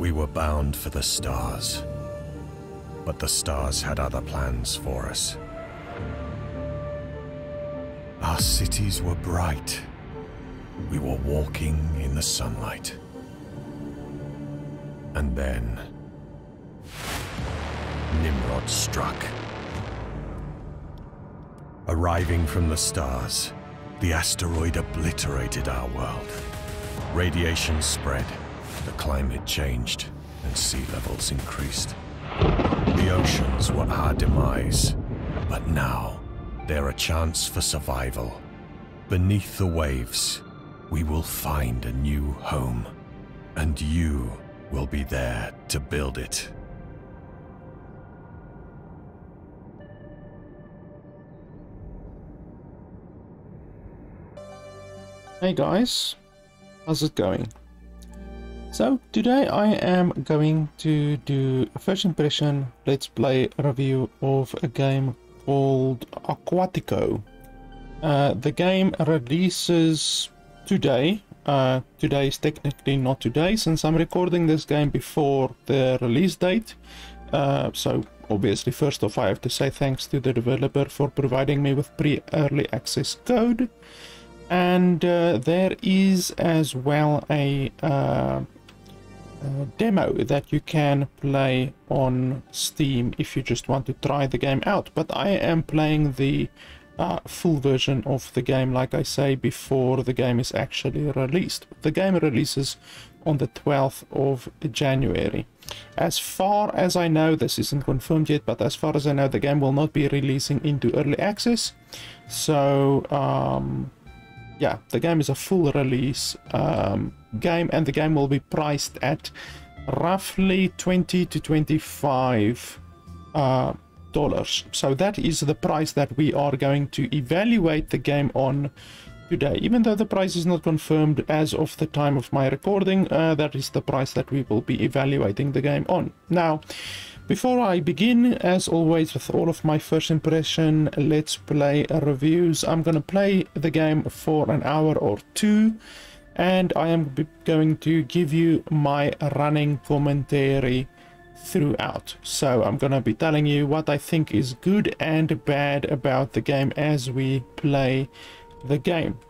We were bound for the stars. But the stars had other plans for us. Our cities were bright. We were walking in the sunlight. And then... Nimrod struck. Arriving from the stars, the asteroid obliterated our world. Radiation spread, the climate changed, and sea levels increased. The oceans were our demise, but now they're a chance for survival. Beneath the waves, we will find a new home, and you will be there to build it. Hey guys, how's it going? So today I am going to do a first impression let's play review of a game called Aquatico. Uh, the game releases today. Uh, today is technically not today since I'm recording this game before the release date. Uh, so obviously first off I have to say thanks to the developer for providing me with pre-early access code and uh, there is as well a, uh, demo that you can play on Steam if you just want to try the game out. But I am playing the uh, full version of the game, like I say, before the game is actually released. The game releases on the 12th of January. As far as I know, this isn't confirmed yet, but as far as I know, the game will not be releasing into early access. So, um, yeah, the game is a full release um, game, and the game will be priced at roughly 20 to 25 uh, dollars. So that is the price that we are going to evaluate the game on today. Even though the price is not confirmed as of the time of my recording, uh, that is the price that we will be evaluating the game on. Now, before I begin, as always with all of my first impression let's play reviews, I'm gonna play the game for an hour or two and I am going to give you my running commentary throughout. So I'm gonna be telling you what I think is good and bad about the game as we play the game.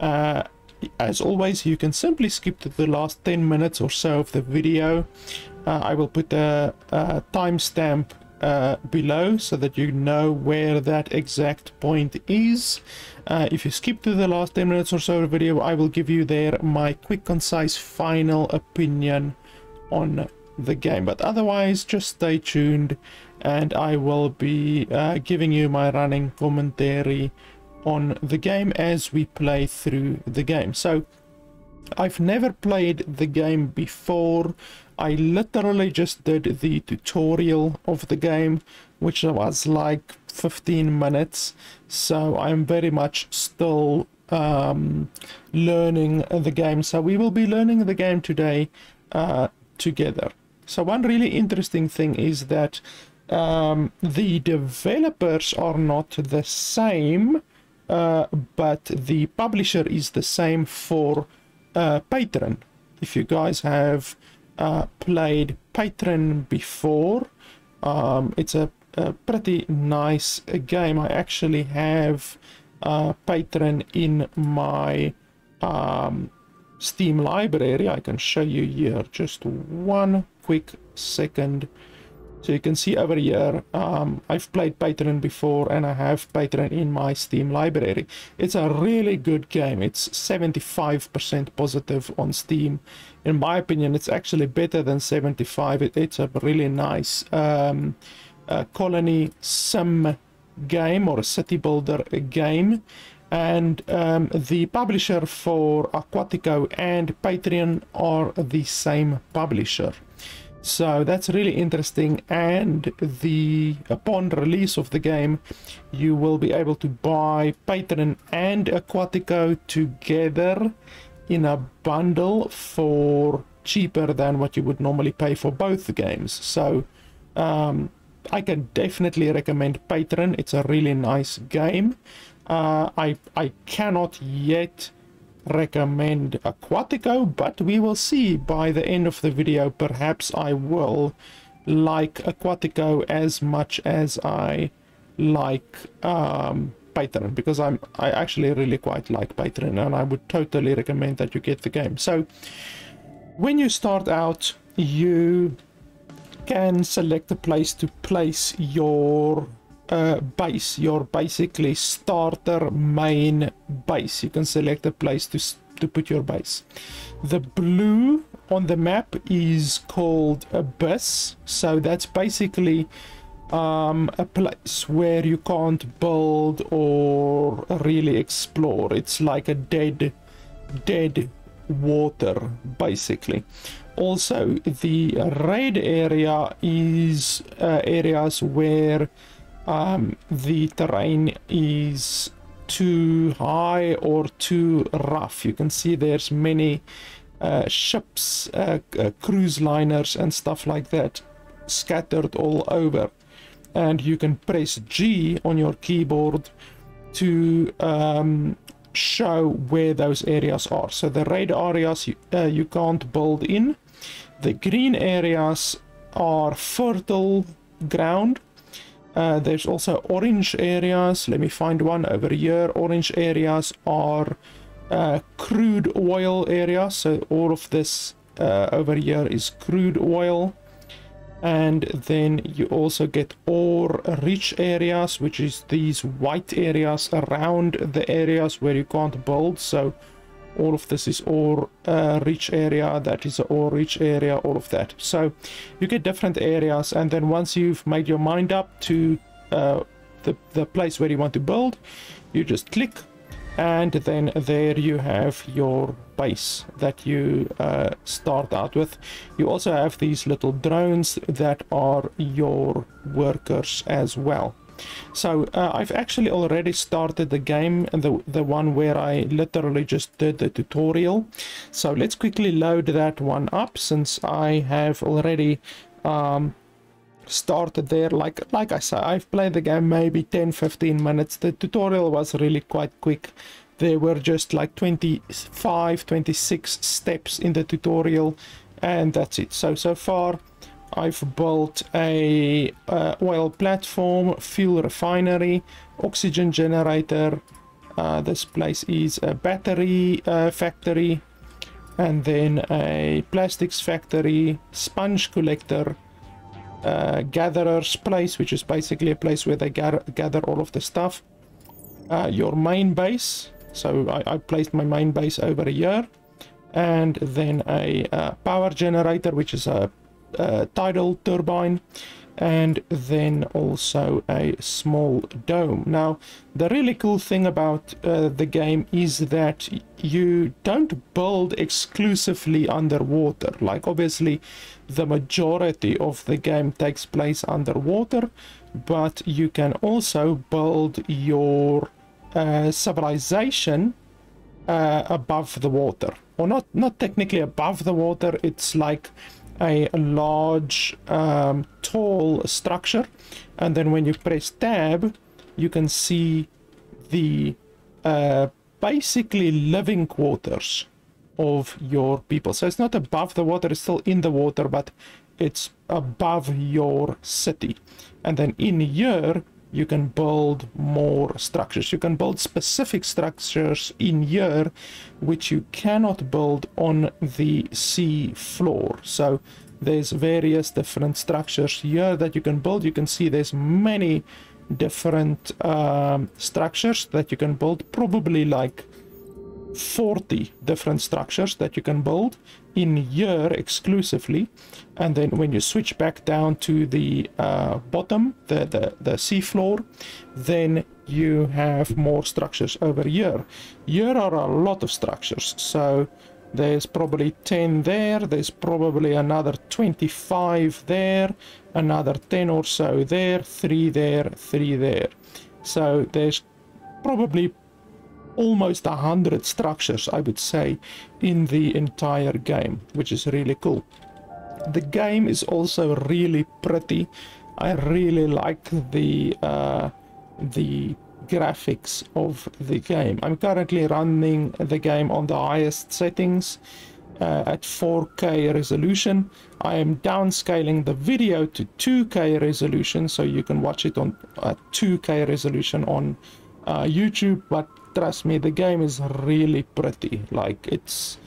Uh, as always, you can simply skip to the last 10 minutes or so of the video uh, I will put a, a timestamp uh, below so that you know where that exact point is. Uh, if you skip to the last 10 minutes or so of the video, I will give you there my quick, concise, final opinion on the game. But otherwise, just stay tuned and I will be uh, giving you my running commentary on the game as we play through the game. So, I've never played the game before. I literally just did the tutorial of the game, which was like 15 minutes. So I'm very much still um, learning the game. So we will be learning the game today uh, together. So one really interesting thing is that um, the developers are not the same, uh, but the publisher is the same for uh, Patron. If you guys have uh, played Patron before, um, it's a, a, pretty nice game. I actually have uh, Patron in my um, Steam library. I can show you here just one quick second. So you can see over here, um, I've played Patron before and I have Patron in my Steam library. It's a really good game. It's 75% positive on Steam. In my opinion, it's actually better than 75. It, it's a really nice um, uh, colony sim game or city builder game. And um, the publisher for Aquatico and Patron are the same publisher. So that's really interesting and the upon release of the game you will be able to buy Patron and Aquatico together in a bundle for cheaper than what you would normally pay for both the games. So um, I can definitely recommend Patron. It's a really nice game. Uh, I I cannot yet recommend Aquatico, but we will see by the end of the video. Perhaps I will like Aquatico as much as I like um, Patron because I'm I actually really quite like Patron and I would totally recommend that you get the game. So when you start out, you can select a place to place your uh, base, your basically starter main base. You can select a place to, to put your base. The blue on the map is called Abyss, so that's basically um, a place where you can't build or really explore. It's like a dead, dead water, basically. Also, the raid area is uh, areas where um, the terrain is too high or too rough. You can see there's many uh, ships, uh, uh, cruise liners and stuff like that scattered all over. And you can press G on your keyboard to um, show where those areas are. So the red areas you, uh, you can't build in. The green areas are fertile ground uh, there's also orange areas. Let me find one over here. Orange areas are uh, crude oil areas. So all of this uh, over here is crude oil. And then you also get ore rich areas, which is these white areas around the areas where you can't build. So all of this is ore uh, rich area that is ore rich area all of that so you get different areas and then once you've made your mind up to uh, the, the place where you want to build you just click and then there you have your base that you uh, start out with you also have these little drones that are your workers as well so uh, I've actually already started the game, the, the one where I literally just did the tutorial. So let's quickly load that one up since I have already um, started there. Like, like I said, I've played the game maybe 10-15 minutes. The tutorial was really quite quick. There were just like 25, 26 steps in the tutorial and that's it. So, so far I've built a uh, oil platform, fuel refinery, oxygen generator. Uh, this place is a battery uh, factory and then a plastics factory, sponge collector, uh, gatherer's place, which is basically a place where they gather, all of the stuff. Uh, your main base, so I, I, placed my main base over here. And then a uh, power generator, which is a uh, tidal turbine and then also a small dome. Now, the really cool thing about uh, the game is that you don't build exclusively underwater. Like, obviously, the majority of the game takes place underwater, but you can also build your uh, civilization uh, above the water. Or not, not technically above the water, it's like a large um, tall structure and then when you press tab you can see the uh, basically living quarters of your people. So it's not above the water it's still in the water but it's above your city. And then in here you can build more structures. You can build specific structures in here which you cannot build on the sea floor. So there's various different structures here that you can build. You can see there's many different um, structures that you can build, probably like 40 different structures that you can build in here exclusively and then when you switch back down to the uh, bottom the, the the sea floor then you have more structures over here. Here are a lot of structures so there's probably 10 there there's probably another 25 there another 10 or so there 3 there 3 there. So there's probably almost a hundred structures, I would say, in the entire game, which is really cool. The game is also really pretty. I really like the uh, the graphics of the game. I'm currently running the game on the highest settings uh, at 4K resolution. I am downscaling the video to 2K resolution so you can watch it on uh, 2K resolution on uh, YouTube. But trust me, the game is really pretty. Like it's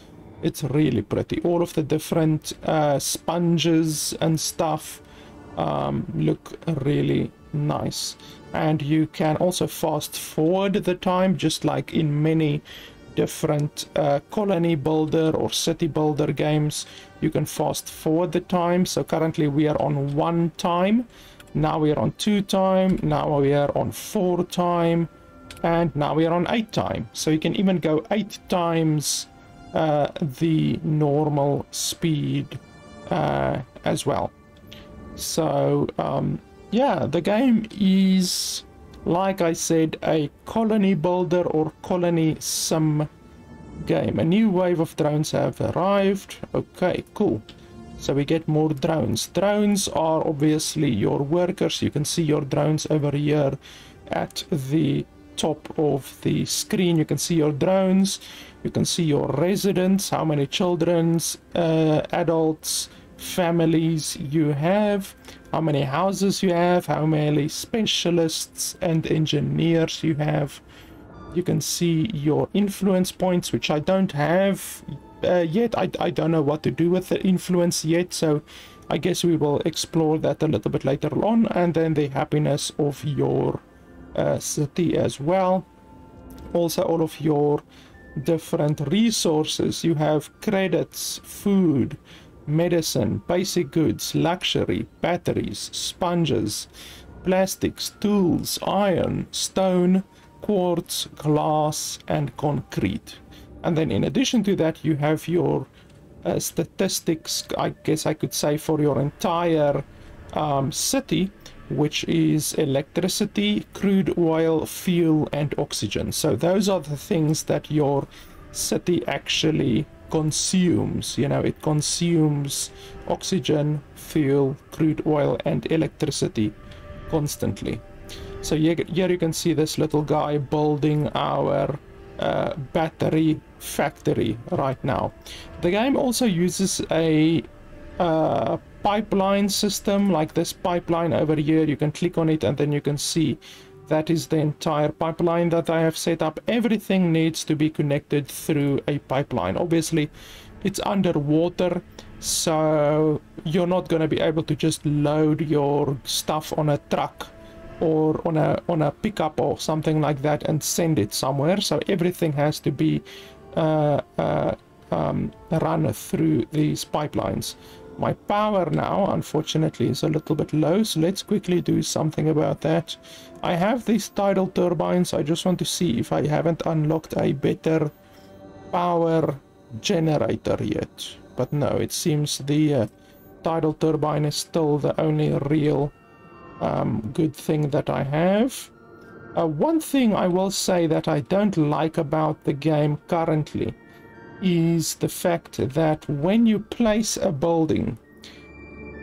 it's really pretty. All of the different uh, sponges and stuff um, look really nice. And you can also fast forward the time, just like in many different uh, colony builder or city builder games. You can fast forward the time. So currently we are on one time. Now we are on two time. Now we are on four time. And now we are on eight time. So you can even go eight times uh, the normal speed uh, as well. So um, yeah, the game is, like I said, a colony builder or colony sim game. A new wave of drones have arrived. Okay, cool. So we get more drones. Drones are obviously your workers. You can see your drones over here at the top of the screen. You can see your drones. You can see your residents, how many children's, uh, adults, families you have, how many houses you have, how many specialists and engineers you have. You can see your influence points, which I don't have uh, yet. I, I don't know what to do with the influence yet, so I guess we will explore that a little bit later on. And then the happiness of your city as well. Also, all of your different resources. You have credits, food, medicine, basic goods, luxury, batteries, sponges, plastics, tools, iron, stone, quartz, glass, and concrete. And then in addition to that, you have your uh, statistics, I guess I could say, for your entire um, city, which is electricity, crude oil, fuel, and oxygen. So those are the things that your city actually consumes. You know, it consumes oxygen, fuel, crude oil, and electricity constantly. So here, here you can see this little guy building our uh, battery factory right now. The game also uses a uh, pipeline system like this pipeline over here. You can click on it and then you can see that is the entire pipeline that I have set up. Everything needs to be connected through a pipeline. Obviously, it's underwater, so you're not going to be able to just load your stuff on a truck or on a on a pickup or something like that and send it somewhere. So everything has to be uh, uh, um, run through these pipelines. My power now, unfortunately, is a little bit low, so let's quickly do something about that. I have these tidal turbines, I just want to see if I haven't unlocked a better power generator yet. But no, it seems the uh, tidal turbine is still the only real um, good thing that I have. Uh, one thing I will say that I don't like about the game currently is the fact that when you place a building,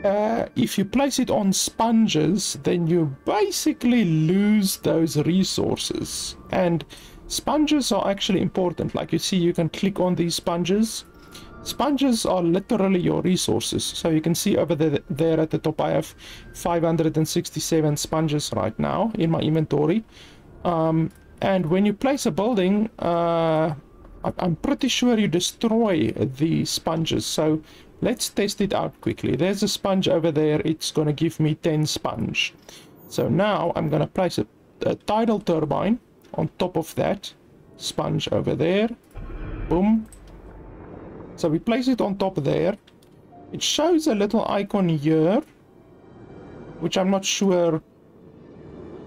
uh, if you place it on sponges, then you basically lose those resources. And sponges are actually important. Like you see, you can click on these sponges. Sponges are literally your resources. So you can see over there, there at the top, I have 567 sponges right now in my inventory. Um, and when you place a building, uh, I'm pretty sure you destroy the sponges. So let's test it out quickly. There's a sponge over there. It's going to give me 10 sponge. So now I'm going to place a, a tidal turbine on top of that sponge over there. Boom. So we place it on top there. It shows a little icon here, which I'm not sure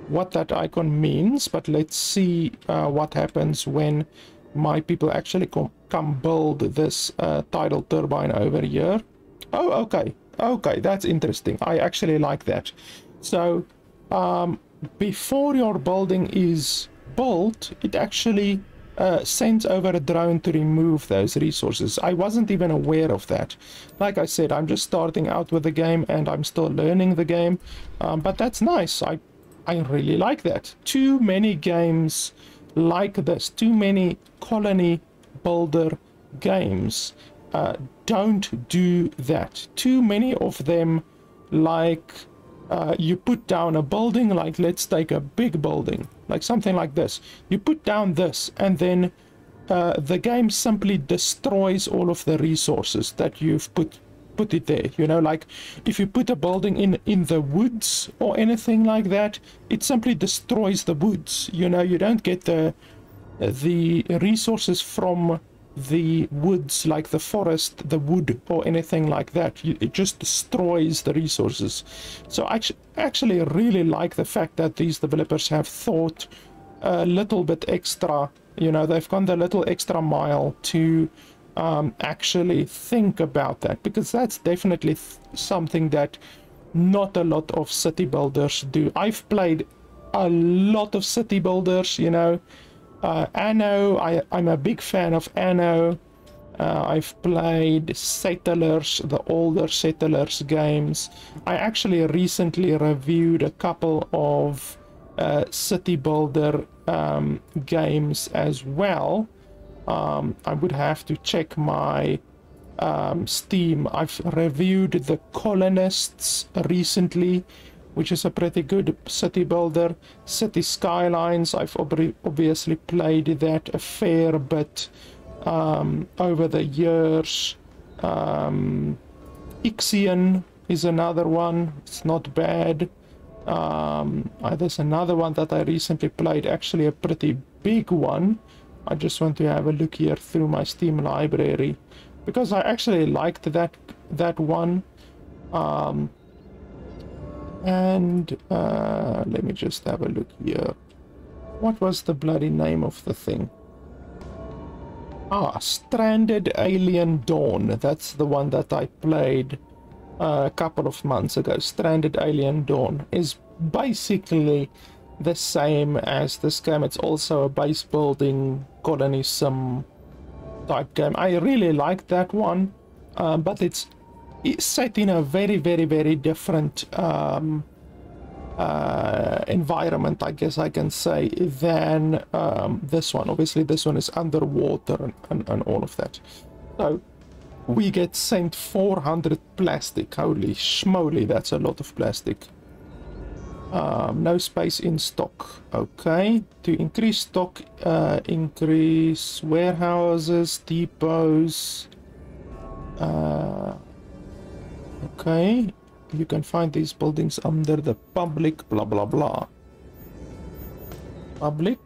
what that icon means, but let's see uh, what happens when my people actually com come build this uh, tidal turbine over here. Oh, okay. Okay, that's interesting. I actually like that. So, um, before your building is built, it actually uh, sends over a drone to remove those resources. I wasn't even aware of that. Like I said, I'm just starting out with the game and I'm still learning the game. Um, but that's nice. I I really like that. Too many games like this, too many colony builder games uh, don't do that. Too many of them like uh, you put down a building, like let's take a big building, like something like this. You put down this and then uh, the game simply destroys all of the resources that you've put put it there you know like if you put a building in in the woods or anything like that it simply destroys the woods you know you don't get the the resources from the woods like the forest the wood or anything like that. You, it just destroys the resources. So I actually really like the fact that these developers have thought a little bit extra you know they've gone the little extra mile to um, actually think about that because that's definitely th something that not a lot of city builders do. I've played a lot of city builders, you know. Uh, Anno, I, I'm a big fan of Anno. Uh, I've played Settlers, the older Settlers games. I actually recently reviewed a couple of uh, city builder um, games as well um, I would have to check my um, Steam. I've reviewed the Colonists recently, which is a pretty good city builder. City Skylines, I've ob obviously played that a fair bit um, over the years. Um, Ixion is another one. It's not bad. Um, uh, there's another one that I recently played, actually a pretty big one. I just want to have a look here through my Steam library because I actually liked that that one. Um, and uh, let me just have a look here. What was the bloody name of the thing? Ah, Stranded Alien Dawn. That's the one that I played uh, a couple of months ago. Stranded Alien Dawn is basically the same as this game. It's also a base building colony sim type game. I really like that one, um, but it's, it's, set in a very, very, very different um, uh, environment, I guess I can say, than um, this one. Obviously, this one is underwater and, and, and all of that. So we get sent 400 plastic. Holy schmoly, that's a lot of plastic. Um, no space in stock. Okay. To increase stock, uh, increase warehouses, depots. Uh, okay. You can find these buildings under the public, blah, blah, blah. Public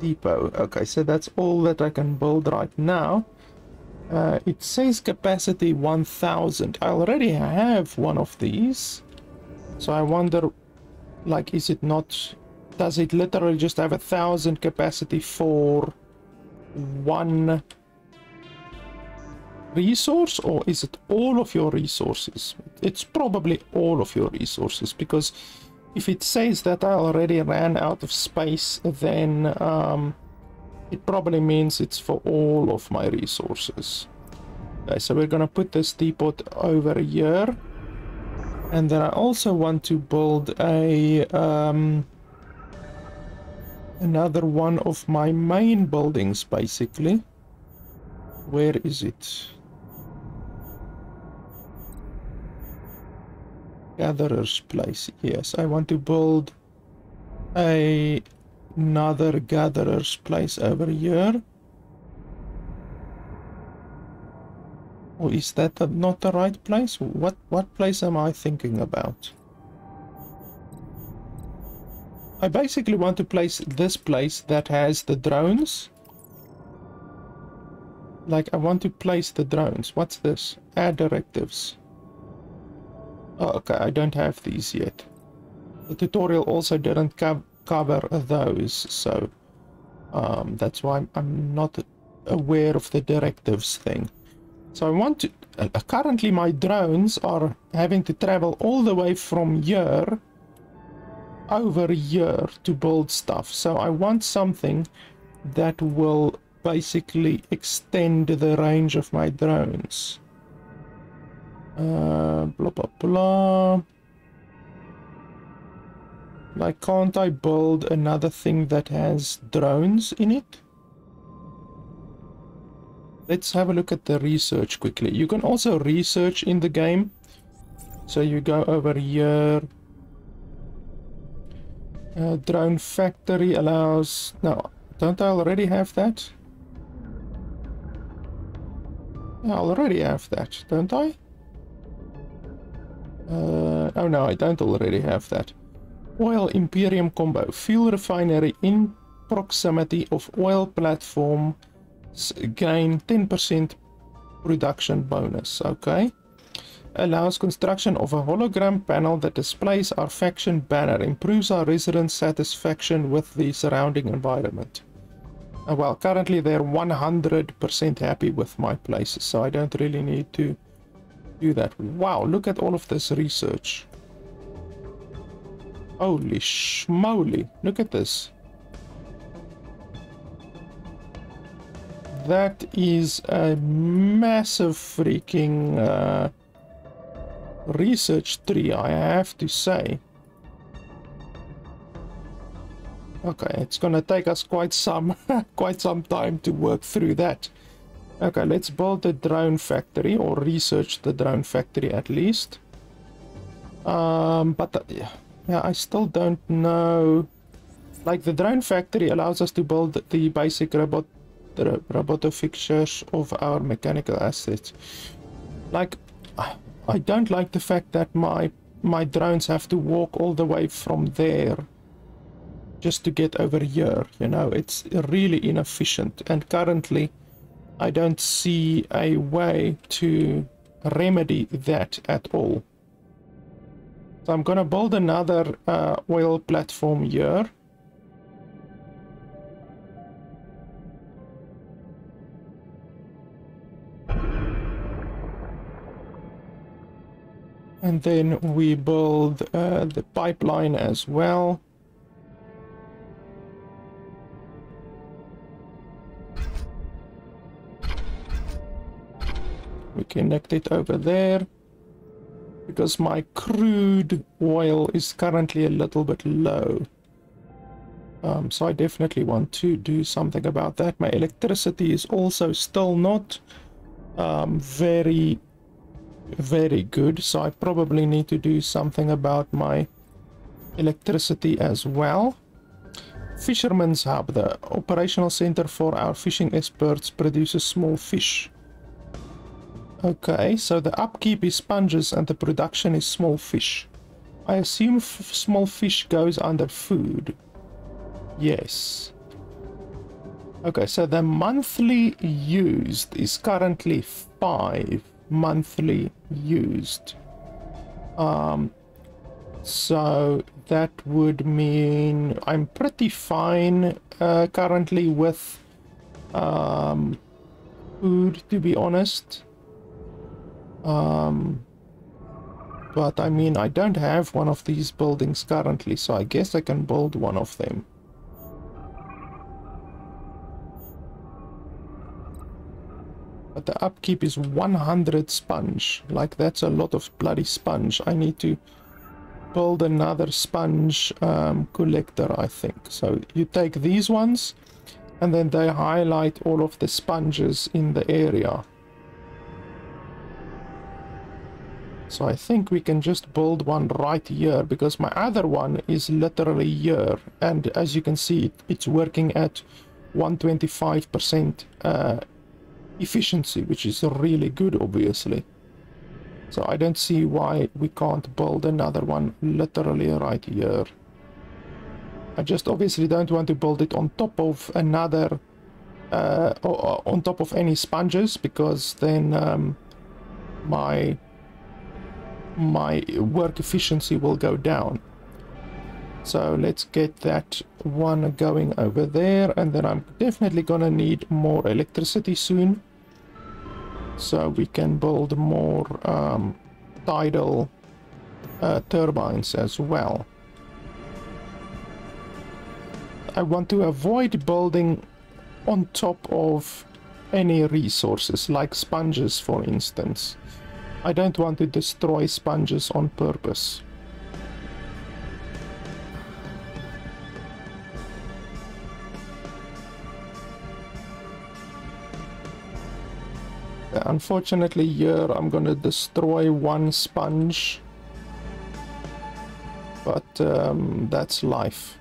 depot. Okay, so that's all that I can build right now. Uh, it says capacity 1000. I already have one of these. So I wonder like, is it not... Does it literally just have a thousand capacity for one resource or is it all of your resources? It's probably all of your resources because if it says that I already ran out of space then um, it probably means it's for all of my resources. Okay, so we're gonna put this depot over here. And then I also want to build a um, another one of my main buildings, basically. Where is it? Gatherer's place. Yes, I want to build a another gatherer's place over here. Or is that not the right place? What, what place am I thinking about? I basically want to place this place that has the drones. Like, I want to place the drones. What's this? Add directives. Oh, okay, I don't have these yet. The tutorial also didn't co cover those, so um, that's why I'm, I'm not aware of the directives thing. So I want to... Uh, currently my drones are having to travel all the way from here over here to build stuff. So I want something that will basically extend the range of my drones. Uh, blah, blah, blah. Like, can't I build another thing that has drones in it? Let's have a look at the research quickly. You can also research in the game. So you go over here. Uh, drone factory allows... No, don't I already have that? I already have that, don't I? Uh, oh no, I don't already have that. Oil Imperium combo. Fuel refinery in proximity of oil platform gain 10% production bonus. Okay. Allows construction of a hologram panel that displays our faction banner. Improves our residents' satisfaction with the surrounding environment. Uh, well, currently they're 100% happy with my places, so I don't really need to do that. Wow, look at all of this research. Holy schmoly, look at this. That is a massive freaking uh, research tree, I have to say. Okay, it's gonna take us quite some quite some time to work through that. Okay, let's build the drone factory or research the drone factory at least. Um, but uh, yeah, I still don't know. Like the drone factory allows us to build the basic robot, the roboto fixtures of our mechanical assets. Like, I don't like the fact that my my drones have to walk all the way from there just to get over here, you know, it's really inefficient. And currently, I don't see a way to remedy that at all. So I'm gonna build another uh, oil platform here. And then we build uh, the pipeline as well. We connect it over there. Because my crude oil is currently a little bit low. Um, so I definitely want to do something about that. My electricity is also still not um, very, very good. So I probably need to do something about my electricity as well. Fisherman's Hub, the operational center for our fishing experts, produces small fish. Okay, so the upkeep is sponges and the production is small fish. I assume small fish goes under food. Yes. Okay, so the monthly used is currently 5 monthly used. Um, so that would mean I'm pretty fine uh, currently with um, food, to be honest. Um, but I mean, I don't have one of these buildings currently, so I guess I can build one of them. But the upkeep is 100 sponge. Like, that's a lot of bloody sponge. I need to build another sponge um, collector, I think. So you take these ones, and then they highlight all of the sponges in the area. So I think we can just build one right here because my other one is literally here. And as you can see, it, it's working at 125% uh, efficiency, which is really good, obviously. So I don't see why we can't build another one literally right here. I just obviously don't want to build it on top of another, uh, on top of any sponges, because then um, my my work efficiency will go down. So let's get that one going over there and then I'm definitely gonna need more electricity soon. So we can build more um, tidal uh, turbines as well. I want to avoid building on top of any resources like sponges for instance. I don't want to destroy sponges on purpose. Unfortunately here I'm gonna destroy one sponge. But um, that's life.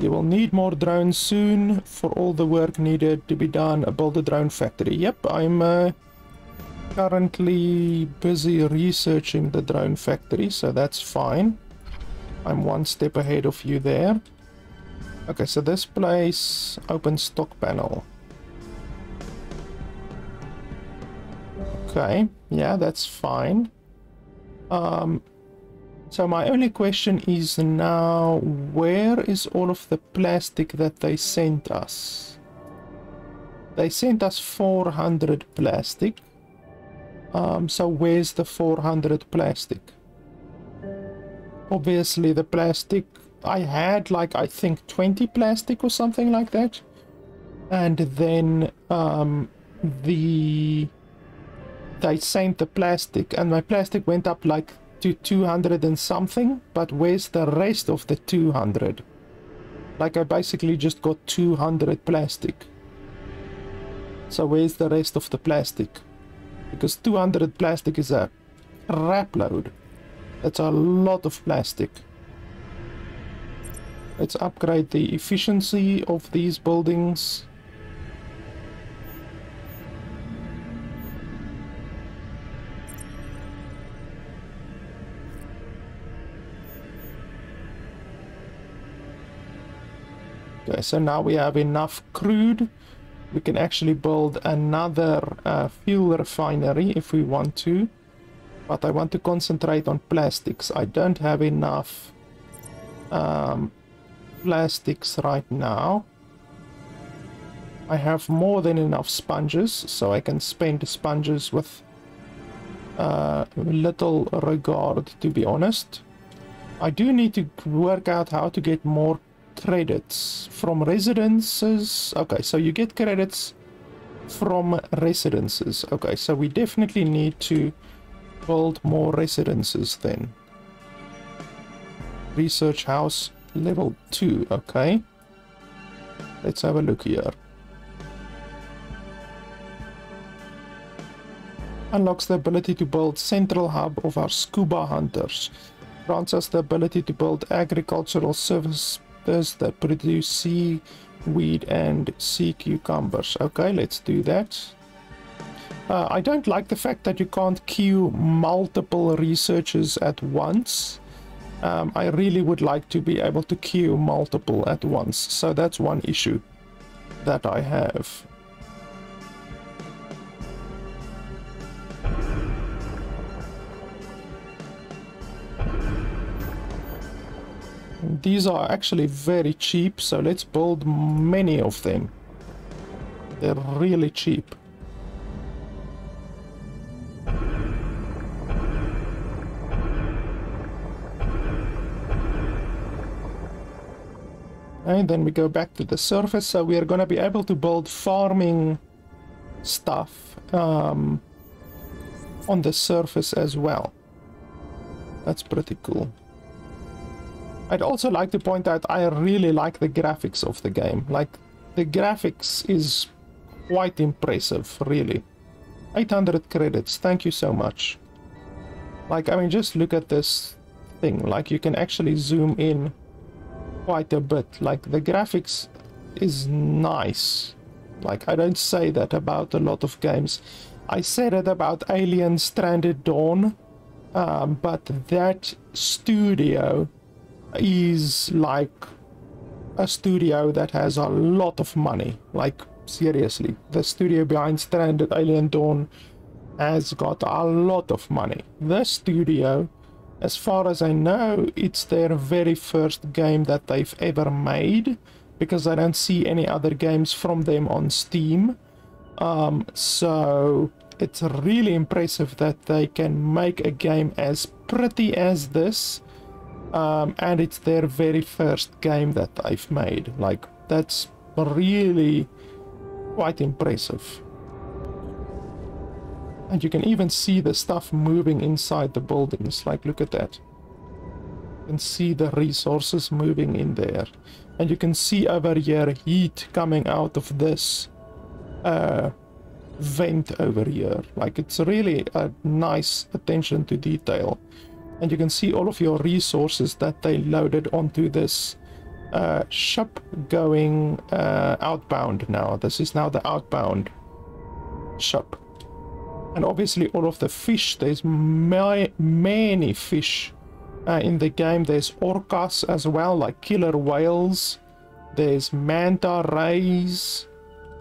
You will need more drones soon for all the work needed to be done. Build a drone factory. Yep, I'm uh, currently busy researching the drone factory, so that's fine. I'm one step ahead of you there. Okay, so this place, open stock panel. Okay, yeah, that's fine. Um, so my only question is now, where is all of the plastic that they sent us? They sent us 400 plastic. Um, so where's the 400 plastic? Obviously the plastic, I had like I think 20 plastic or something like that. And then um, the they sent the plastic and my plastic went up like to 200 and something. But where's the rest of the 200? Like I basically just got 200 plastic. So where's the rest of the plastic? because 200 plastic is a crap load. That's a lot of plastic. Let's upgrade the efficiency of these buildings. Okay, so now we have enough crude we can actually build another uh, fuel refinery if we want to. But I want to concentrate on plastics. I don't have enough um, plastics right now. I have more than enough sponges, so I can spend sponges with uh, little regard, to be honest. I do need to work out how to get more credits from residences. Okay, so you get credits from residences. Okay, so we definitely need to build more residences then. Research house level 2, okay. Let's have a look here. Unlocks the ability to build central hub of our scuba hunters. Grants us the ability to build agricultural service that produce seaweed and sea cucumbers. Okay, let's do that. Uh, I don't like the fact that you can't queue multiple researchers at once. Um, I really would like to be able to queue multiple at once, so that's one issue that I have. These are actually very cheap, so let's build many of them. They're really cheap. And then we go back to the surface, so we are going to be able to build farming stuff um, on the surface as well. That's pretty cool. I'd also like to point out I really like the graphics of the game. Like, the graphics is quite impressive, really. 800 credits, thank you so much. Like, I mean, just look at this thing. Like, you can actually zoom in quite a bit. Like, the graphics is nice. Like, I don't say that about a lot of games. I said it about Alien Stranded Dawn, um, but that studio is like a studio that has a lot of money. Like, seriously, the studio behind Stranded Alien Dawn has got a lot of money. The studio, as far as I know, it's their very first game that they've ever made because I don't see any other games from them on Steam. Um, so it's really impressive that they can make a game as pretty as this um, and it's their very first game that they've made. Like, that's really quite impressive. And you can even see the stuff moving inside the buildings. Like, look at that. You can see the resources moving in there. And you can see over here heat coming out of this uh, vent over here. Like it's really a nice attention to detail. And you can see all of your resources that they loaded onto this uh, ship going uh, outbound now. This is now the outbound ship. And obviously all of the fish, there's my, many fish uh, in the game. There's orcas as well, like killer whales. There's manta rays.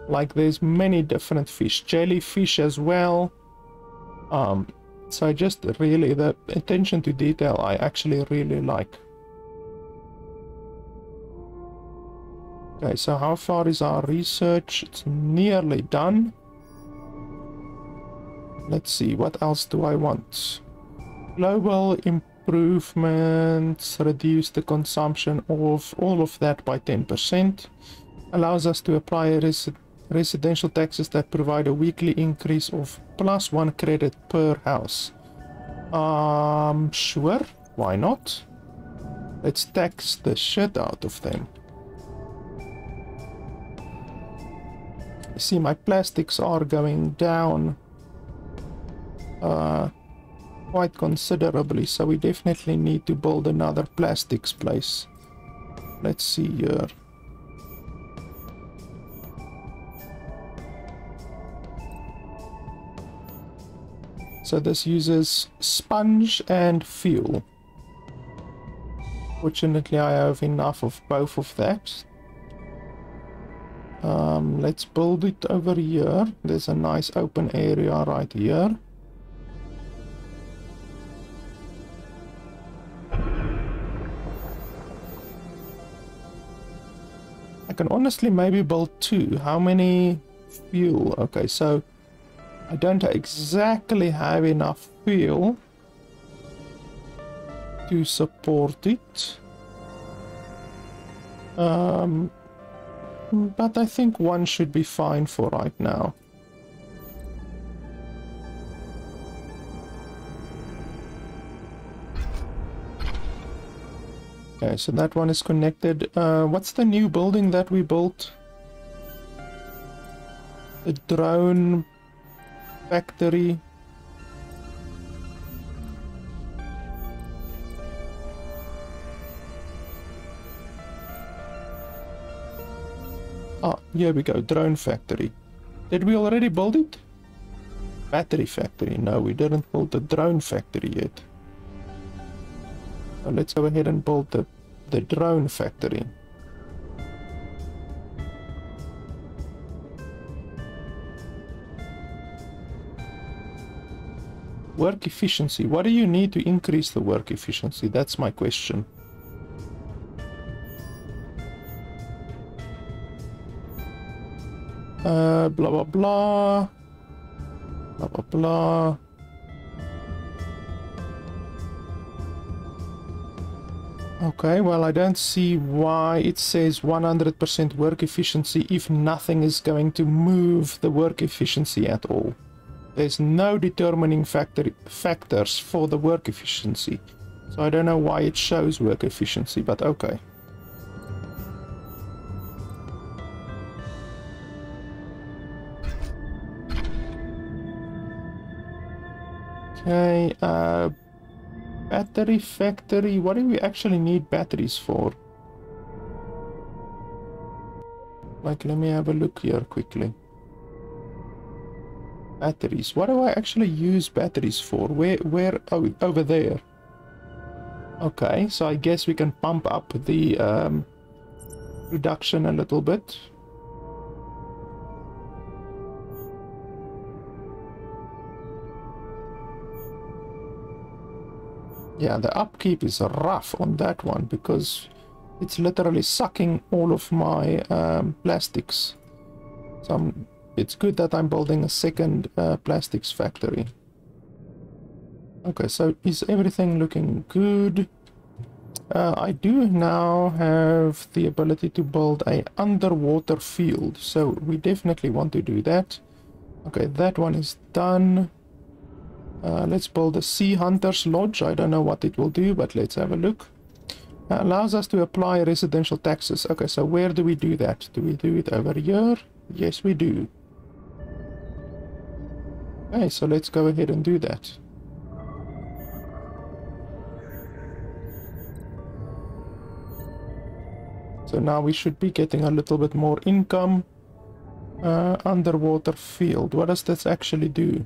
Like there's many different fish. Jellyfish as well. Um, so I just really the attention to detail I actually really like. Okay, so how far is our research? It's nearly done. Let's see, what else do I want? Global improvements, reduce the consumption of all of that by 10%. Allows us to apply res residential taxes that provide a weekly increase of plus one credit per house. Um, sure, why not? Let's tax the shit out of them. see my plastics are going down uh, quite considerably, so we definitely need to build another plastics place. Let's see here. So this uses sponge and fuel. Fortunately, I have enough of both of that. Um, let's build it over here. There's a nice open area right here. I can honestly maybe build two. How many fuel? Okay, so I don't exactly have enough fuel to support it. Um, but I think one should be fine for right now. Okay, so that one is connected. Uh, what's the new building that we built? The drone factory. Ah, here we go, drone factory. Did we already build it? Battery factory. No, we didn't build the drone factory yet. So let's go ahead and build the, the drone factory. Work efficiency. What do you need to increase the work efficiency? That's my question. Uh, blah, blah, blah. Blah, blah, blah. Okay, well I don't see why it says 100% work efficiency if nothing is going to move the work efficiency at all. There's no determining factor factors for the work efficiency. So I don't know why it shows work efficiency, but okay. Okay, uh, Battery factory. What do we actually need batteries for? Like, let me have a look here quickly. Batteries. What do I actually use batteries for? Where, where, oh, over there. Okay, so I guess we can pump up the um, production a little bit. Yeah, the upkeep is rough on that one because it's literally sucking all of my um, plastics. So I'm, it's good that I'm building a second uh, plastics factory. Okay, so is everything looking good? Uh, I do now have the ability to build a underwater field, so we definitely want to do that. Okay, that one is done. Uh, let's build a Sea Hunter's Lodge. I don't know what it will do, but let's have a look. Uh, allows us to apply residential taxes. Okay, so where do we do that? Do we do it over here? Yes, we do. Okay, so let's go ahead and do that. So now we should be getting a little bit more income. Uh, underwater field. What does this actually do?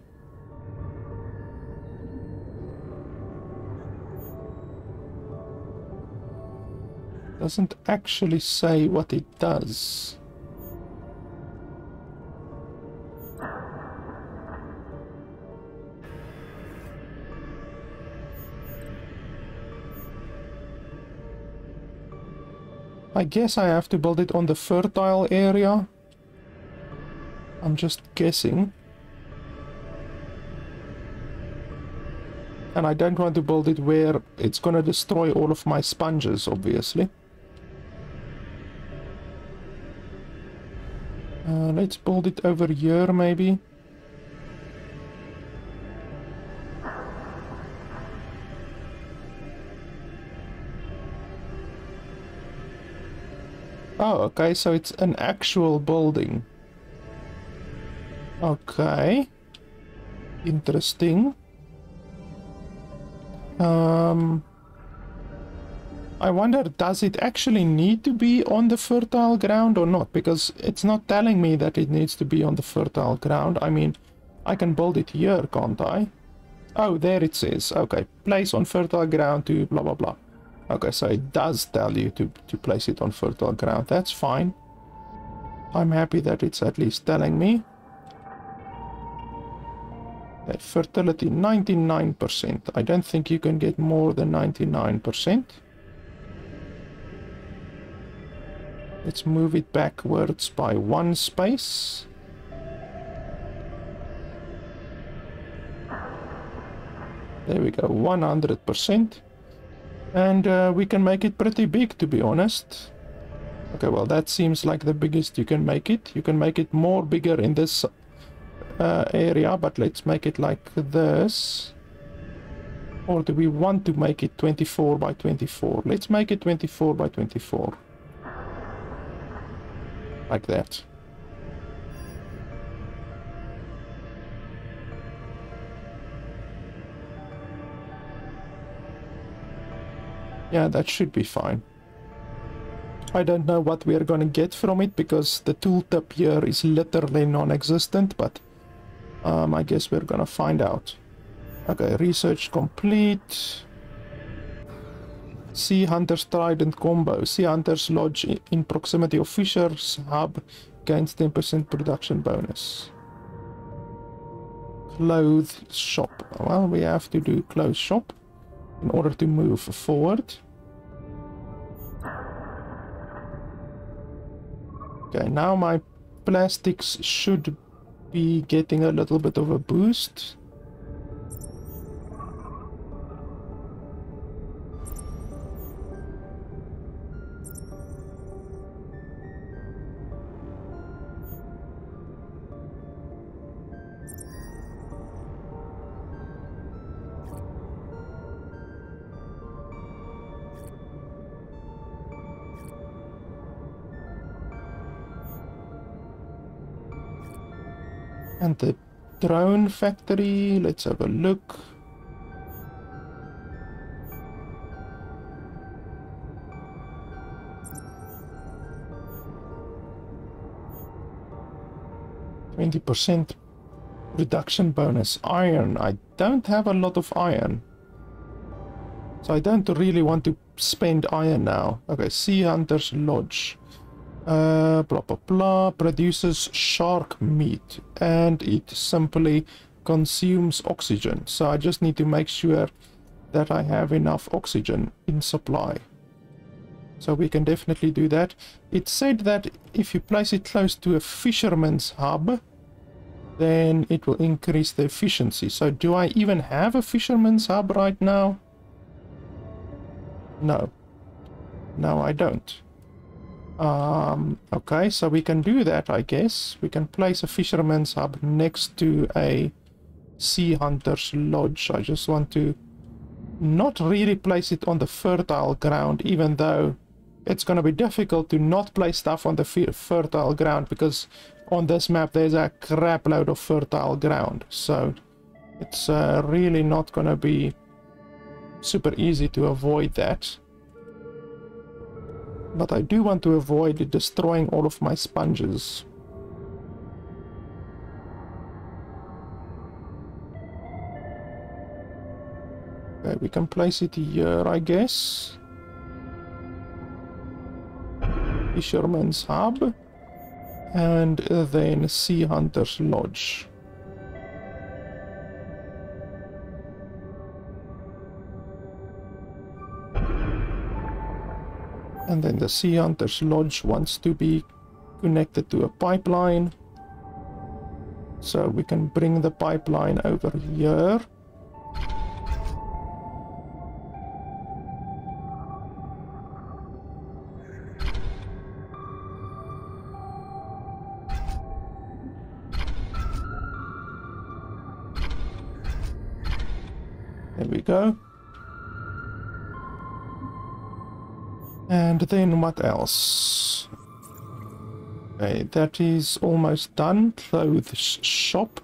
Doesn't actually say what it does. I guess I have to build it on the fertile area. I'm just guessing. And I don't want to build it where it's gonna destroy all of my sponges, obviously. Uh, let's build it over here, maybe. Oh, okay, so it's an actual building. Okay. Interesting. Um, I wonder, does it actually need to be on the fertile ground or not? Because it's not telling me that it needs to be on the fertile ground. I mean, I can build it here, can't I? Oh, there it says. Okay, place on fertile ground to blah, blah, blah. Okay, so it does tell you to, to place it on fertile ground. That's fine. I'm happy that it's at least telling me. That fertility 99%. I don't think you can get more than 99%. Let's move it backwards by one space. There we go, 100%. And uh, we can make it pretty big, to be honest. Okay, well, that seems like the biggest you can make it. You can make it more bigger in this uh, area, but let's make it like this. Or do we want to make it 24 by 24? Let's make it 24 by 24. Like that. Yeah, that should be fine. I don't know what we are going to get from it because the tooltip here is literally non-existent, but um, I guess we're going to find out. Okay, research complete. Sea Hunter's Trident combo. Sea Hunter's Lodge in proximity of Fisher's Hub gains 10% production bonus. Clothes shop. Well, we have to do clothes shop in order to move forward. Okay, now my plastics should be getting a little bit of a boost. And the drone factory, let's have a look. Twenty percent reduction bonus. Iron. I don't have a lot of iron. So I don't really want to spend iron now. Okay, Sea Hunter's Lodge. Uh, blah blah blah. Produces shark meat and it simply consumes oxygen. So I just need to make sure that I have enough oxygen in supply. So we can definitely do that. It said that if you place it close to a fisherman's hub then it will increase the efficiency. So do I even have a fisherman's hub right now? No. No I don't um, okay, so we can do that, I guess. We can place a fisherman's hub next to a sea hunter's lodge. I just want to not really place it on the fertile ground, even though it's going to be difficult to not place stuff on the fertile ground because on this map there's a crap load of fertile ground. So it's uh, really not going to be super easy to avoid that. But I do want to avoid destroying all of my sponges. Okay, we can place it here, I guess. Fisherman's Hub. And then Sea Hunter's Lodge. And then the Sea Hunter's Lodge wants to be connected to a pipeline. So we can bring the pipeline over here. There we go. And then what else? Okay, that is almost done. Clothes shop.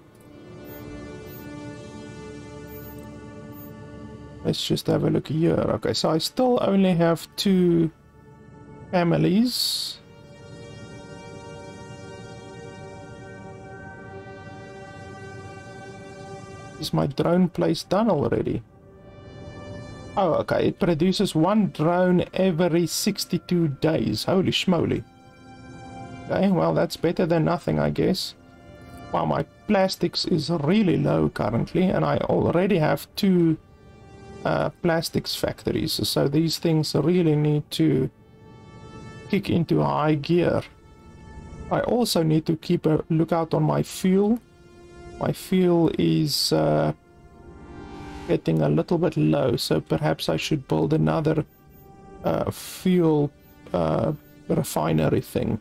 Let's just have a look here. Okay, so I still only have two families. Is my drone place done already? Oh, okay. It produces one drone every 62 days. Holy schmoly. Okay, well, that's better than nothing, I guess. Wow, my plastics is really low currently, and I already have two uh, plastics factories. So these things really need to kick into high gear. I also need to keep a lookout on my fuel. My fuel is uh, getting a little bit low, so perhaps I should build another uh, fuel uh, refinery thing.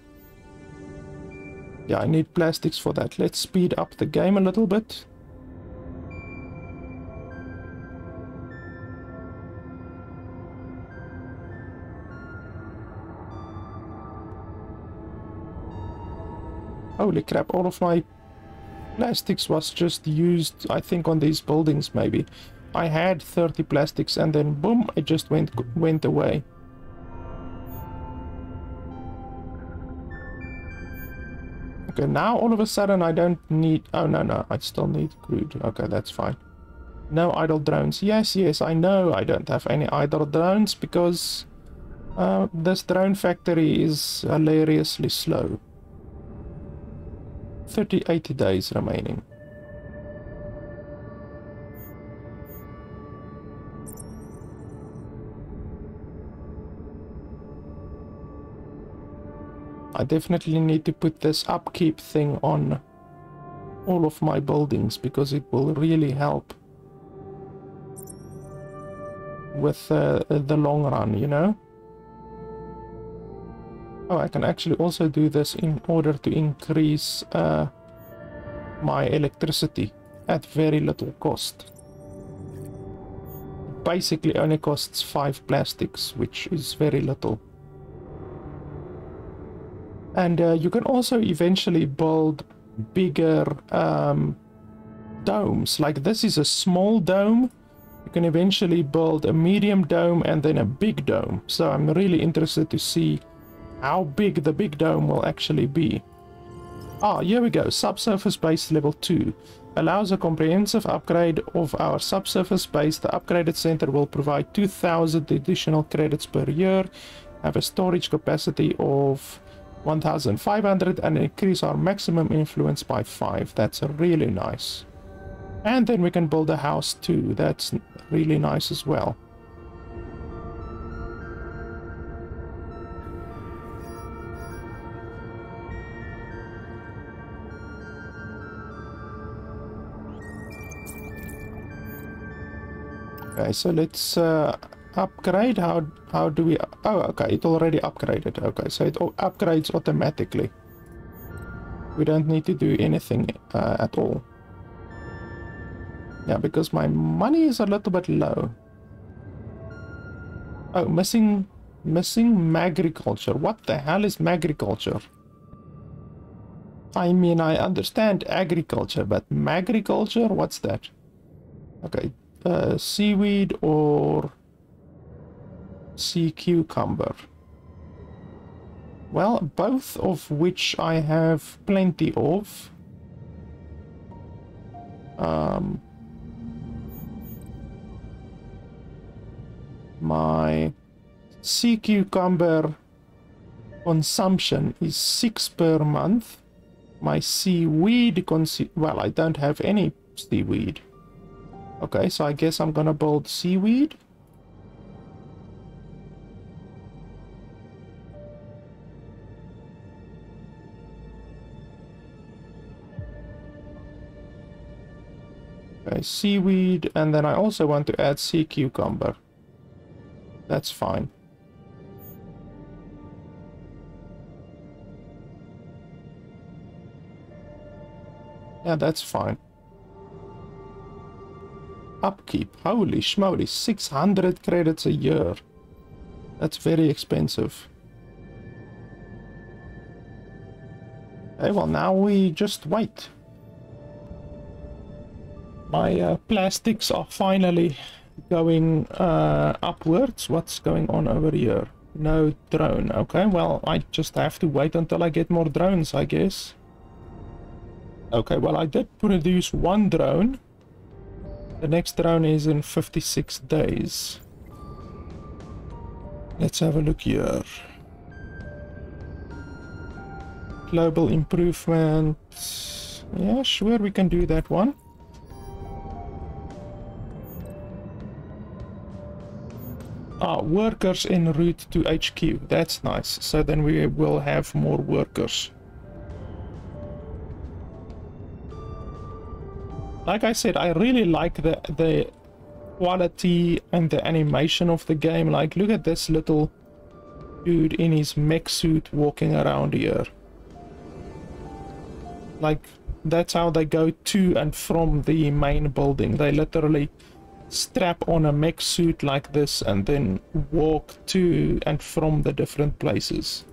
Yeah, I need plastics for that. Let's speed up the game a little bit. Holy crap, all of my plastics was just used, I think, on these buildings, maybe. I had 30 plastics and then boom, it just went went away. Okay, now all of a sudden I don't need... Oh, no, no, I still need crude. Okay, that's fine. No idle drones. Yes, yes, I know I don't have any idle drones because uh, this drone factory is hilariously slow. 38 days remaining. I definitely need to put this upkeep thing on all of my buildings because it will really help with uh, the long run, you know? Oh, I can actually also do this in order to increase uh, my electricity at very little cost. Basically only costs 5 plastics, which is very little. And uh, you can also eventually build bigger um, domes. Like this is a small dome. You can eventually build a medium dome and then a big dome. So I'm really interested to see how big the big dome will actually be. Ah, here we go. Subsurface base level 2. Allows a comprehensive upgrade of our subsurface base. The upgraded center will provide 2000 additional credits per year. Have a storage capacity of 1500 and increase our maximum influence by 5. That's really nice. And then we can build a house too. That's really nice as well. Okay, so let's uh, upgrade? How how do we oh okay it already upgraded okay so it upgrades automatically. We don't need to do anything uh, at all. Yeah because my money is a little bit low. Oh missing missing magriculture what the hell is magriculture I mean, I understand agriculture, but magriculture? What's that? Okay, uh, seaweed or sea cucumber? Well, both of which I have plenty of. Um, my sea cucumber consumption is 6 per month. My seaweed consu- well, I don't have any seaweed. Okay, so I guess I'm gonna build seaweed. Okay, seaweed, and then I also want to add sea cucumber. That's fine. Yeah, that's fine. Upkeep. Holy schmoly, 600 credits a year. That's very expensive. Okay, well now we just wait. My uh, plastics are finally going uh, upwards. What's going on over here? No drone. Okay, well, I just have to wait until I get more drones, I guess. Okay, well, I did produce one drone. The next drone is in 56 days. Let's have a look here. Global improvement. Yeah, sure, we can do that one. Ah, workers en route to HQ. That's nice. So then we will have more workers. Like I said, I really like the the quality and the animation of the game. Like, look at this little dude in his mech suit walking around here. Like, that's how they go to and from the main building. They literally strap on a mech suit like this and then walk to and from the different places.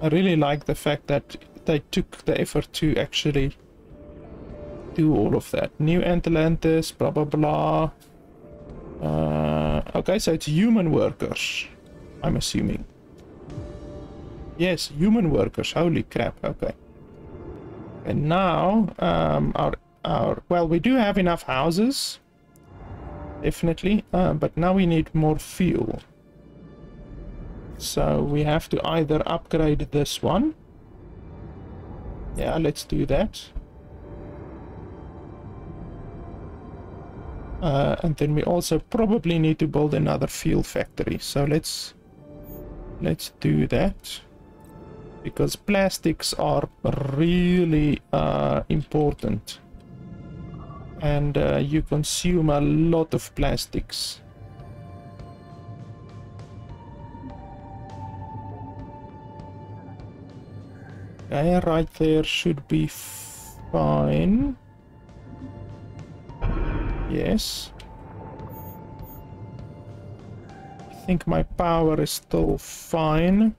I really like the fact that they took the effort to actually do all of that. New Atlantis, blah blah blah. Uh, okay, so it's human workers, I'm assuming. Yes, human workers, holy crap, okay. And now, um, our, our, well, we do have enough houses definitely. Uh, but now we need more fuel. So we have to either upgrade this one. Yeah, let's do that. Uh, and then we also probably need to build another fuel factory. So let's let's do that because plastics are really uh, important and uh, you consume a lot of plastics. Okay, right there should be fine. Yes. I think my power is still fine.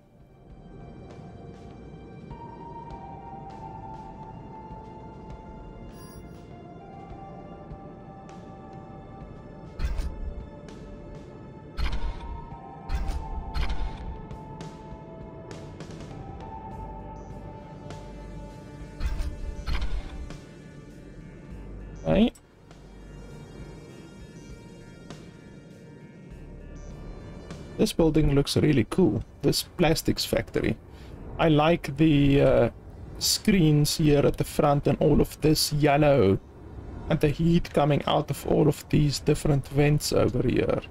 Right. This building looks really cool. This plastics factory. I like the uh, screens here at the front and all of this yellow and the heat coming out of all of these different vents over here.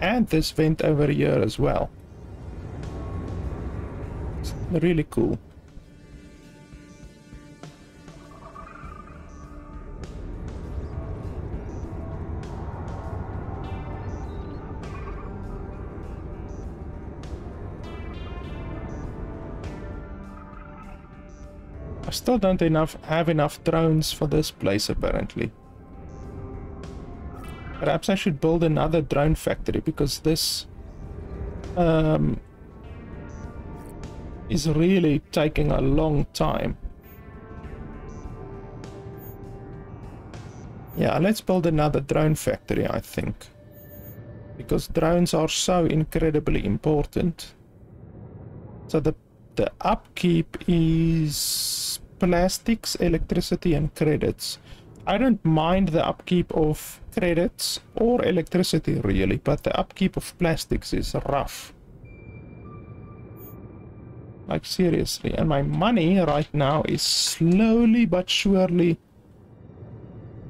And this vent over here as well. It's really cool. Still don't enough have enough drones for this place apparently. Perhaps I should build another drone factory because this um, is really taking a long time. Yeah, let's build another drone factory, I think. Because drones are so incredibly important. So the, the upkeep is plastics, electricity and credits. I don't mind the upkeep of credits or electricity really, but the upkeep of plastics is rough. Like seriously, and my money right now is slowly but surely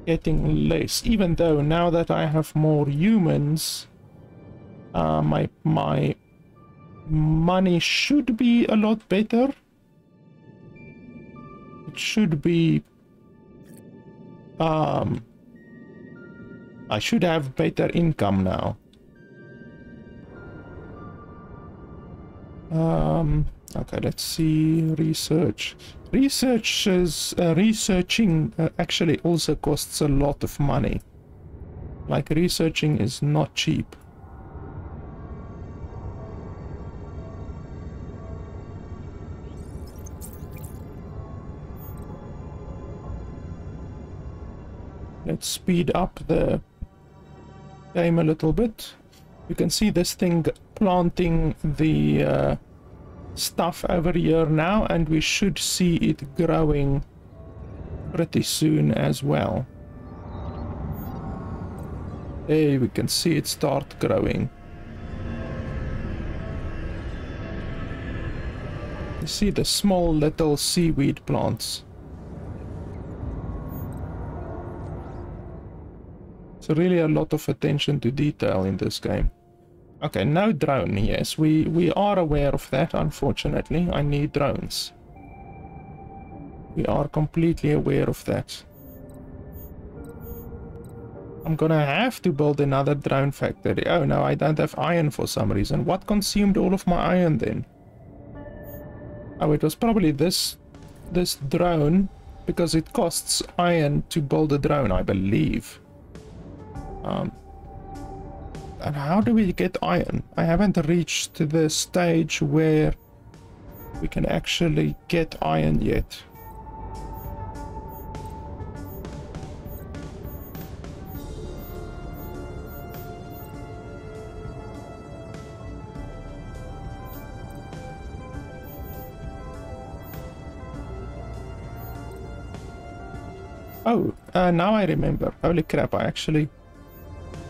getting less. Even though now that I have more humans, uh, my my money should be a lot better. Should be. Um, I should have better income now. Um, okay, let's see research. Research is uh, researching uh, actually also costs a lot of money. Like researching is not cheap. Let's speed up the game a little bit. You can see this thing planting the uh, stuff over here now and we should see it growing pretty soon as well. Hey, we can see it start growing. You see the small little seaweed plants. Really a lot of attention to detail in this game. Okay, no drone, yes, we, we are aware of that, unfortunately. I need drones. We are completely aware of that. I'm gonna have to build another drone factory. Oh no, I don't have iron for some reason. What consumed all of my iron then? Oh, it was probably this, this drone, because it costs iron to build a drone, I believe. Um, and how do we get iron? I haven't reached the stage where we can actually get iron yet. Oh, uh, now I remember. Holy crap, I actually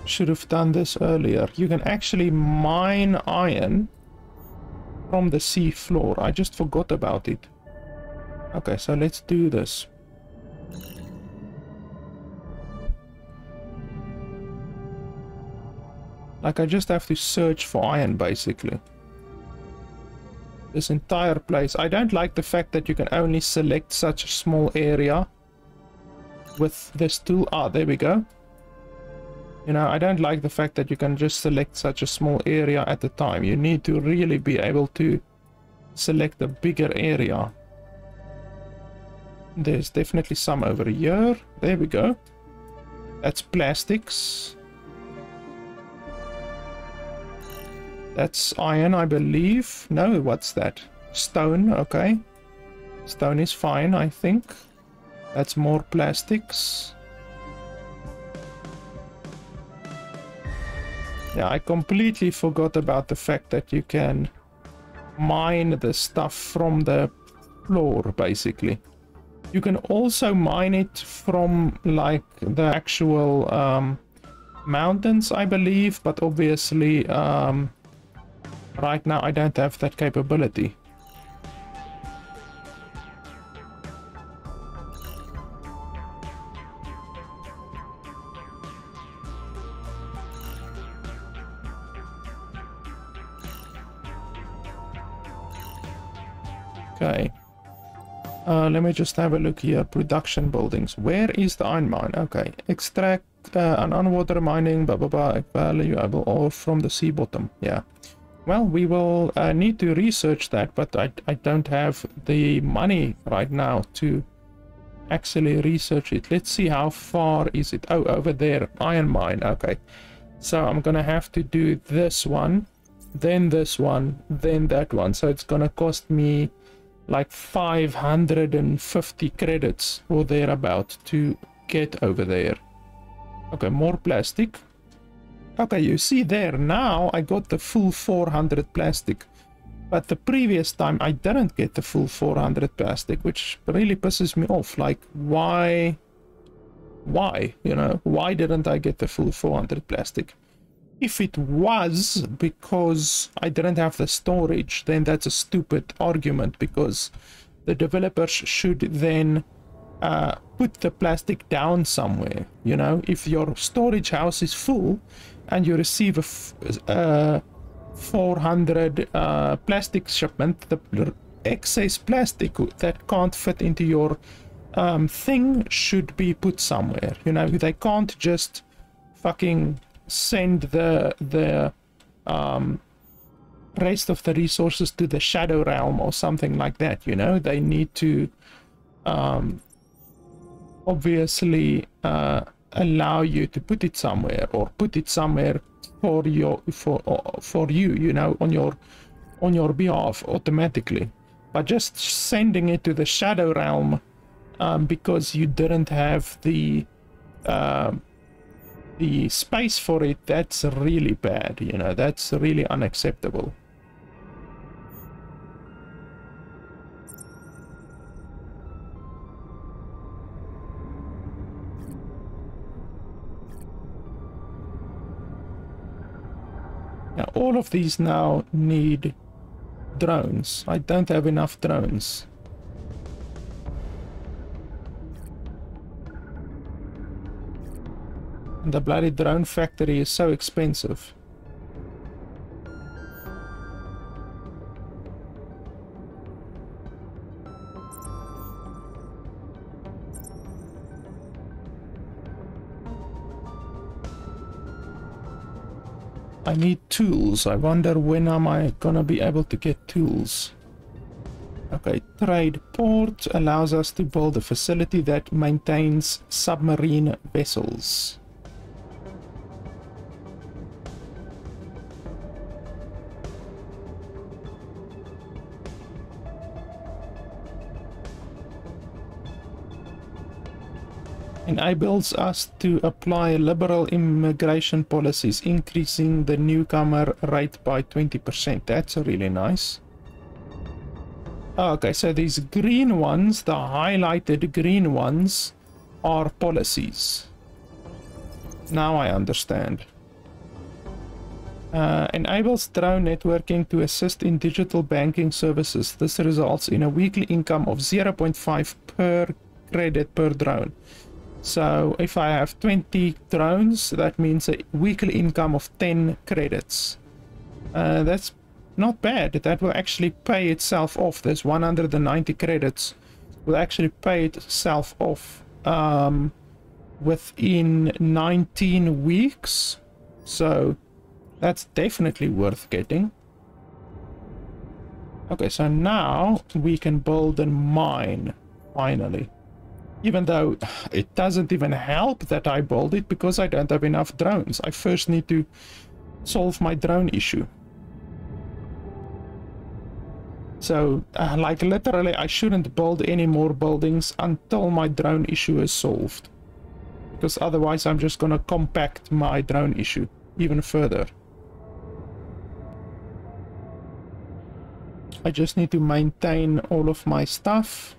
should have done this earlier. You can actually mine iron from the sea floor. I just forgot about it. Okay, so let's do this. Like I just have to search for iron basically. This entire place. I don't like the fact that you can only select such a small area with this tool. Ah, there we go. You know, I don't like the fact that you can just select such a small area at a time. You need to really be able to select a bigger area. There's definitely some over here. There we go. That's plastics. That's iron, I believe. No, what's that? Stone, okay. Stone is fine, I think. That's more plastics. Yeah, I completely forgot about the fact that you can mine the stuff from the floor, basically. You can also mine it from, like, the actual um, mountains, I believe, but obviously, um, right now I don't have that capability. Okay. Uh, let me just have a look here. Production buildings. Where is the iron mine? Okay. Extract uh, an underwater mining, blah, blah, blah, valuable ore from the sea bottom. Yeah. Well, we will uh, need to research that, but I, I don't have the money right now to actually research it. Let's see how far is it. Oh, over there. Iron mine. Okay. So I'm going to have to do this one, then this one, then that one. So it's going to cost me like 550 credits or thereabout to get over there. Okay, more plastic. Okay, you see there, now I got the full 400 plastic. But the previous time I didn't get the full 400 plastic, which really pisses me off. Like, why? Why? You know, why didn't I get the full 400 plastic? If it was because I didn't have the storage, then that's a stupid argument because the developers should then uh, put the plastic down somewhere. You know, if your storage house is full and you receive a uh, 400 uh, plastic shipment, the excess plastic that can't fit into your um, thing should be put somewhere. You know, they can't just fucking send the the um, rest of the resources to the shadow realm or something like that. You know, they need to um, obviously uh, allow you to put it somewhere or put it somewhere for your for for you you know on your on your behalf automatically but just sending it to the shadow realm um, because you didn't have the uh, the space for it that's really bad you know that's really unacceptable Now, all of these now need drones. I don't have enough drones. The bloody drone factory is so expensive. I need tools. I wonder when am I gonna be able to get tools. Okay, trade port allows us to build a facility that maintains submarine vessels. Enables us to apply liberal immigration policies, increasing the newcomer rate by 20%. That's really nice. Okay, so these green ones, the highlighted green ones, are policies. Now I understand. Uh, enables drone networking to assist in digital banking services. This results in a weekly income of 0.5 per credit per drone. So if I have 20 drones, that means a weekly income of 10 credits. Uh, that's not bad. That will actually pay itself off. There's 190 credits. Will actually pay itself off um, within 19 weeks. So that's definitely worth getting. Okay, so now we can build a mine, finally. Even though it doesn't even help that I build it because I don't have enough drones. I first need to solve my drone issue. So, uh, like literally, I shouldn't build any more buildings until my drone issue is solved. Because otherwise I'm just gonna compact my drone issue even further. I just need to maintain all of my stuff.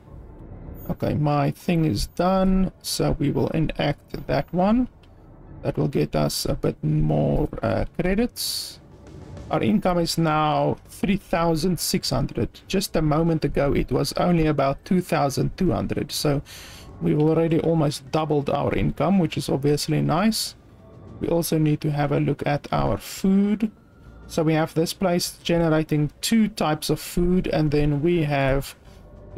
Okay, my thing is done, so we will enact that one. That will get us a bit more uh, credits. Our income is now 3,600. Just a moment ago it was only about 2,200, so we've already almost doubled our income, which is obviously nice. We also need to have a look at our food. So we have this place generating two types of food, and then we have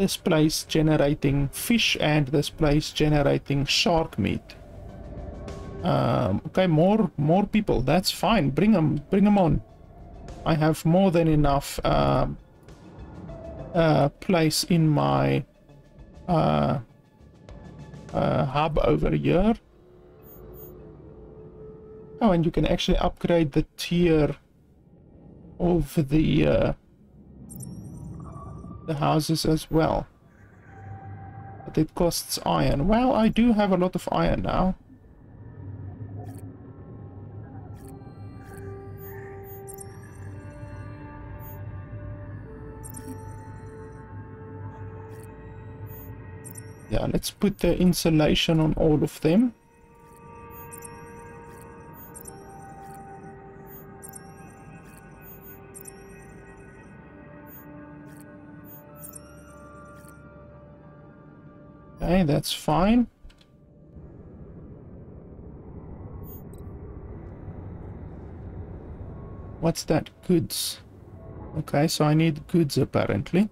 this place generating fish and this place generating shark meat. Um, okay, more more people. That's fine. Bring them, bring them on. I have more than enough uh, uh, place in my uh, uh, hub over here. Oh, and you can actually upgrade the tier of the uh, the houses as well. But it costs iron. Well, I do have a lot of iron now. Yeah, let's put the insulation on all of them. Okay, that's fine. What's that? Goods. Okay, so I need goods apparently.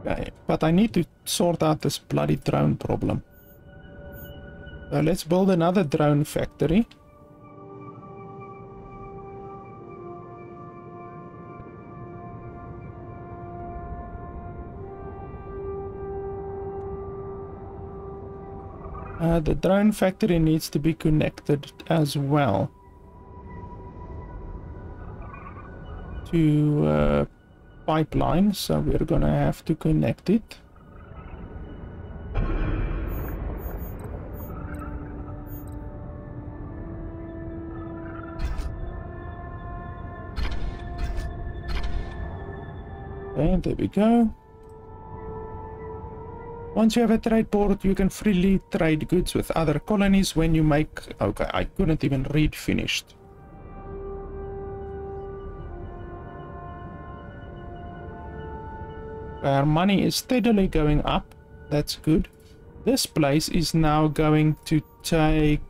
Okay, but I need to sort out this bloody drone problem. So let's build another drone factory. Uh, the drone factory needs to be connected as well to uh, pipeline, so we're gonna have to connect it. Okay, there we go. Once you have a trade port, you can freely trade goods with other colonies when you make... Okay, I couldn't even read finished. Our money is steadily going up. That's good. This place is now going to take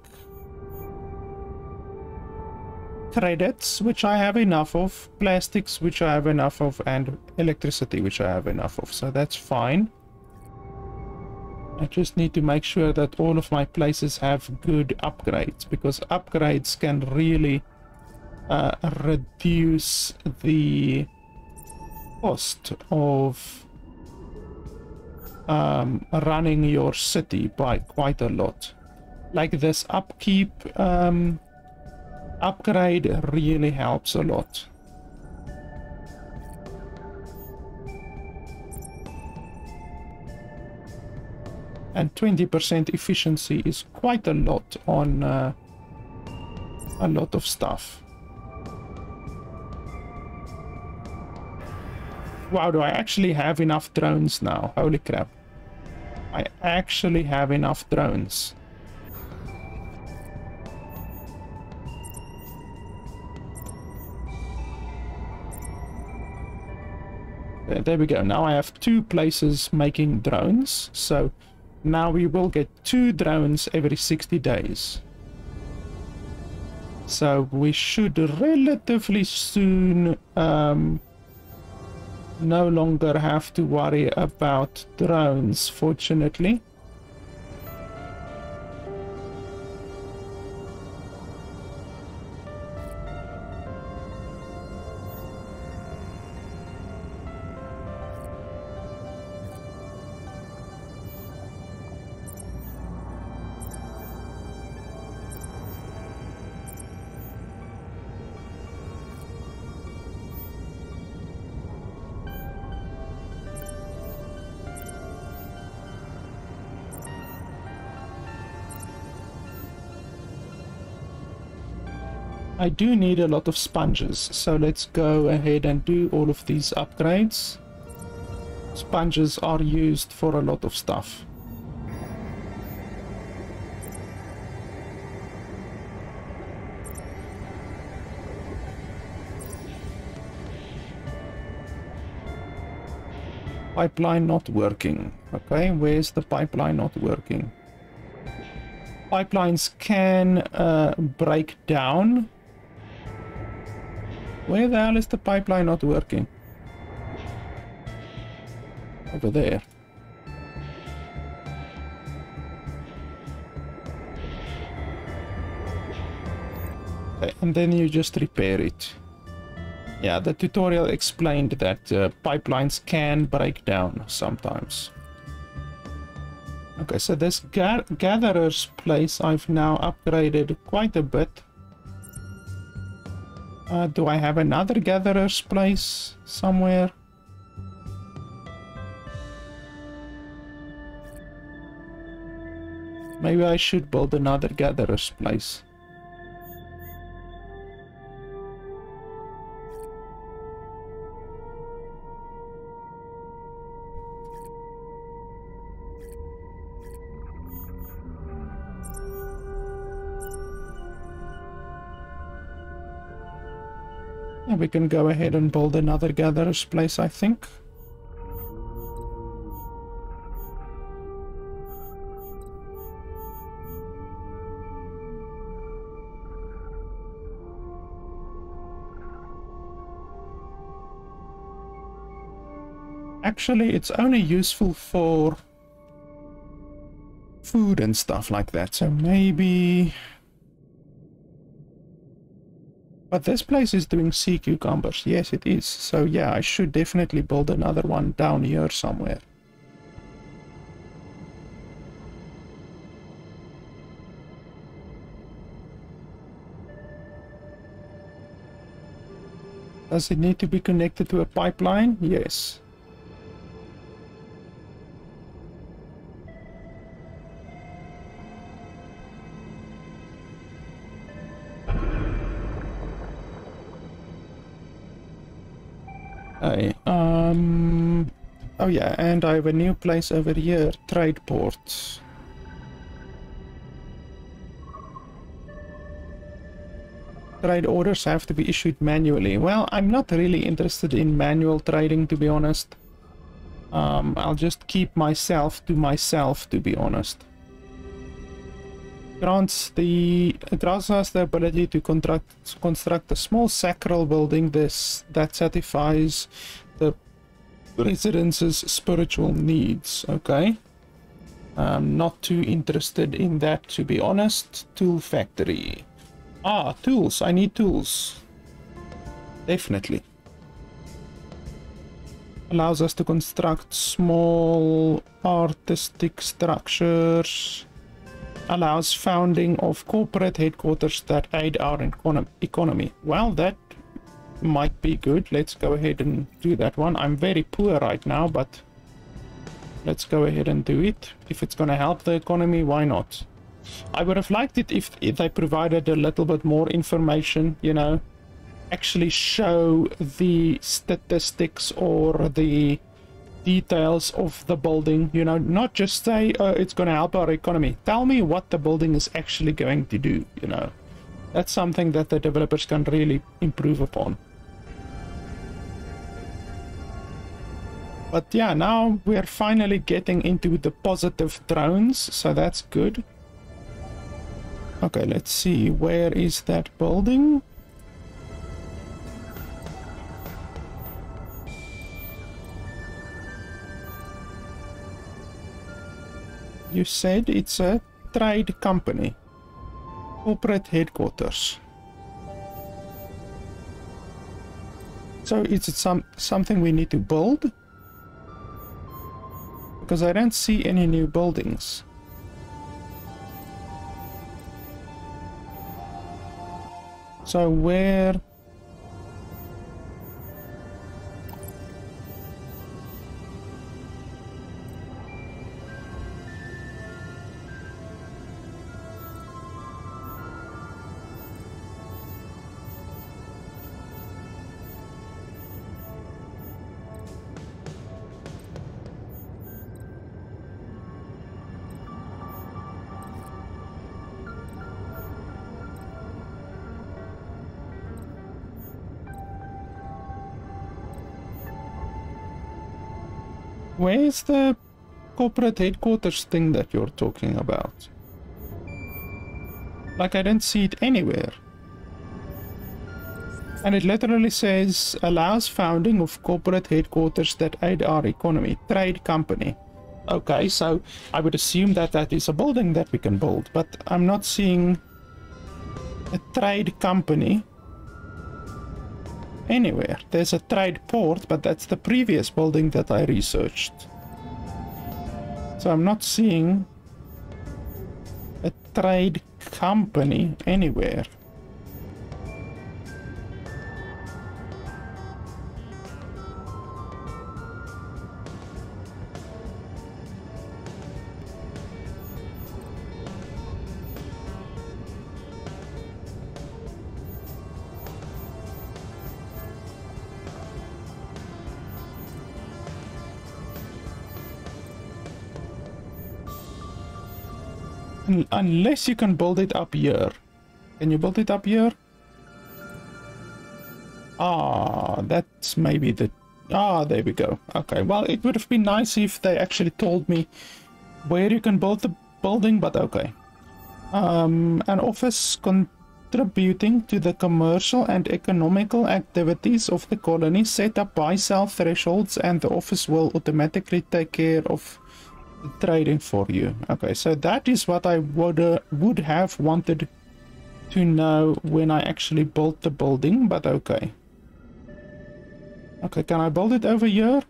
credits, which I have enough of, plastics, which I have enough of, and electricity, which I have enough of. So that's fine. I just need to make sure that all of my places have good upgrades because upgrades can really uh, reduce the cost of um, running your city by quite a lot. Like this upkeep um, upgrade really helps a lot. And 20% efficiency is quite a lot on uh, a lot of stuff. Wow, do I actually have enough drones now? Holy crap. I actually have enough drones. There we go. Now I have two places making drones. So now we will get two drones every 60 days. So we should relatively soon um, no longer have to worry about drones, fortunately. I do need a lot of sponges, so let's go ahead and do all of these upgrades. Sponges are used for a lot of stuff. Pipeline not working. Okay, where's the pipeline not working? Pipelines can uh, break down where the hell is the pipeline not working? Over there. And then you just repair it. Yeah, the tutorial explained that uh, pipelines can break down sometimes. Okay, so this ga gatherer's place I've now upgraded quite a bit. Uh, do I have another gatherer's place somewhere? Maybe I should build another gatherer's place. We can go ahead and build another gatherer's place, I think. Actually, it's only useful for food and stuff like that, so maybe... But this place is doing sea cucumbers. Yes, it is. So yeah, I should definitely build another one down here somewhere. Does it need to be connected to a pipeline? Yes. Um... Oh yeah, and I have a new place over here, Trade Port. Trade orders have to be issued manually. Well, I'm not really interested in manual trading, to be honest. Um, I'll just keep myself to myself, to be honest grants the grants us the ability to construct construct a small sacral building this that satisfies the residence's spiritual needs okay I'm not too interested in that to be honest. Tool factory. Ah tools. I need tools. Definitely. Allows us to construct small artistic structures allows founding of corporate headquarters that aid our economy. Well, that might be good. Let's go ahead and do that one. I'm very poor right now, but let's go ahead and do it. If it's going to help the economy, why not? I would have liked it if, if they provided a little bit more information, you know, actually show the statistics or the details of the building, you know, not just say oh, it's going to help our economy. Tell me what the building is actually going to do, you know. That's something that the developers can really improve upon. But yeah, now we're finally getting into the positive drones, so that's good. Okay, let's see, where is that building? You said it's a trade company. Corporate headquarters. So is it some something we need to build? Because I don't see any new buildings. So where Where's the corporate headquarters thing that you're talking about? Like I don't see it anywhere. And it literally says, allows founding of corporate headquarters that aid our economy. Trade company. Okay, so I would assume that that is a building that we can build, but I'm not seeing a trade company anywhere. There's a trade port, but that's the previous building that I researched. So I'm not seeing a trade company anywhere. Unless you can build it up here. Can you build it up here? Ah, that's maybe the... Ah, there we go. Okay, well, it would have been nice if they actually told me where you can build the building, but okay. Um, an office contributing to the commercial and economical activities of the colony set up buy-sell thresholds and the office will automatically take care of trading for you. Okay, so that is what I would, uh, would have wanted to know when I actually built the building, but okay. Okay, can I build it over here?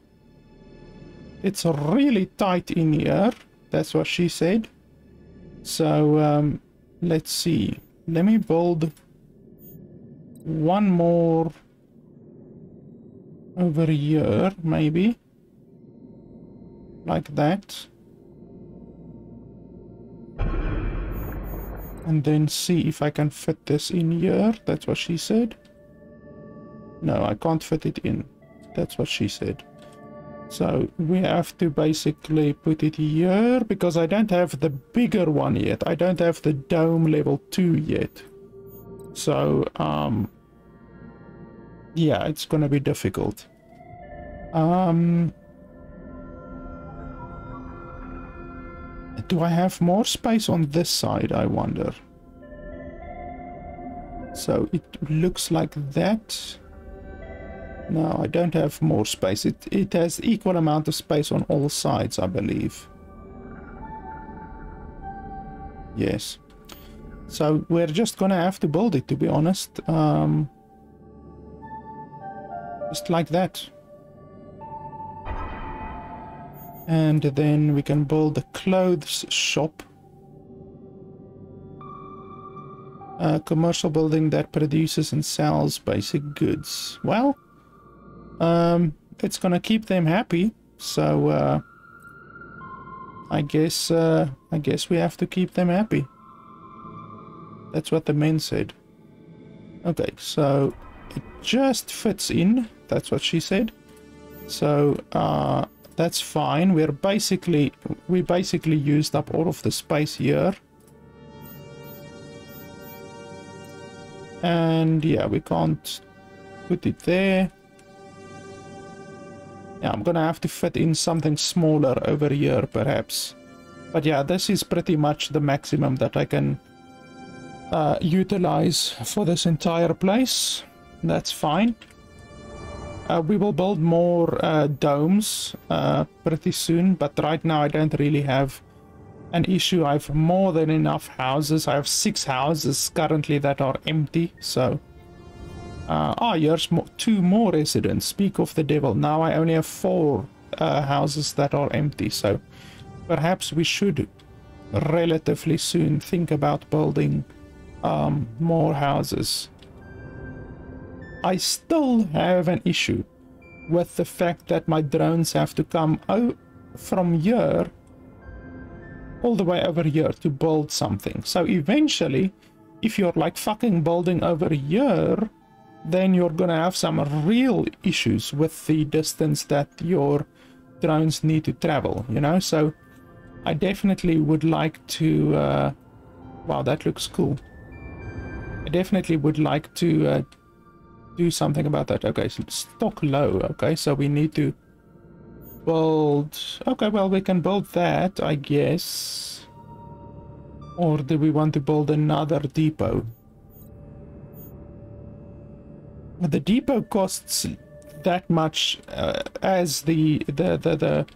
It's really tight in here. That's what she said. So, um, let's see. Let me build one more over here, maybe. Like that. And then see if I can fit this in here. That's what she said. No, I can't fit it in. That's what she said. So we have to basically put it here because I don't have the bigger one yet. I don't have the dome level 2 yet. So, um, yeah, it's going to be difficult. Um, do I have more space on this side, I wonder? So it looks like that. No, I don't have more space. It, it has equal amount of space on all sides, I believe. Yes. So we're just gonna have to build it, to be honest. Um, just like that. And then we can build a clothes shop. A commercial building that produces and sells basic goods. Well, um, it's gonna keep them happy. So uh, I guess uh, I guess we have to keep them happy. That's what the men said. Okay, so it just fits in. That's what she said. So uh, that's fine. We're basically we basically used up all of the space here. And yeah, we can't put it there. Yeah, I'm gonna have to fit in something smaller over here, perhaps. But yeah, this is pretty much the maximum that I can uh, utilize for this entire place. That's fine. Uh, we will build more uh, domes uh, pretty soon, but right now I don't really have an issue. I have more than enough houses. I have six houses currently that are empty, so uh, ah, here's mo two more residents. Speak of the devil. Now I only have four uh, houses that are empty, so perhaps we should relatively soon think about building um, more houses. I still have an issue with the fact that my drones have to come out from here all the way over here to build something. So eventually, if you're like fucking building over here, then you're gonna have some real issues with the distance that your drones need to travel, you know? So I definitely would like to... Uh, wow, that looks cool. I definitely would like to uh, do something about that. Okay, so stock low. Okay, so we need to build... Okay, well, we can build that, I guess. Or do we want to build another depot? the depot costs that much uh, as the, the the the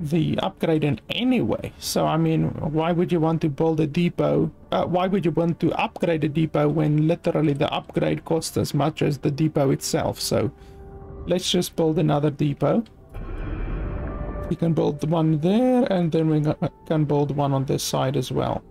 the upgrade in anyway. So I mean, why would you want to build a depot? Uh, why would you want to upgrade a depot when literally the upgrade costs as much as the depot itself? So let's just build another depot. We can build one there, and then we can build one on this side as well.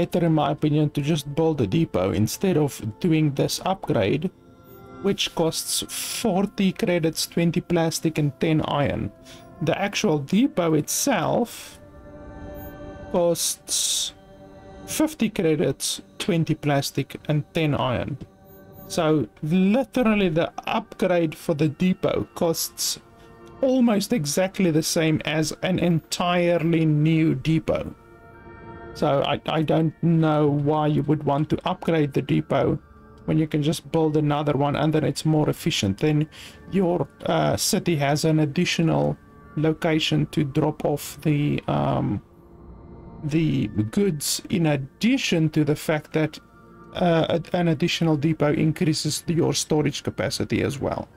Better in my opinion to just build a depot instead of doing this upgrade which costs 40 credits 20 plastic and 10 iron the actual depot itself costs 50 credits 20 plastic and 10 iron so literally the upgrade for the depot costs almost exactly the same as an entirely new depot. So I, I don't know why you would want to upgrade the depot when you can just build another one and then it's more efficient. Then your uh, city has an additional location to drop off the um, the goods in addition to the fact that uh, an additional depot increases your storage capacity as well.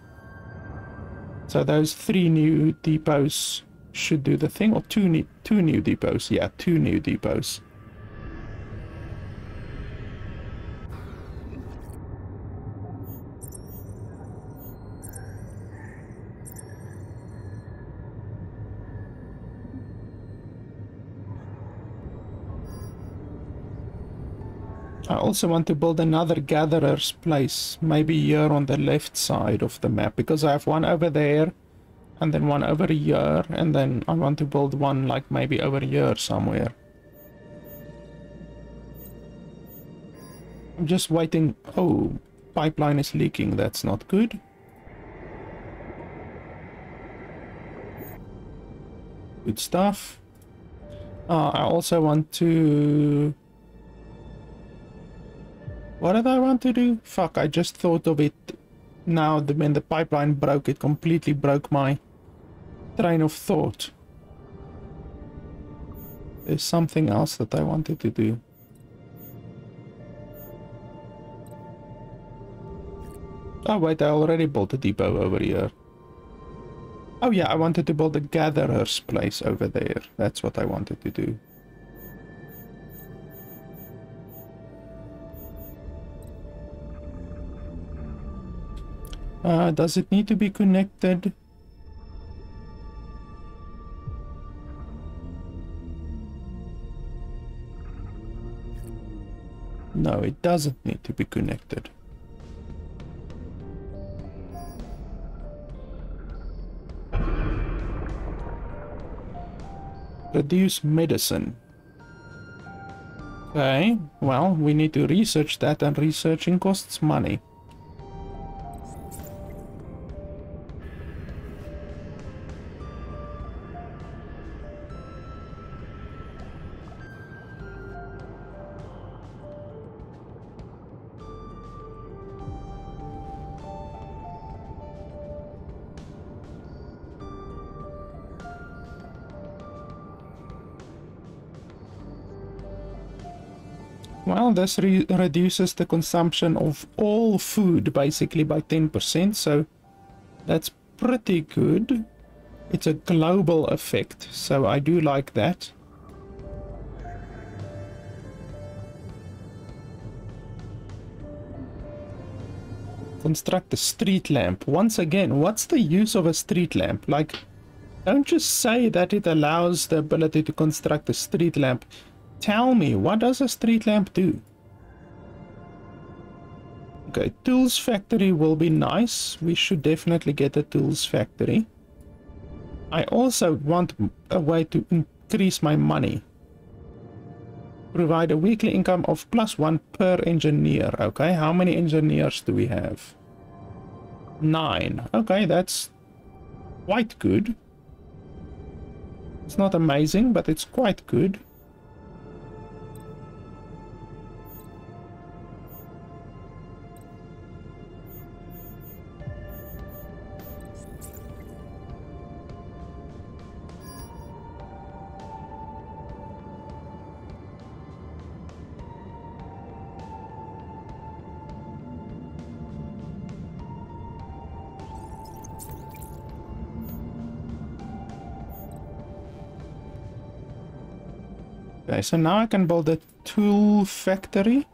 So those three new depots should do the thing, or two new, two new depots. Yeah, two new depots. I also want to build another gatherer's place, maybe here on the left side of the map, because I have one over there, and then one over here, and then I want to build one like maybe over here somewhere. I'm just waiting. Oh, pipeline is leaking. That's not good. Good stuff. Uh, I also want to what did I want to do? Fuck, I just thought of it now when the pipeline broke. It completely broke my train of thought. There's something else that I wanted to do. Oh wait, I already built a depot over here. Oh yeah, I wanted to build a gatherer's place over there. That's what I wanted to do. Uh, does it need to be connected? No, it doesn't need to be connected. Reduce medicine. Okay, well, we need to research that and researching costs money. This re reduces the consumption of all food basically by 10%, so that's pretty good. It's a global effect, so I do like that. Construct a street lamp. Once again, what's the use of a street lamp? Like, don't just say that it allows the ability to construct a street lamp. Tell me, what does a street lamp do? Okay, tools factory will be nice. We should definitely get a tools factory. I also want a way to increase my money. Provide a weekly income of plus one per engineer. Okay, how many engineers do we have? Nine. Okay, that's quite good. It's not amazing, but it's quite good. Okay, so now I can build a tool factory.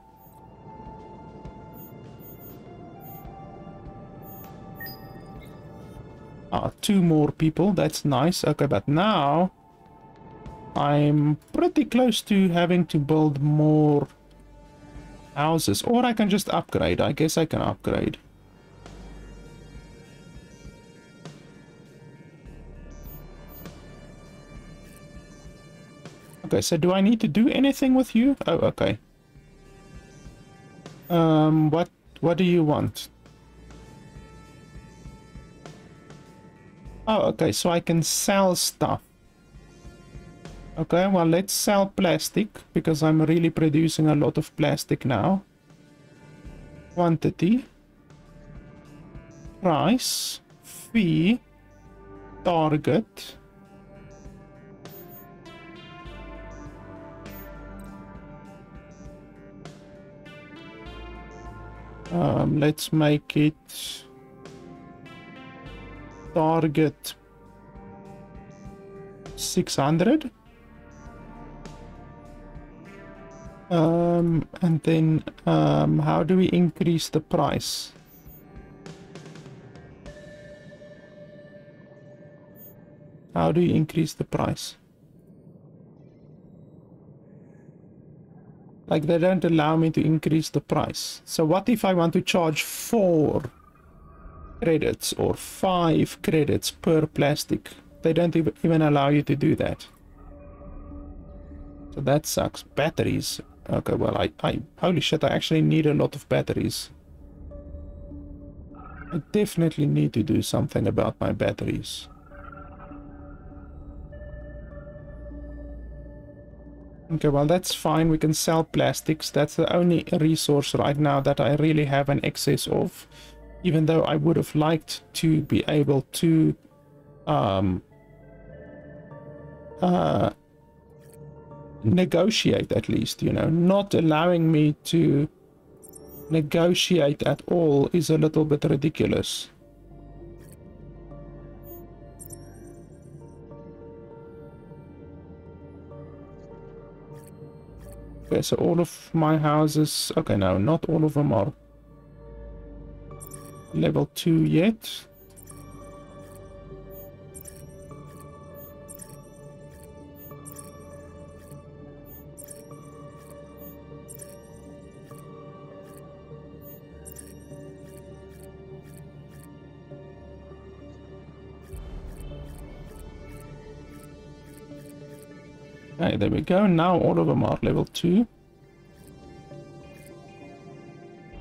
Ah, two more people, that's nice. Okay, but now I'm pretty close to having to build more houses. Or I can just upgrade. I guess I can upgrade. Okay, so do I need to do anything with you? Oh, okay. Um, what, what do you want? Oh, okay, so I can sell stuff. Okay, well, let's sell plastic, because I'm really producing a lot of plastic now. Quantity. Price. Fee. Target. Um, let's make it target 600 um, and then um, how do we increase the price? How do you increase the price Like they don't allow me to increase the price. So what if I want to charge four credits or five credits per plastic? They don't even allow you to do that. So that sucks. Batteries. Okay, well, I, I, holy shit, I actually need a lot of batteries. I definitely need to do something about my batteries. Okay, well that's fine. We can sell plastics. That's the only resource right now that I really have an excess of. Even though I would have liked to be able to um, uh, negotiate at least, you know. Not allowing me to negotiate at all is a little bit ridiculous. Okay, so all of my houses... Okay, no, not all of them are level 2 yet. Okay, there we go. Now all of them are level 2.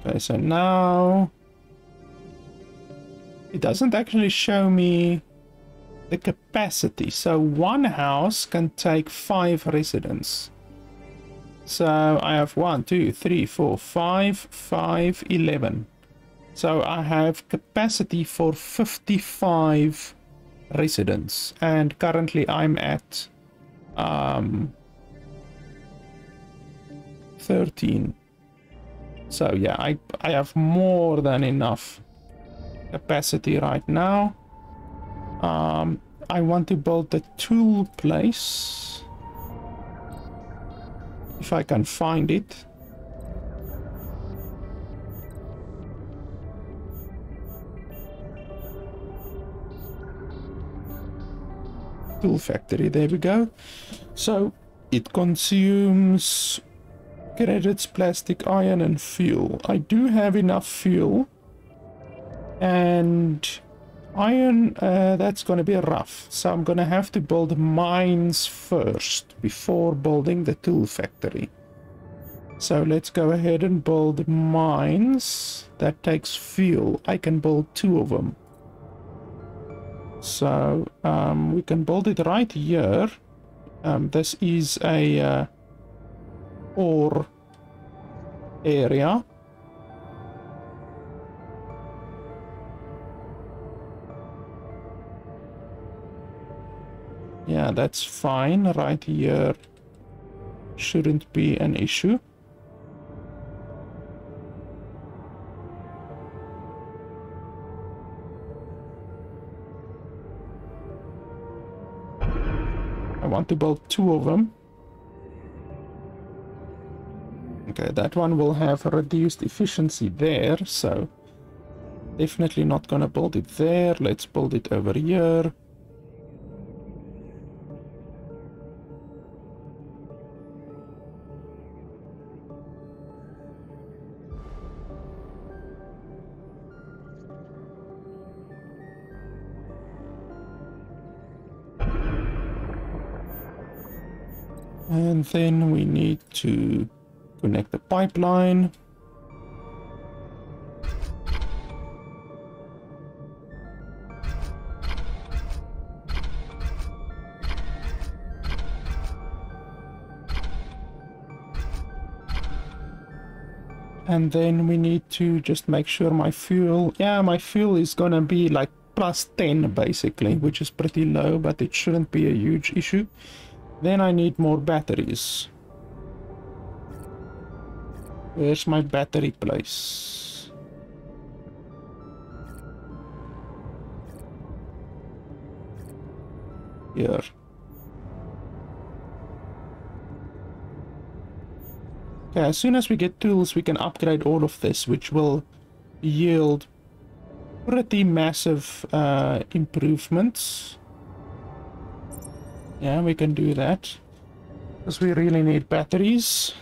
Okay, so now... It doesn't actually show me the capacity. So one house can take five residents. So I have one, two, three, four, five, five, eleven. So I have capacity for 55 residents. And currently I'm at um, 13. So yeah, I, I have more than enough capacity right now. Um, I want to build the tool place. If I can find it. Tool factory. There we go. So it consumes credits, plastic, iron, and fuel. I do have enough fuel. And iron, uh, that's going to be rough. So I'm going to have to build mines first before building the tool factory. So let's go ahead and build mines. That takes fuel. I can build two of them. So um, we can build it right here. Um, this is a uh, ore area. Yeah, that's fine. Right here shouldn't be an issue. Want to build two of them. Okay, that one will have reduced efficiency there, so definitely not gonna build it there. Let's build it over here. And then we need to connect the pipeline. and then we need to just make sure my fuel yeah my fuel is gonna be like plus 10 basically which is pretty low but it shouldn't be a huge issue then I need more batteries. Where's my battery place? Here. Okay, as soon as we get tools, we can upgrade all of this, which will yield pretty massive uh, improvements. Yeah, we can do that. Because we really need batteries.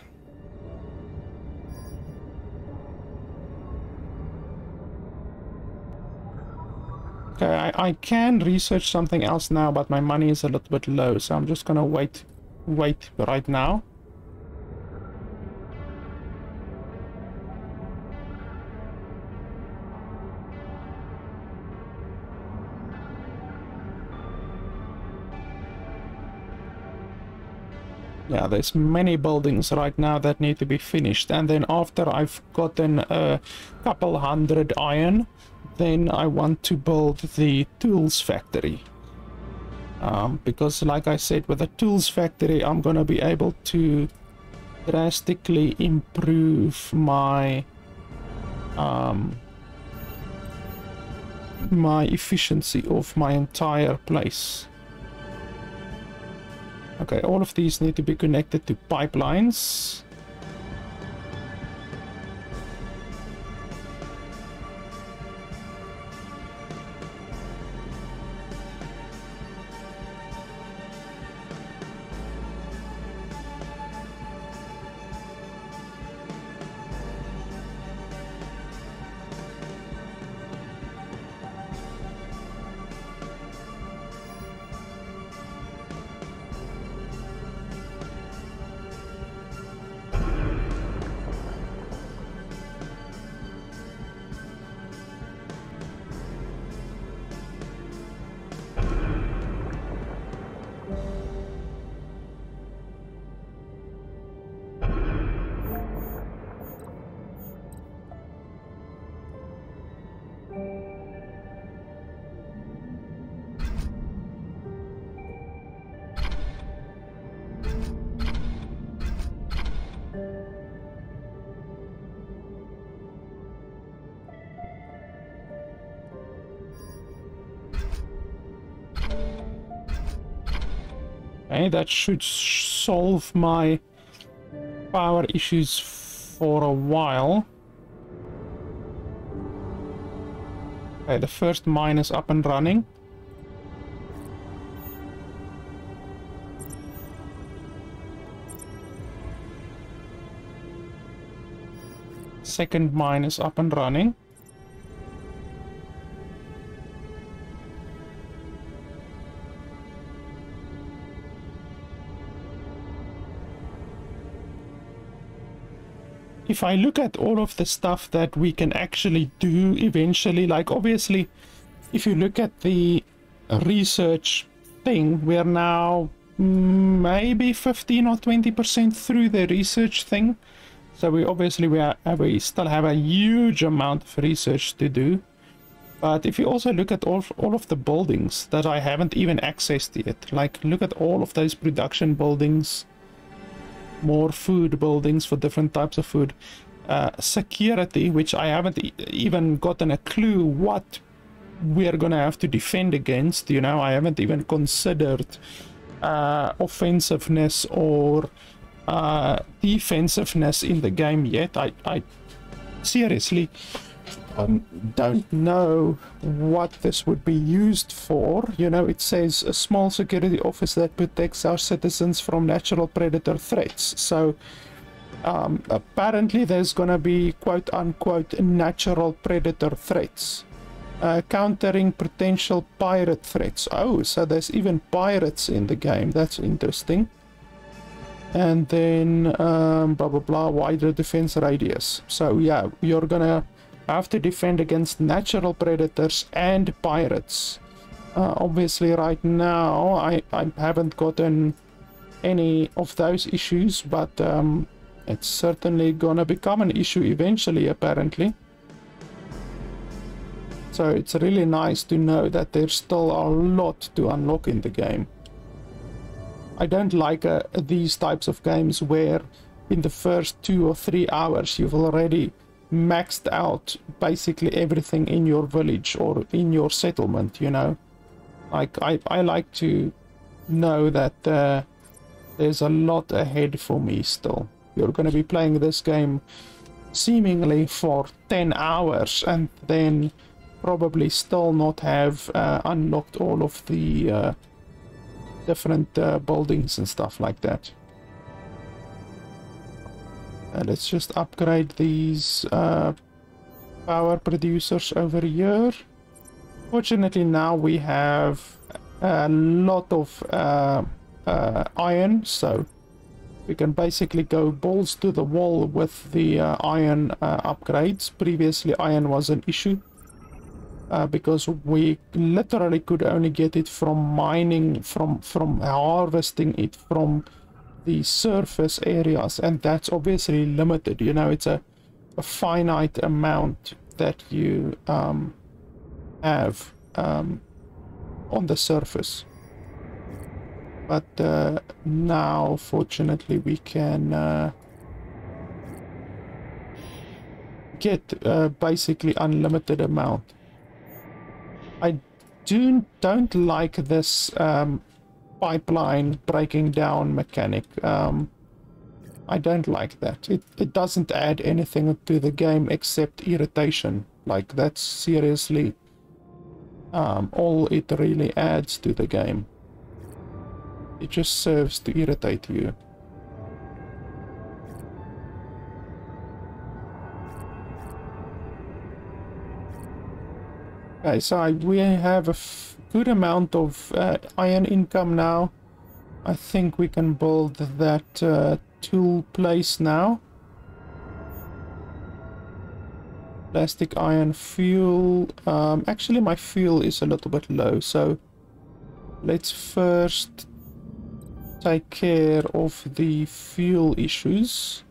Okay, I, I can research something else now, but my money is a little bit low, so I'm just gonna wait, wait right now. Yeah there's many buildings right now that need to be finished. And then after I've gotten a couple hundred iron then I want to build the tools factory. Um, because like I said with the tools factory I'm gonna be able to drastically improve my um, my efficiency of my entire place Okay, all of these need to be connected to pipelines. That should solve my power issues for a while. Okay, the first mine is up and running. Second mine is up and running. If I look at all of the stuff that we can actually do eventually, like obviously, if you look at the research thing, we're now maybe 15 or 20% through the research thing. So we obviously we, are, we still have a huge amount of research to do. But if you also look at all, all of the buildings that I haven't even accessed yet, like look at all of those production buildings, more food buildings for different types of food. Uh, security, which I haven't e even gotten a clue what we're gonna have to defend against. You know, I haven't even considered uh, offensiveness or uh, defensiveness in the game yet. I, I seriously um, don't know what this would be used for. You know, it says a small security office that protects our citizens from natural predator threats. So um, apparently there's going to be quote unquote natural predator threats. Uh, countering potential pirate threats. Oh, so there's even pirates in the game. That's interesting. and then um, blah blah blah wider defense radius so yeah you're gonna have to defend against natural predators and pirates. Uh, obviously right now I, I haven't gotten any of those issues but um, it's certainly gonna become an issue eventually apparently. So it's really nice to know that there's still a lot to unlock in the game. I don't like uh, these types of games where in the first two or three hours you've already maxed out basically everything in your village or in your settlement, you know. Like, I, I like to know that uh, there's a lot ahead for me still. You're going to be playing this game seemingly for 10 hours and then probably still not have uh, unlocked all of the uh, different uh, buildings and stuff like that. Uh, let's just upgrade these uh, power producers over here. Fortunately now we have a lot of uh, uh, iron, so we can basically go balls to the wall with the uh, iron upgrades. Previously iron was an issue uh, because we literally could only get it from mining, from, from harvesting it from the surface areas, and that's obviously limited. You know, it's a, a finite amount that you um, have um, on the surface. But uh, now, fortunately, we can uh, get uh, basically unlimited amount. I do don't like this um, pipeline breaking down mechanic. Um, I don't like that. It, it doesn't add anything to the game except irritation. Like, that's seriously um, all it really adds to the game. It just serves to irritate you. Okay, so I, we have a good amount of uh, iron income now. I think we can build that uh, tool place now. Plastic iron fuel. Um, actually, my fuel is a little bit low, so let's first take care of the fuel issues.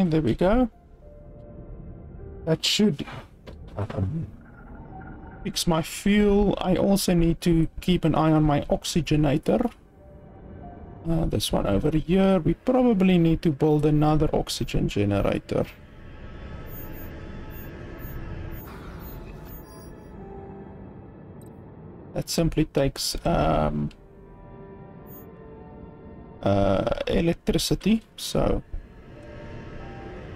Okay, there we go. That should fix my fuel. I also need to keep an eye on my oxygenator. Uh, this one over here. We probably need to build another oxygen generator. That simply takes um, uh, electricity, so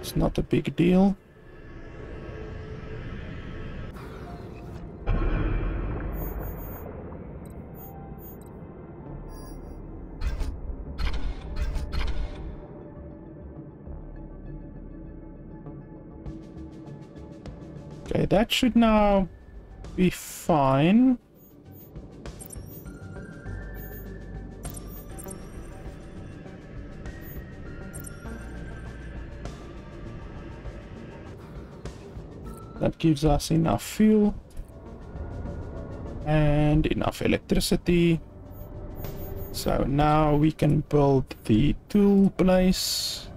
it's not a big deal. Okay, that should now be fine. That gives us enough fuel and enough electricity. So now we can build the tool place.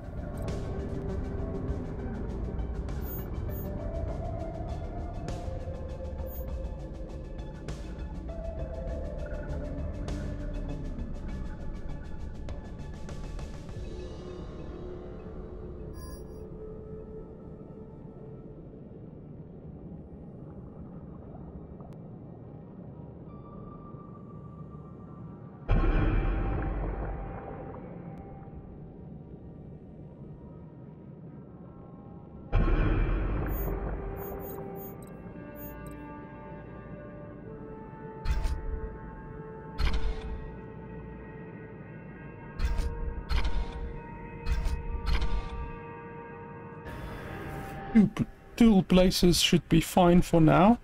Places should be fine for now.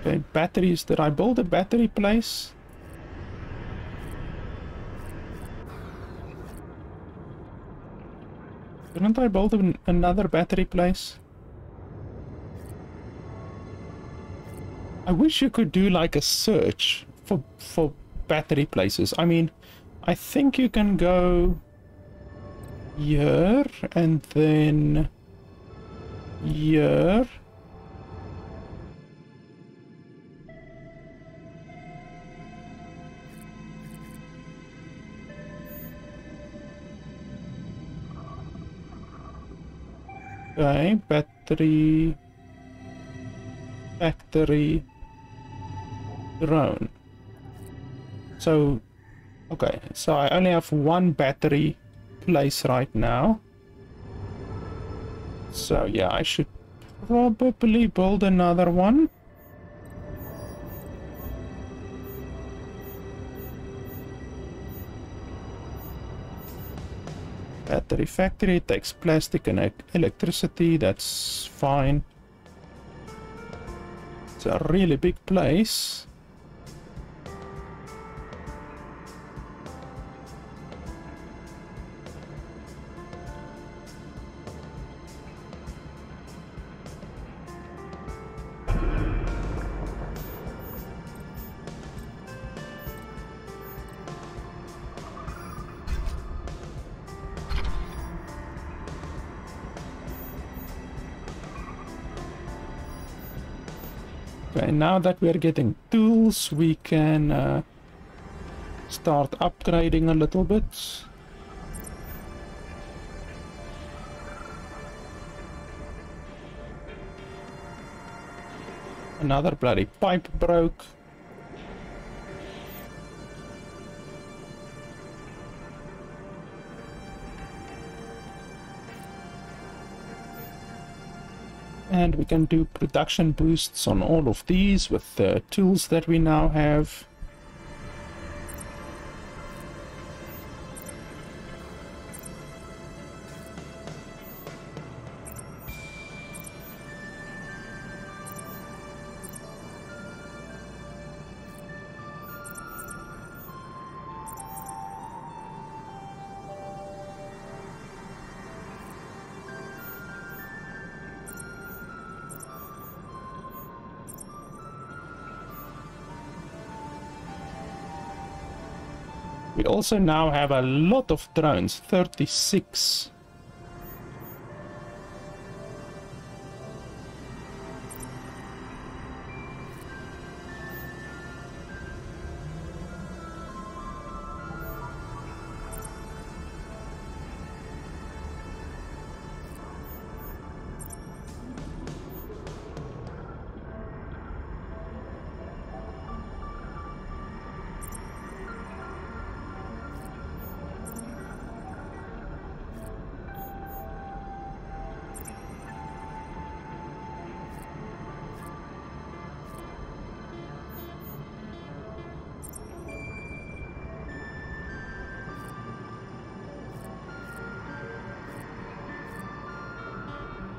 Okay, batteries. Did I build a battery place? Didn't I build an another battery place? I wish you could do like a search for for battery places. I mean, I think you can go here and then here. Okay, battery, factory, drone. So, okay, so I only have one battery place right now. So yeah, I should probably build another one. Battery factory takes plastic and electricity, that's fine. It's a really big place. Okay, now that we're getting tools, we can uh, start upgrading a little bit. Another bloody pipe broke. And we can do production boosts on all of these with the tools that we now have. Also now have a lot of drones, 36.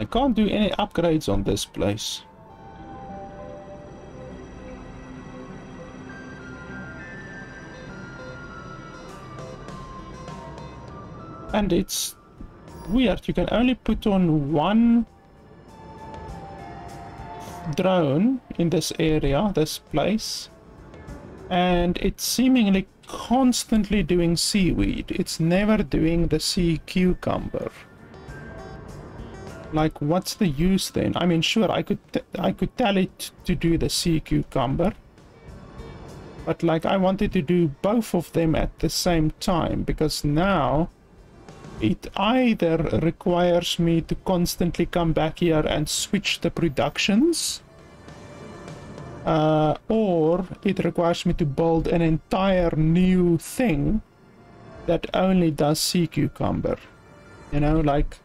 Can't do any upgrades on this place. And it's weird, you can only put on one drone in this area, this place. And it's seemingly constantly doing seaweed. It's never doing the sea cucumber. Like, what's the use then? I mean, sure, I could I could tell it to do the sea cucumber. But like, I wanted to do both of them at the same time because now it either requires me to constantly come back here and switch the productions uh, or it requires me to build an entire new thing that only does sea cucumber you know like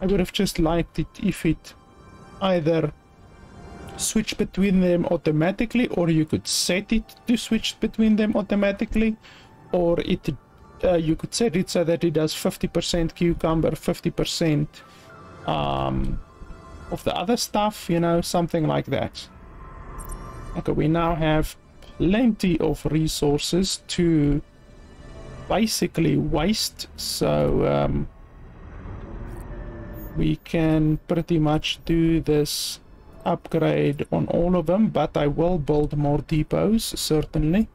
I would have just liked it if it either switch between them automatically or you could set it to switch between them automatically or it uh, you could set it so that it does 50% cucumber, 50% um, of the other stuff, you know, something like that. Okay, we now have plenty of resources to basically waste, so um, we can pretty much do this upgrade on all of them, but I will build more depots, certainly.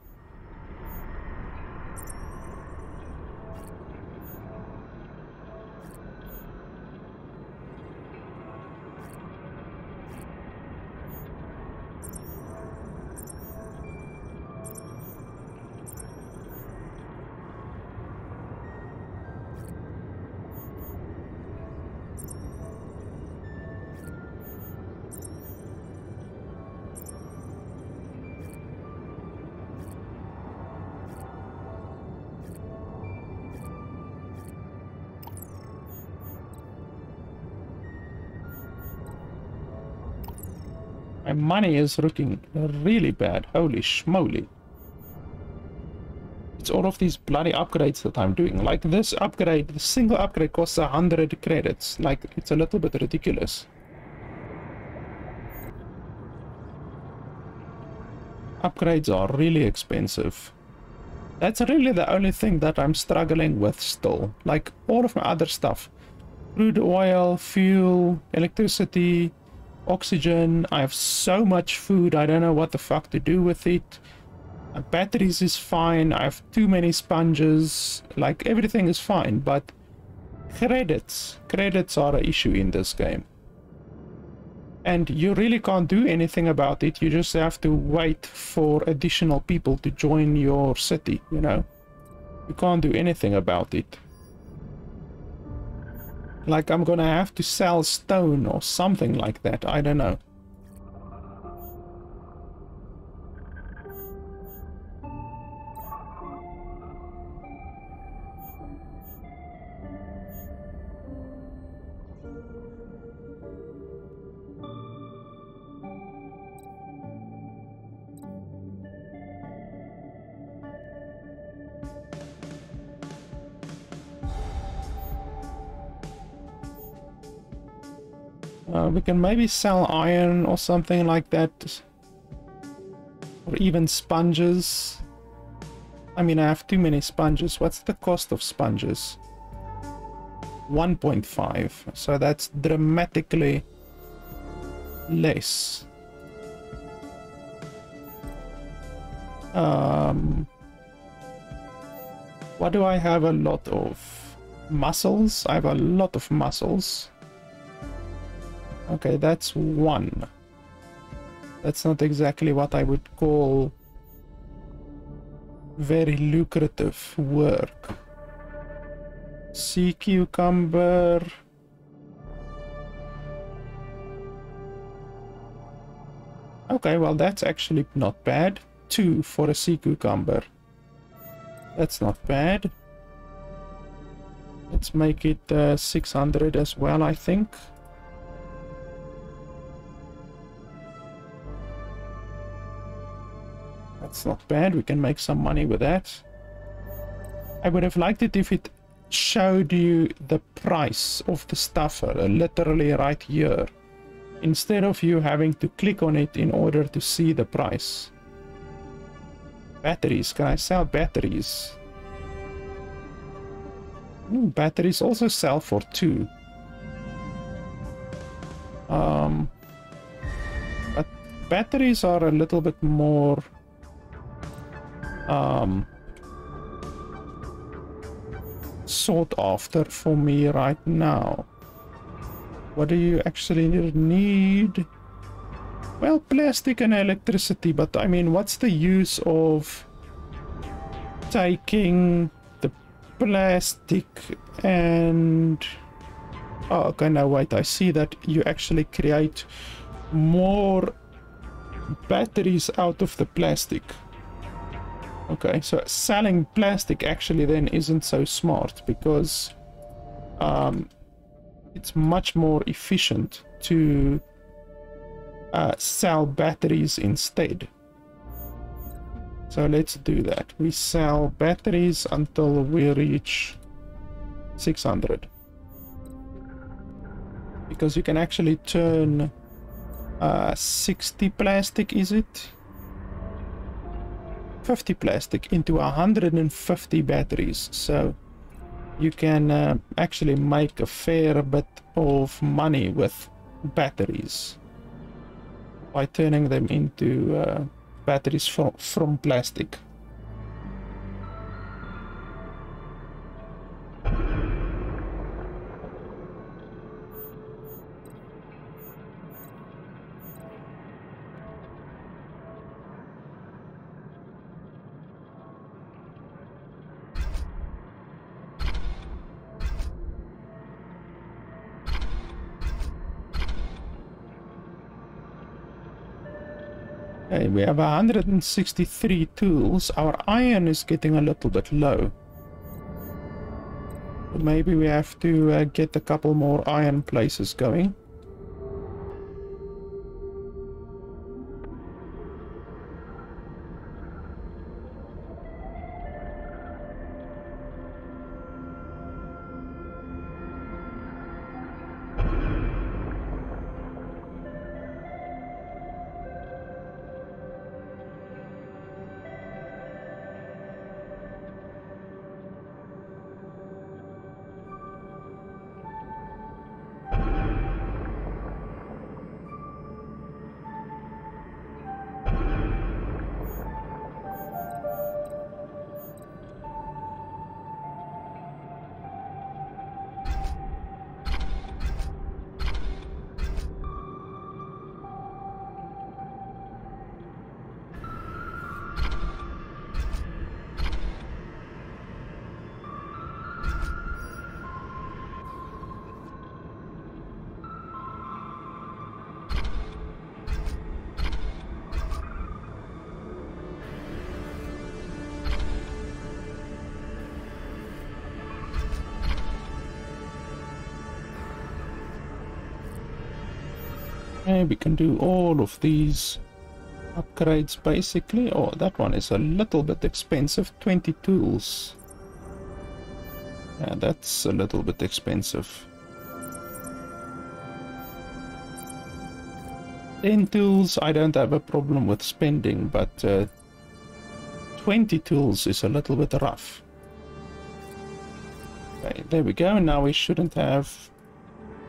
My money is looking really bad. Holy schmoly. It's all of these bloody upgrades that I'm doing. Like this upgrade, the single upgrade costs a hundred credits. Like, it's a little bit ridiculous. Upgrades are really expensive. That's really the only thing that I'm struggling with still. Like, all of my other stuff. Crude oil, fuel, electricity, oxygen. I have so much food, I don't know what the fuck to do with it. My batteries is fine, I have too many sponges, like everything is fine, but credits, credits are an issue in this game. And you really can't do anything about it, you just have to wait for additional people to join your city, you know? You can't do anything about it. Like I'm gonna have to sell stone or something like that, I don't know. Uh, we can maybe sell iron or something like that. Or even sponges. I mean, I have too many sponges. What's the cost of sponges? 1.5. So that's dramatically less. Um, what do I have a lot of? Mussels? I have a lot of mussels. Okay, that's one. That's not exactly what I would call very lucrative work. Sea cucumber. Okay, well that's actually not bad. Two for a sea cucumber. That's not bad. Let's make it uh, 600 as well, I think. That's not bad. We can make some money with that. I would have liked it if it showed you the price of the stuffer literally right here instead of you having to click on it in order to see the price. Batteries, can I sell batteries? Ooh, batteries also sell for two. Um, but batteries are a little bit more um, sought after for me right now. What do you actually need? Well, plastic and electricity, but I mean, what's the use of taking the plastic and... Oh, okay, now wait, I see that you actually create more batteries out of the plastic. Okay, so selling plastic actually then isn't so smart because um, it's much more efficient to uh, sell batteries instead. So let's do that. We sell batteries until we reach 600. Because you can actually turn uh, 60 plastic, is it? 50 plastic into 150 batteries. So you can uh, actually make a fair bit of money with batteries by turning them into uh, batteries from, from plastic. Okay, we have 163 tools. Our iron is getting a little bit low. Maybe we have to uh, get a couple more iron places going. We can do all of these upgrades basically. Oh, that one is a little bit expensive. 20 tools. Yeah, that's a little bit expensive. 10 tools, I don't have a problem with spending, but uh, 20 tools is a little bit rough. Okay, there we go. Now we shouldn't have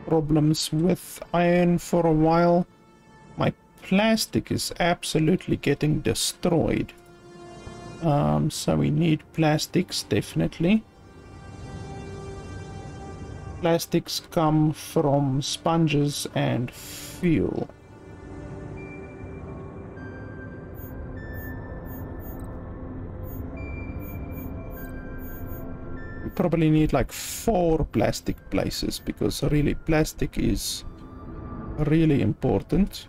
problems with iron for a while. Plastic is absolutely getting destroyed. Um, so we need plastics, definitely. Plastics come from sponges and fuel. probably need like four plastic places because really plastic is really important.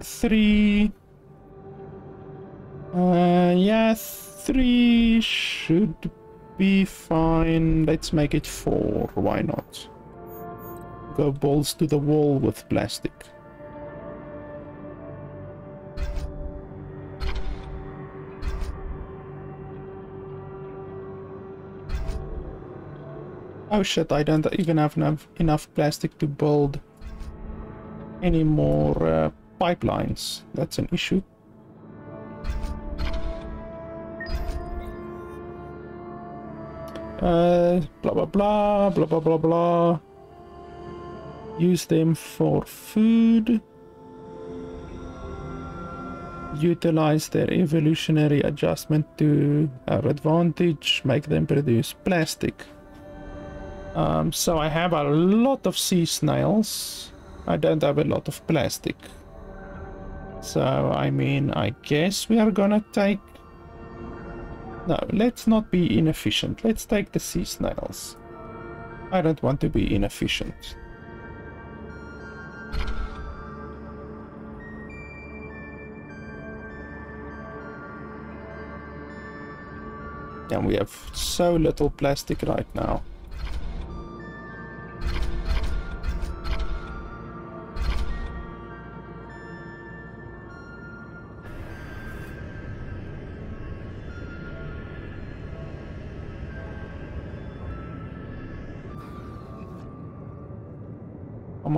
Three. Uh, yeah, three should be fine. Let's make it four. Why not? Go balls to the wall with plastic. Oh shit, I don't even have enough, enough plastic to build any more uh, pipelines. That's an issue. Uh, blah blah blah, blah blah blah blah. Use them for food. Utilize their evolutionary adjustment to our advantage. Make them produce plastic. Um, so I have a lot of sea snails. I don't have a lot of plastic. So, I mean, I guess we are gonna take... No, let's not be inefficient. Let's take the sea snails. I don't want to be inefficient. And we have so little plastic right now.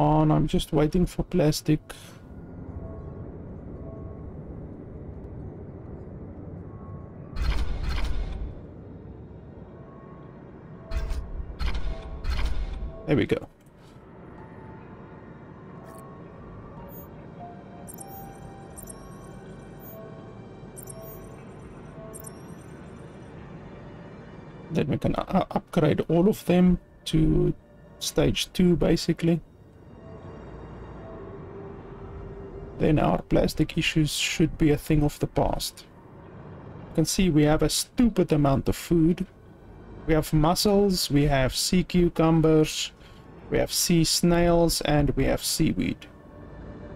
On, I'm just waiting for plastic. There we go. Then we can uh, upgrade all of them to stage 2 basically. Then our plastic issues should be a thing of the past. You can see we have a stupid amount of food. We have mussels, we have sea cucumbers, we have sea snails, and we have seaweed.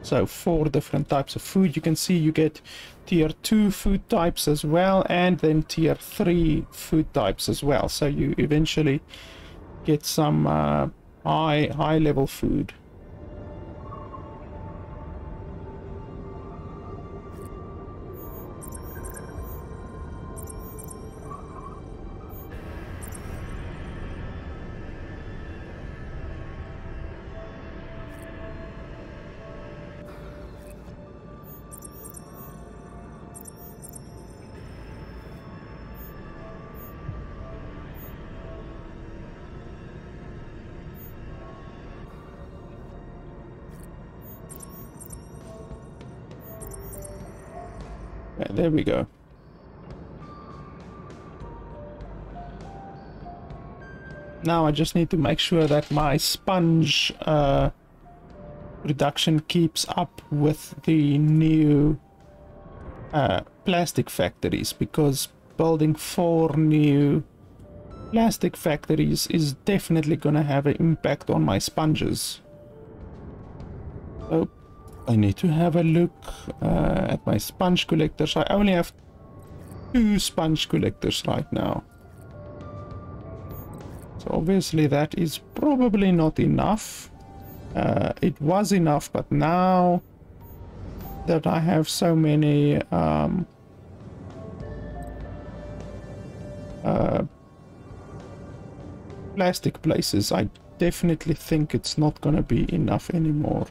So four different types of food. You can see you get tier 2 food types as well, and then tier 3 food types as well. So you eventually get some uh, high, high level food. There we go. Now I just need to make sure that my sponge uh, reduction keeps up with the new uh, plastic factories because building four new plastic factories is definitely going to have an impact on my sponges. So I need to have a look uh, at my sponge collectors. I only have two sponge collectors right now. So obviously that is probably not enough. Uh, it was enough, but now that I have so many um, uh, plastic places, I definitely think it's not going to be enough anymore.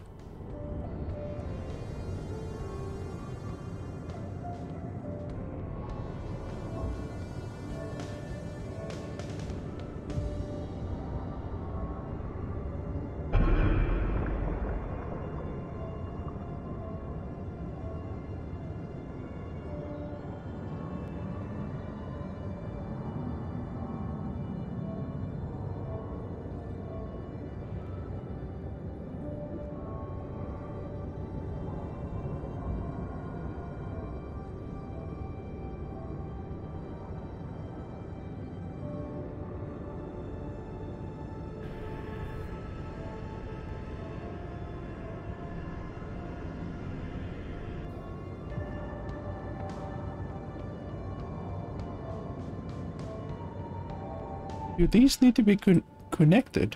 These need to be con connected?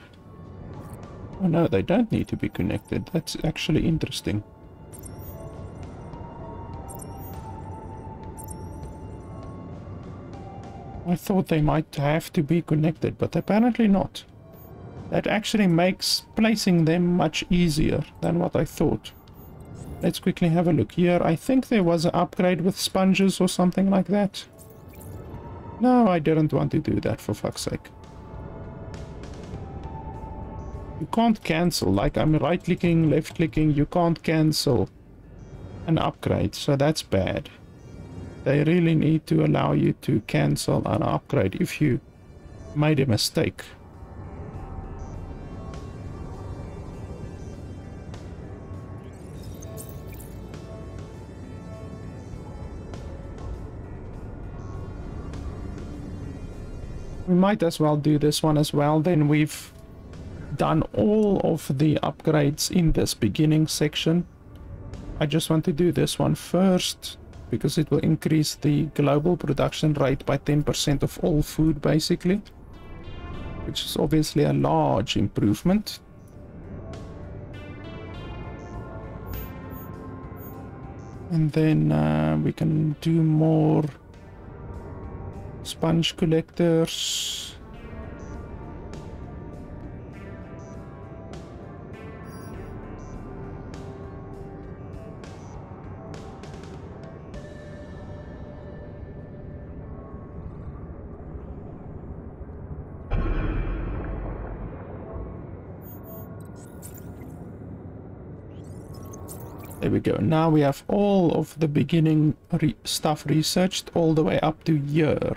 Oh no, they don't need to be connected. That's actually interesting. I thought they might have to be connected, but apparently not. That actually makes placing them much easier than what I thought. Let's quickly have a look here. I think there was an upgrade with sponges or something like that. No, I didn't want to do that for fuck's sake. Can't cancel, like I'm right clicking, left clicking, you can't cancel an upgrade, so that's bad. They really need to allow you to cancel an upgrade if you made a mistake. We might as well do this one as well, then we've done all of the upgrades in this beginning section. I just want to do this one first because it will increase the global production rate by 10% of all food basically which is obviously a large improvement and then uh, we can do more sponge collectors. There we go. Now we have all of the beginning re stuff researched all the way up to year.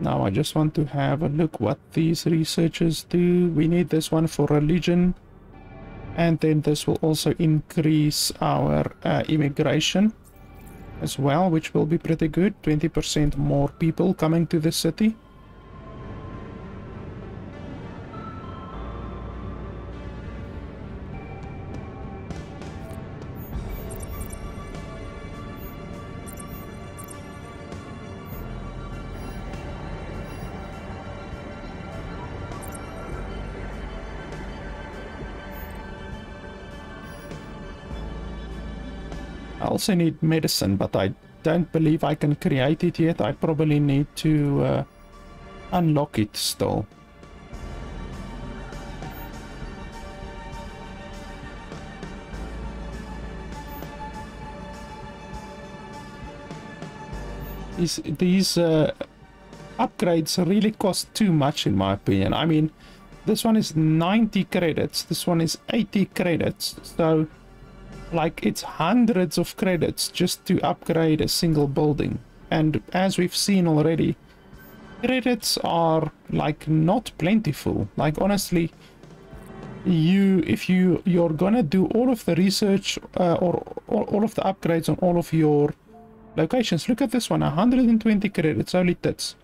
Now I just want to have a look what these researchers do. We need this one for religion. And then this will also increase our uh, immigration as well, which will be pretty good. 20% more people coming to the city. Also need medicine, but I don't believe I can create it yet. I probably need to uh, unlock it still. These, these uh, upgrades really cost too much in my opinion. I mean, this one is 90 credits, this one is 80 credits, so like it's hundreds of credits just to upgrade a single building. And as we've seen already, credits are like not plentiful. Like honestly, you if you you're gonna do all of the research uh, or, or all of the upgrades on all of your locations. Look at this one, 120 credits, only tits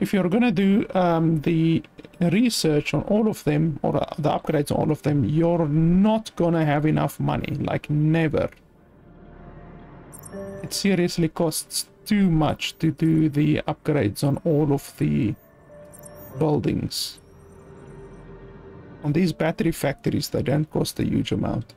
if you're gonna do um, the research on all of them or uh, the upgrades on all of them you're not gonna have enough money like never. It seriously costs too much to do the upgrades on all of the buildings. On these battery factories they don't cost a huge amount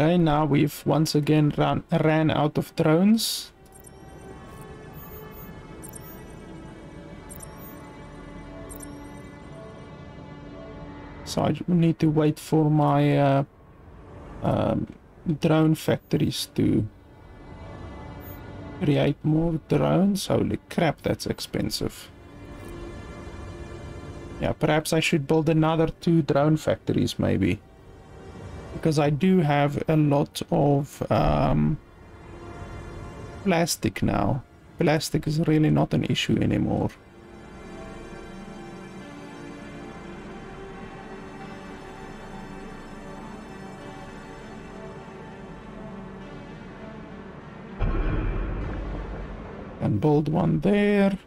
Okay, now we've once again ran, ran out of drones. So I need to wait for my uh, um, drone factories to create more drones. Holy crap, that's expensive. Yeah, perhaps I should build another two drone factories maybe because I do have a lot of um, plastic now. Plastic is really not an issue anymore. And build one there.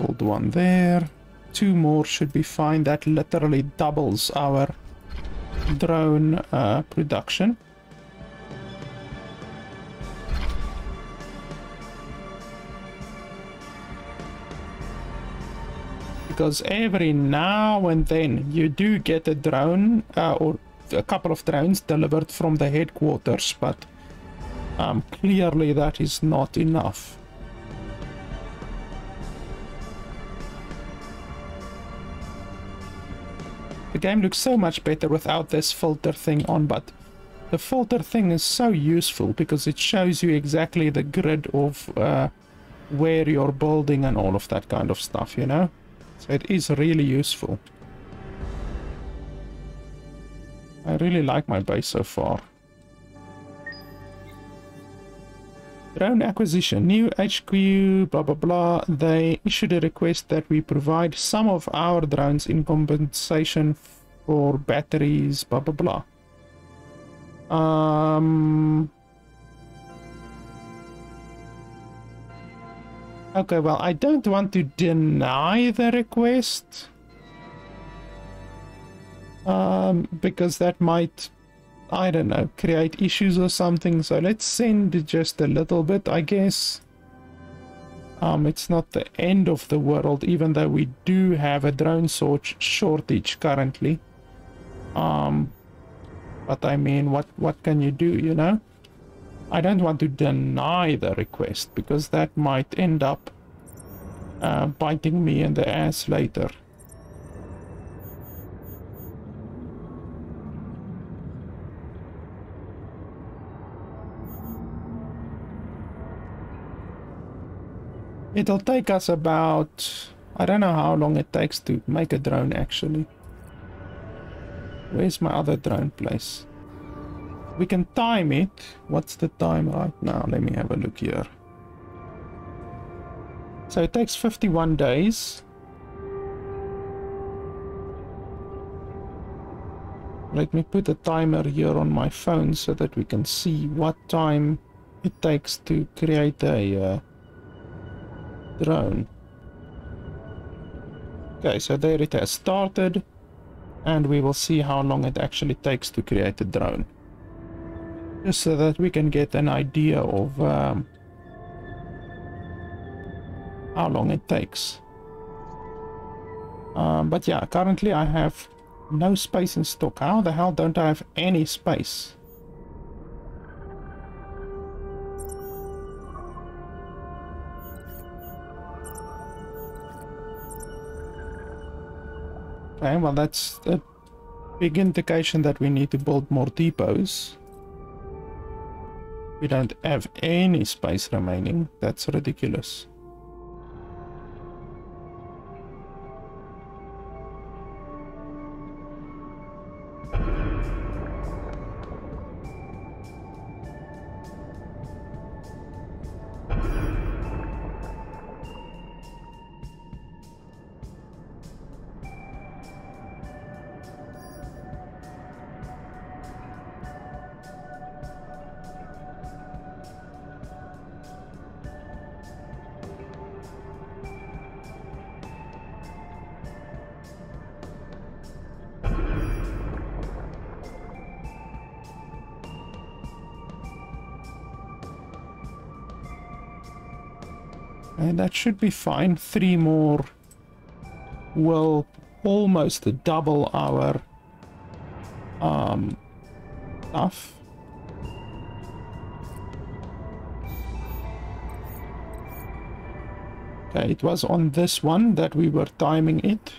Build one there. Two more should be fine. That literally doubles our drone uh, production. because every now and then you do get a drone uh, or a couple of drones delivered from the headquarters, but um, clearly that is not enough. The game looks so much better without this filter thing on, but the filter thing is so useful because it shows you exactly the grid of uh, where you're building and all of that kind of stuff, you know? So it is really useful. I really like my base so far. Drone acquisition, new HQ, blah blah blah. They issued a request that we provide some of our drones in compensation for batteries, blah blah blah. Um, Okay, well, I don't want to deny the request. Um, because that might, I don't know, create issues or something. So let's send just a little bit, I guess. Um, it's not the end of the world, even though we do have a drone shortage currently. Um, but I mean, what, what can you do, you know? I don't want to deny the request because that might end up uh, biting me in the ass later. It'll take us about... I don't know how long it takes to make a drone actually. Where's my other drone place? We can time it. What's the time right now? Let me have a look here. So it takes 51 days. Let me put a timer here on my phone so that we can see what time it takes to create a uh, drone. Okay, so there it has started and we will see how long it actually takes to create a drone just so that we can get an idea of um, how long it takes. Um, but yeah, currently I have no space in stock. How the hell don't I have any space? Okay, well that's a big indication that we need to build more depots. We don't have any space remaining. That's ridiculous. That should be fine. Three more will almost double our um, stuff. Okay, it was on this one that we were timing it.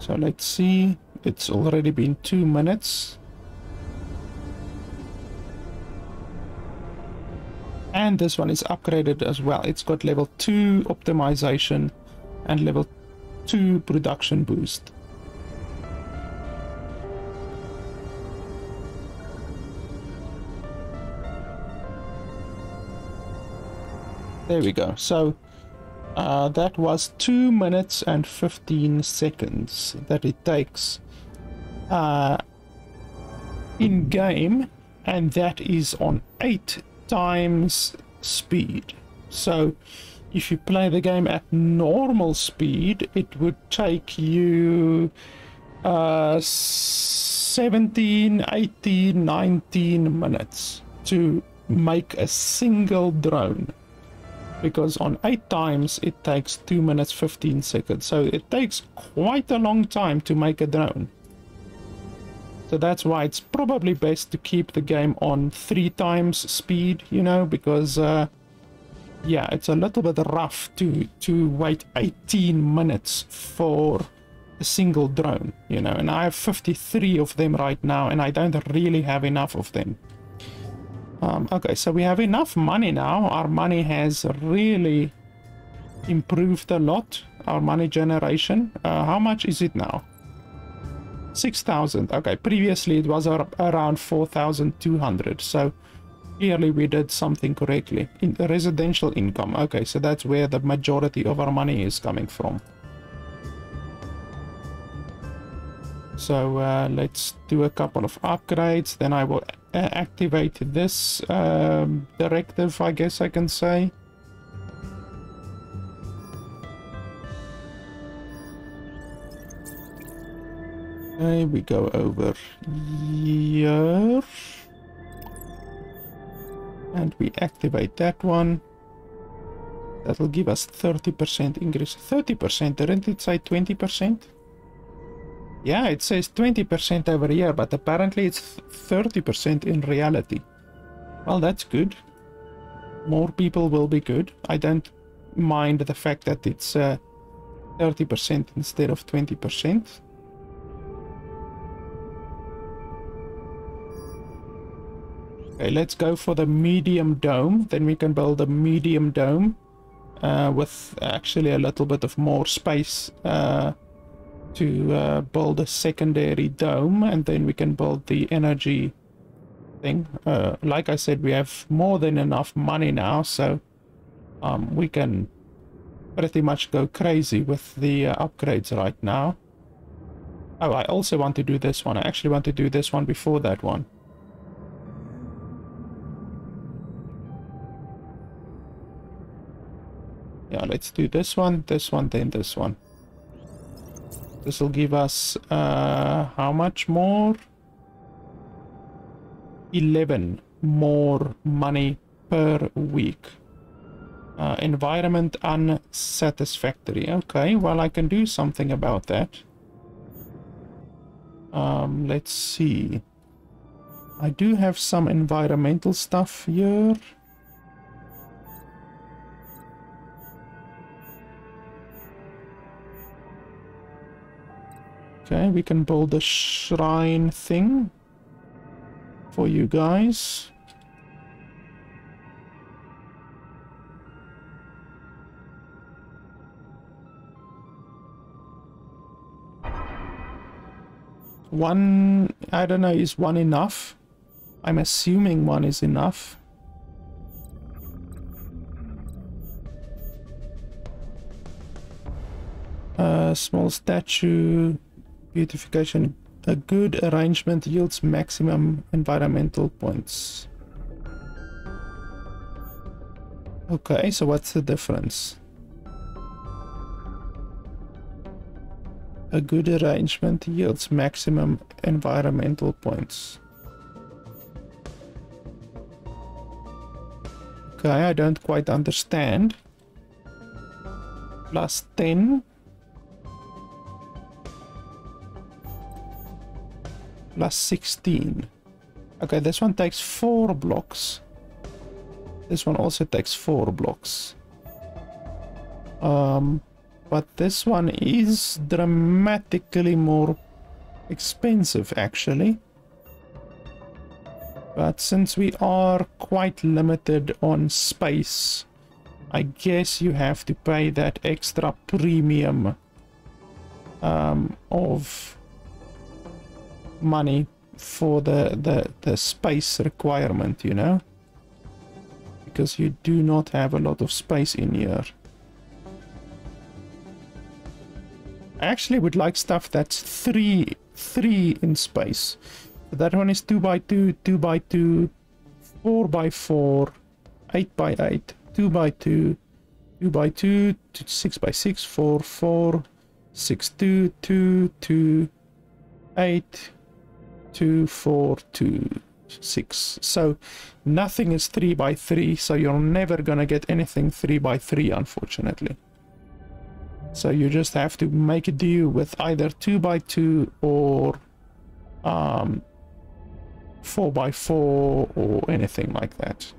So let's see. It's already been two minutes. And this one is upgraded as well. It's got level 2 optimization and level 2 production boost. There we go. So Uh, that was 2 minutes and 15 seconds that it takes uh, in game, and that is on 8 times speed. So, if you play the game at normal speed, it would take you uh, 17, 18, 19 minutes to make a single drone. Because on 8 times it takes 2 minutes 15 seconds. So it takes quite a long time to make a drone so that's why it's probably best to keep the game on 3 times speed you know because uh, yeah it's a little bit rough to to wait 18 minutes for a single drone you know and I have 53 of them right now and I don't really have enough of them um, okay, so we have enough money now. Our money has really improved a lot. Our money generation. Uh, how much is it now? 6,000. Okay, previously it was around 4,200. So clearly we did something correctly. In the residential income. Okay, so that's where the majority of our money is coming from. So uh, let's do a couple of upgrades. Then I will activate this um, directive, I guess I can say. Okay, we go over here. And we activate that one. That'll give us 30% increase. 30%, didn't it say 20%? Yeah, it says 20% over here, but apparently it's 30% in reality. Well, that's good. More people will be good. I don't mind the fact that it's 30% uh, instead of 20%. Okay, let's go for the medium dome. Then we can build a medium dome uh, with actually a little bit of more space uh, to uh, build a secondary dome and then we can build the energy thing. Uh, like I said, we have more than enough money now, so um, we can pretty much go crazy with the uh, upgrades right now. Oh, I also want to do this one. I actually want to do this one before that one. Yeah, let's do this one, this one, then this one. This will give us uh, how much more? 11 more money per week. Uh, environment unsatisfactory. Okay, well, I can do something about that. Um, let's see. I do have some environmental stuff here. Okay, we can build a shrine thing for you guys. One, I don't know, is one enough? I'm assuming one is enough. A small statue Beautification. A good arrangement yields maximum environmental points. Okay, so what's the difference? A good arrangement yields maximum environmental points. Okay, I don't quite understand. Plus 10 plus 16. Okay, this one takes 4 blocks. This one also takes 4 blocks. Um, but this one is dramatically more expensive, actually. But since we are quite limited on space, I guess you have to pay that extra premium um, of money for the, the, the space requirement, you know? Because you do not have a lot of space in here. I actually would like stuff that's three, three in space. That one is two by two, two by two, four by four, eight by eight, two by two, two by two, six by six, four, four, six, two, two, two, eight, two, four, two, six. So nothing is three by three. So you're never gonna get anything three by three, unfortunately. So you just have to make a deal with either 2 by 2 or um, 4 by 4 or anything like that.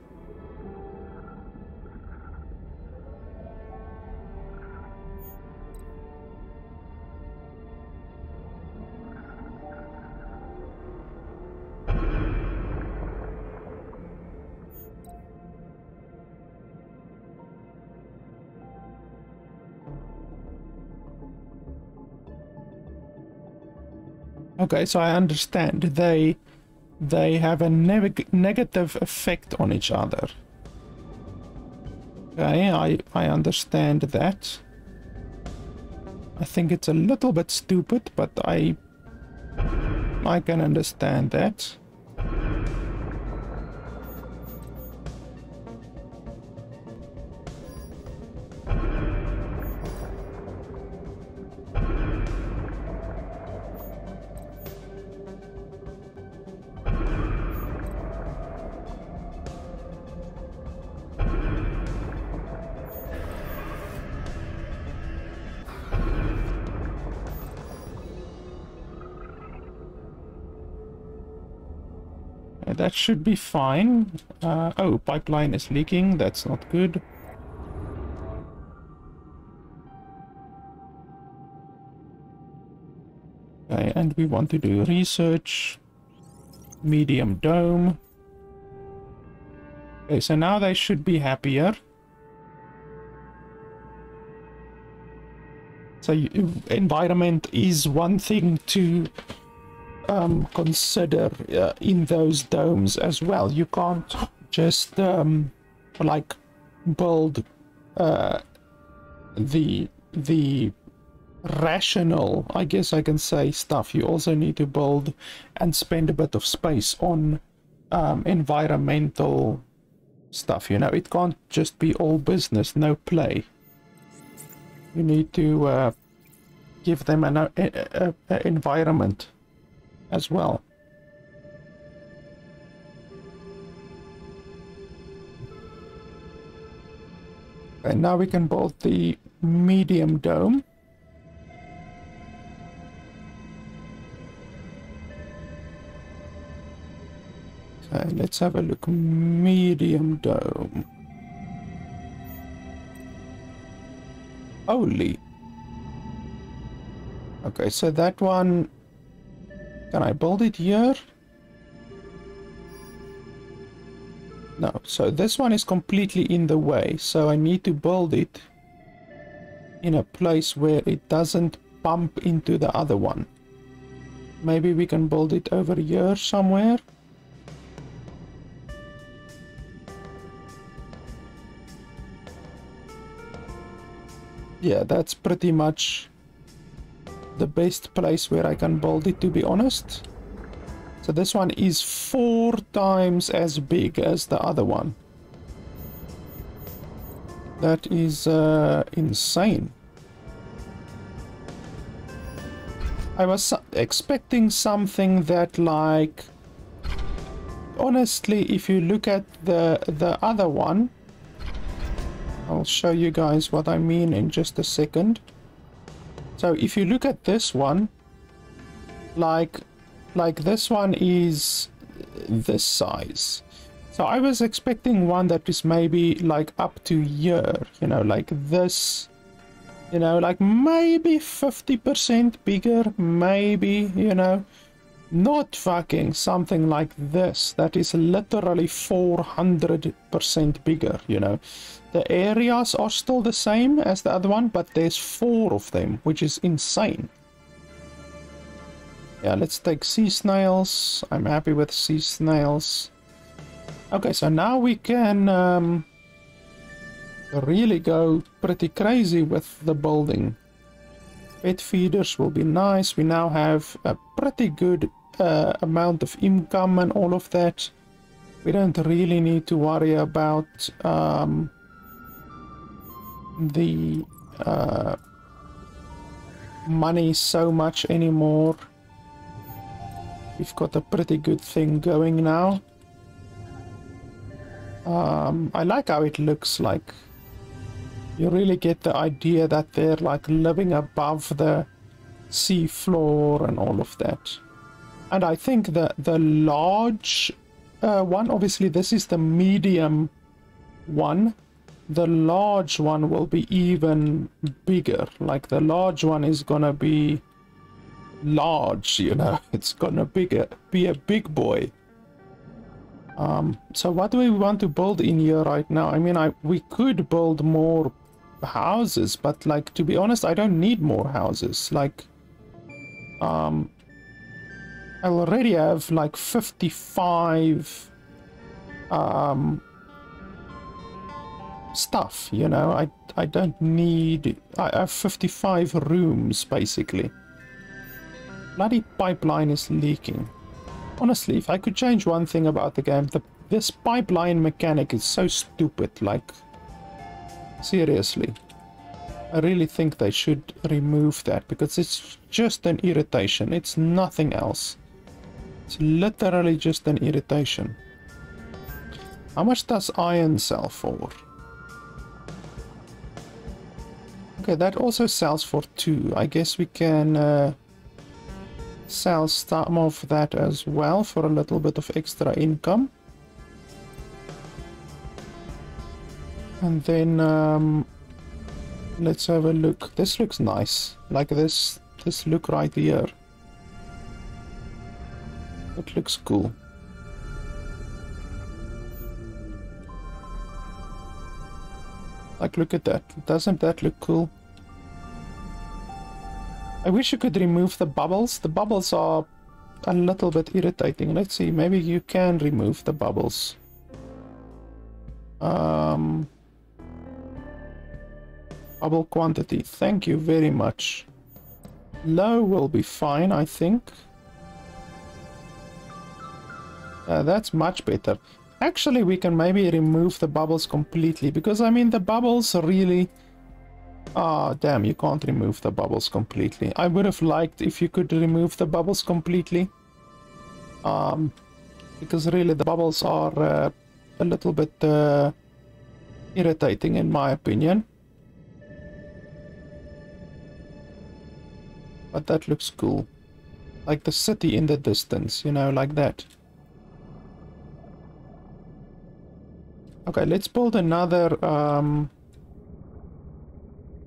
Okay, so I understand they they have a neg negative effect on each other. Okay, I I understand that. I think it's a little bit stupid, but I I can understand that. That should be fine. Uh, oh, pipeline is leaking. That's not good. Okay, and we want to do research. Medium dome. Okay, so now they should be happier. So environment is one thing to um, consider uh, in those domes as well. You can't just um, like build uh, the the rational, I guess I can say, stuff. You also need to build and spend a bit of space on um, environmental stuff. You know, it can't just be all business, no play. You need to uh, give them an a, a, a environment as well. And now we can build the medium dome. Okay, let's have a look. Medium dome. Holy. Okay, so that one can I build it here? No, so this one is completely in the way, so I need to build it in a place where it doesn't bump into the other one. Maybe we can build it over here somewhere. Yeah, that's pretty much the best place where I can build it to be honest. So this one is four times as big as the other one. That is uh, insane. I was expecting something that like honestly if you look at the the other one I'll show you guys what I mean in just a second so if you look at this one, like, like this one is this size. So I was expecting one that is maybe like up to here, you know, like this, you know, like maybe 50% bigger, maybe, you know, not fucking something like this that is literally 400% bigger, you know. The areas are still the same as the other one, but there's four of them, which is insane. Yeah, let's take sea snails. I'm happy with sea snails. Okay, so now we can um, really go pretty crazy with the building. Pet feeders will be nice. We now have a pretty good uh, amount of income and all of that. We don't really need to worry about um, the uh, money so much anymore. We've got a pretty good thing going now. Um, I like how it looks like. You really get the idea that they're like living above the sea floor and all of that. And I think that the large uh, one, obviously this is the medium one. The large one will be even bigger. Like the large one is gonna be large, you know. It's gonna bigger, be a big boy. Um, so what do we want to build in here right now? I mean, I we could build more houses, but like to be honest, I don't need more houses. Like, um, I already have like 55 um, stuff, you know. I I don't need. I have 55 rooms basically. Bloody pipeline is leaking. Honestly, if I could change one thing about the game, the, this pipeline mechanic is so stupid, like, seriously. I really think they should remove that, because it's just an irritation, it's nothing else. It's literally just an irritation. How much does iron sell for? Okay, that also sells for two. I guess we can uh, sell some of that as well for a little bit of extra income. And then um, let's have a look. This looks nice. Like this, this look right here. It looks cool. Like, look at that. Doesn't that look cool? I wish you could remove the bubbles. The bubbles are a little bit irritating. Let's see, maybe you can remove the bubbles. Um, bubble quantity, thank you very much. Low will be fine, I think. Uh, that's much better. Actually, we can maybe remove the bubbles completely, because I mean, the bubbles really Ah, oh, damn, you can't remove the bubbles completely. I would have liked if you could remove the bubbles completely. Um, because really the bubbles are uh, a little bit uh, irritating in my opinion. But that looks cool. Like the city in the distance, you know, like that. Okay, let's build another... Um,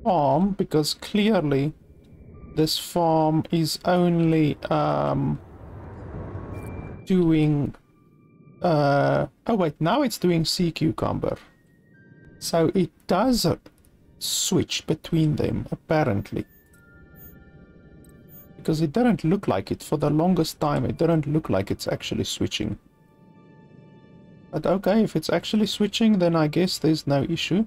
farm because clearly this farm is only um, doing uh, oh wait now it's doing sea cucumber. So it does switch between them apparently. Because it didn't look like it for the longest time. It didn't look like it's actually switching but okay if it's actually switching then I guess there's no issue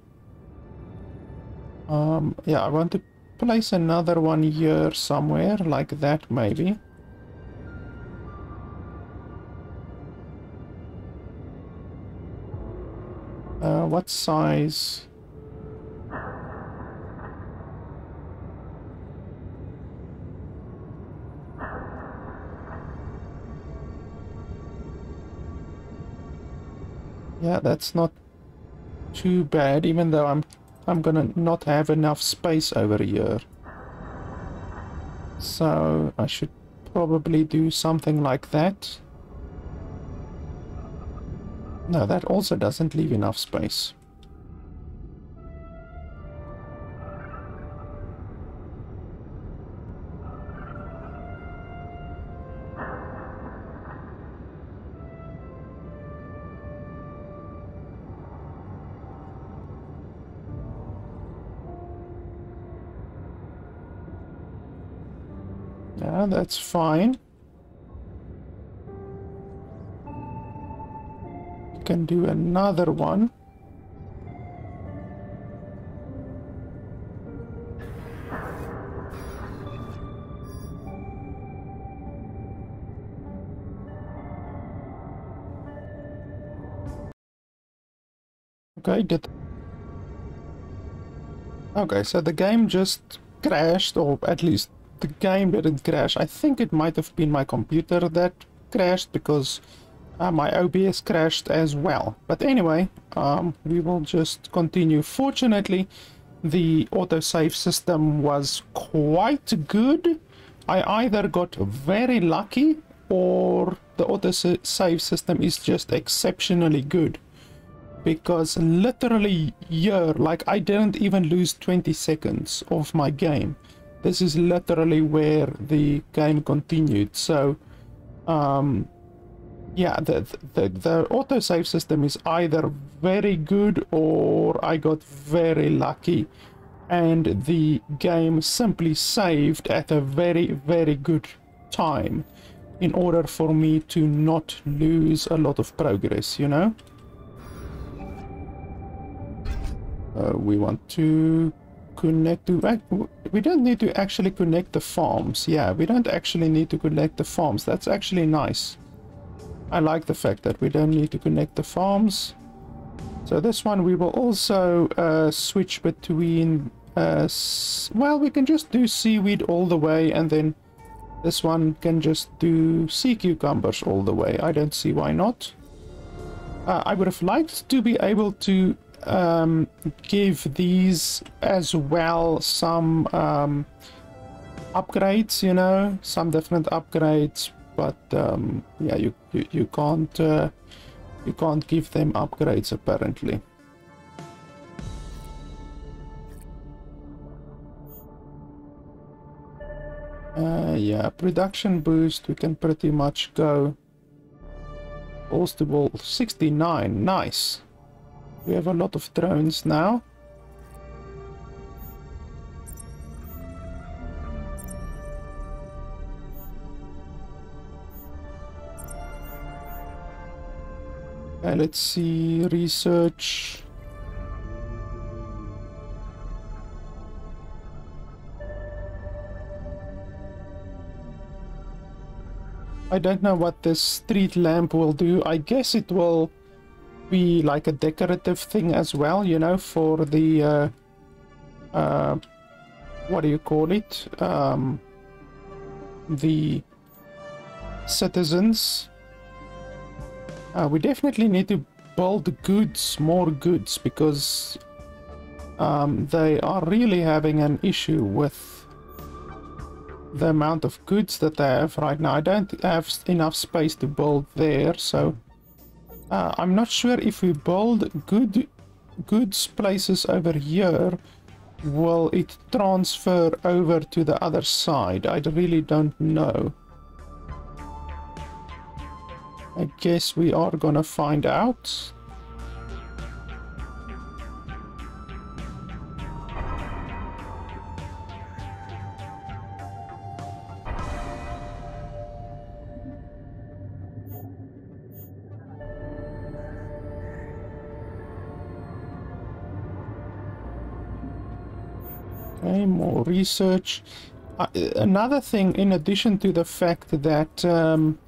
um, yeah, I want to place another one here somewhere, like that maybe. Uh, what size? Yeah, that's not too bad, even though I'm I'm gonna not have enough space over here. So I should probably do something like that. No, that also doesn't leave enough space. that's fine. You can do another one. Okay, did... Okay, so the game just crashed, or at least the game didn't crash. I think it might have been my computer that crashed because uh, my OBS crashed as well. But anyway, um, we will just continue. Fortunately, the autosave system was quite good. I either got very lucky or the autosave system is just exceptionally good. Because literally here, like I didn't even lose 20 seconds of my game. This is literally where the game continued. So, um, yeah, the, the, the autosave system is either very good or I got very lucky and the game simply saved at a very, very good time in order for me to not lose a lot of progress, you know? Uh, we want to connect to... We don't need to actually connect the farms. Yeah, we don't actually need to connect the farms. That's actually nice. I like the fact that we don't need to connect the farms. So this one we will also uh, switch between... Uh, well, we can just do seaweed all the way and then this one can just do sea cucumbers all the way. I don't see why not. Uh, I would have liked to be able to um, give these as well some um, upgrades, you know, some different upgrades, but um, yeah, you, you, you can't uh, you can't give them upgrades apparently. Uh, yeah, production boost, we can pretty much go balls to ball 69, nice. We have a lot of drones now. Okay, let's see, research. I don't know what this street lamp will do. I guess it will be like a decorative thing as well, you know, for the, uh, uh, what do you call it? Um, the citizens. Uh, we definitely need to build goods, more goods, because um, they are really having an issue with the amount of goods that they have right now. I don't have enough space to build there, so uh, I'm not sure if we build good goods places over here, will it transfer over to the other side? I really don't know. I guess we are gonna find out. Okay, more research. Uh, another thing, in addition to the fact that um,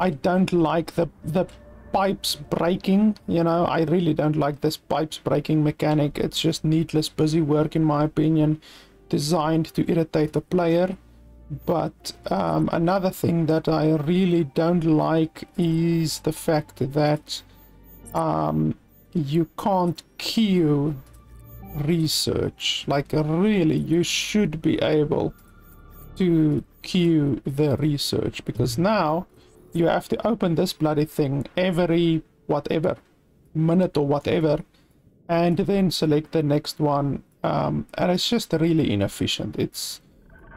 I don't like the the pipes breaking, you know, I really don't like this pipes breaking mechanic. It's just needless busy work, in my opinion, designed to irritate the player. But um, another thing that I really don't like is the fact that um, you can't queue research. Like really, you should be able to queue the research because now you have to open this bloody thing every whatever minute or whatever and then select the next one um, and it's just really inefficient it's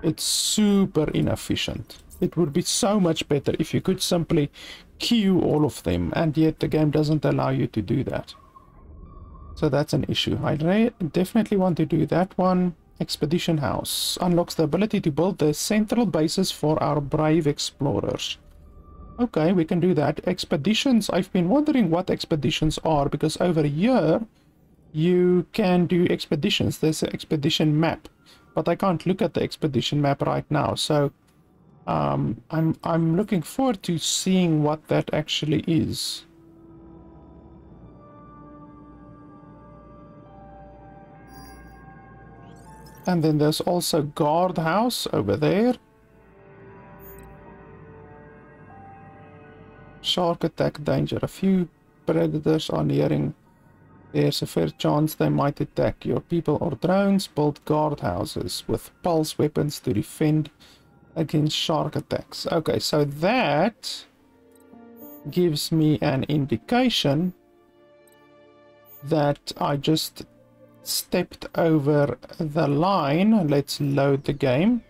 it's super inefficient it would be so much better if you could simply queue all of them and yet the game doesn't allow you to do that so that's an issue. I definitely want to do that one. Expedition House unlocks the ability to build the central bases for our brave explorers. Okay, we can do that. Expeditions, I've been wondering what expeditions are because over here you can do expeditions. There's an expedition map, but I can't look at the expedition map right now. So um, I'm, I'm looking forward to seeing what that actually is. And then there's also guardhouse over there. Shark attack danger. A few predators are nearing. There's a fair chance they might attack your people or drones. Build guardhouses with pulse weapons to defend against shark attacks. Okay, so that gives me an indication that I just stepped over the line. Let's load the game.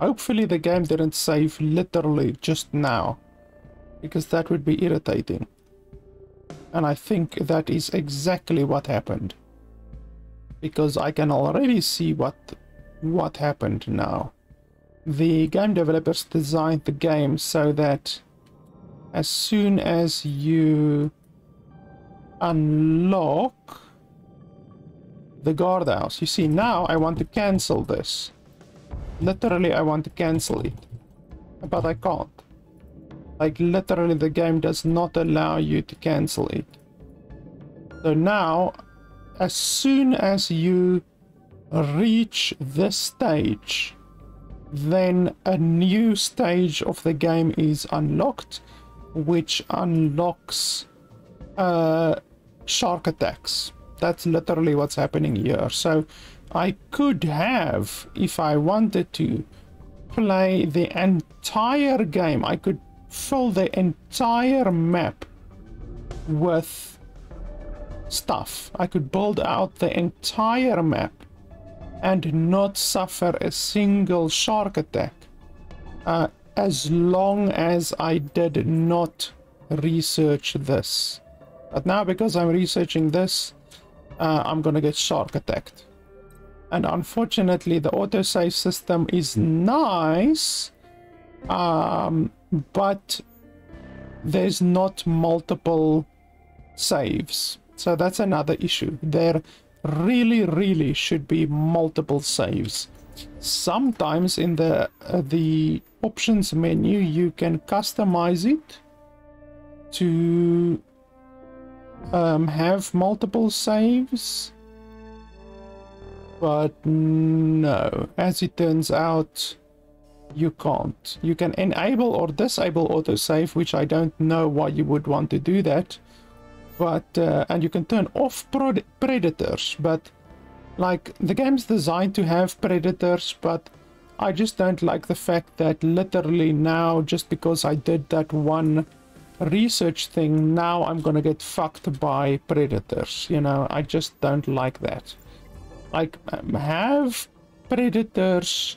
Hopefully the game didn't save literally just now, because that would be irritating. And I think that is exactly what happened. Because I can already see what what happened now. The game developers designed the game so that as soon as you unlock the guardhouse. You see, now I want to cancel this. Literally, I want to cancel it. But I can't. Like, literally, the game does not allow you to cancel it. So now, as soon as you reach this stage, then a new stage of the game is unlocked, which unlocks uh, shark attacks. That's literally what's happening here. So I could have, if I wanted to, play the entire game. I could fill the entire map with stuff. I could build out the entire map and not suffer a single shark attack uh, as long as I did not research this. But now because I'm researching this, uh, I'm gonna get shark attacked. And unfortunately, the autosave system is nice, um, but there's not multiple saves. So that's another issue. There really, really should be multiple saves. Sometimes in the uh, the options menu, you can customize it to um, have multiple saves. But no, as it turns out, you can't. You can enable or disable autosave, which I don't know why you would want to do that. But, uh, and you can turn off predators, but like the game's designed to have predators, but I just don't like the fact that literally now, just because I did that one research thing, now I'm gonna get fucked by predators. You know, I just don't like that. Like, um, have predators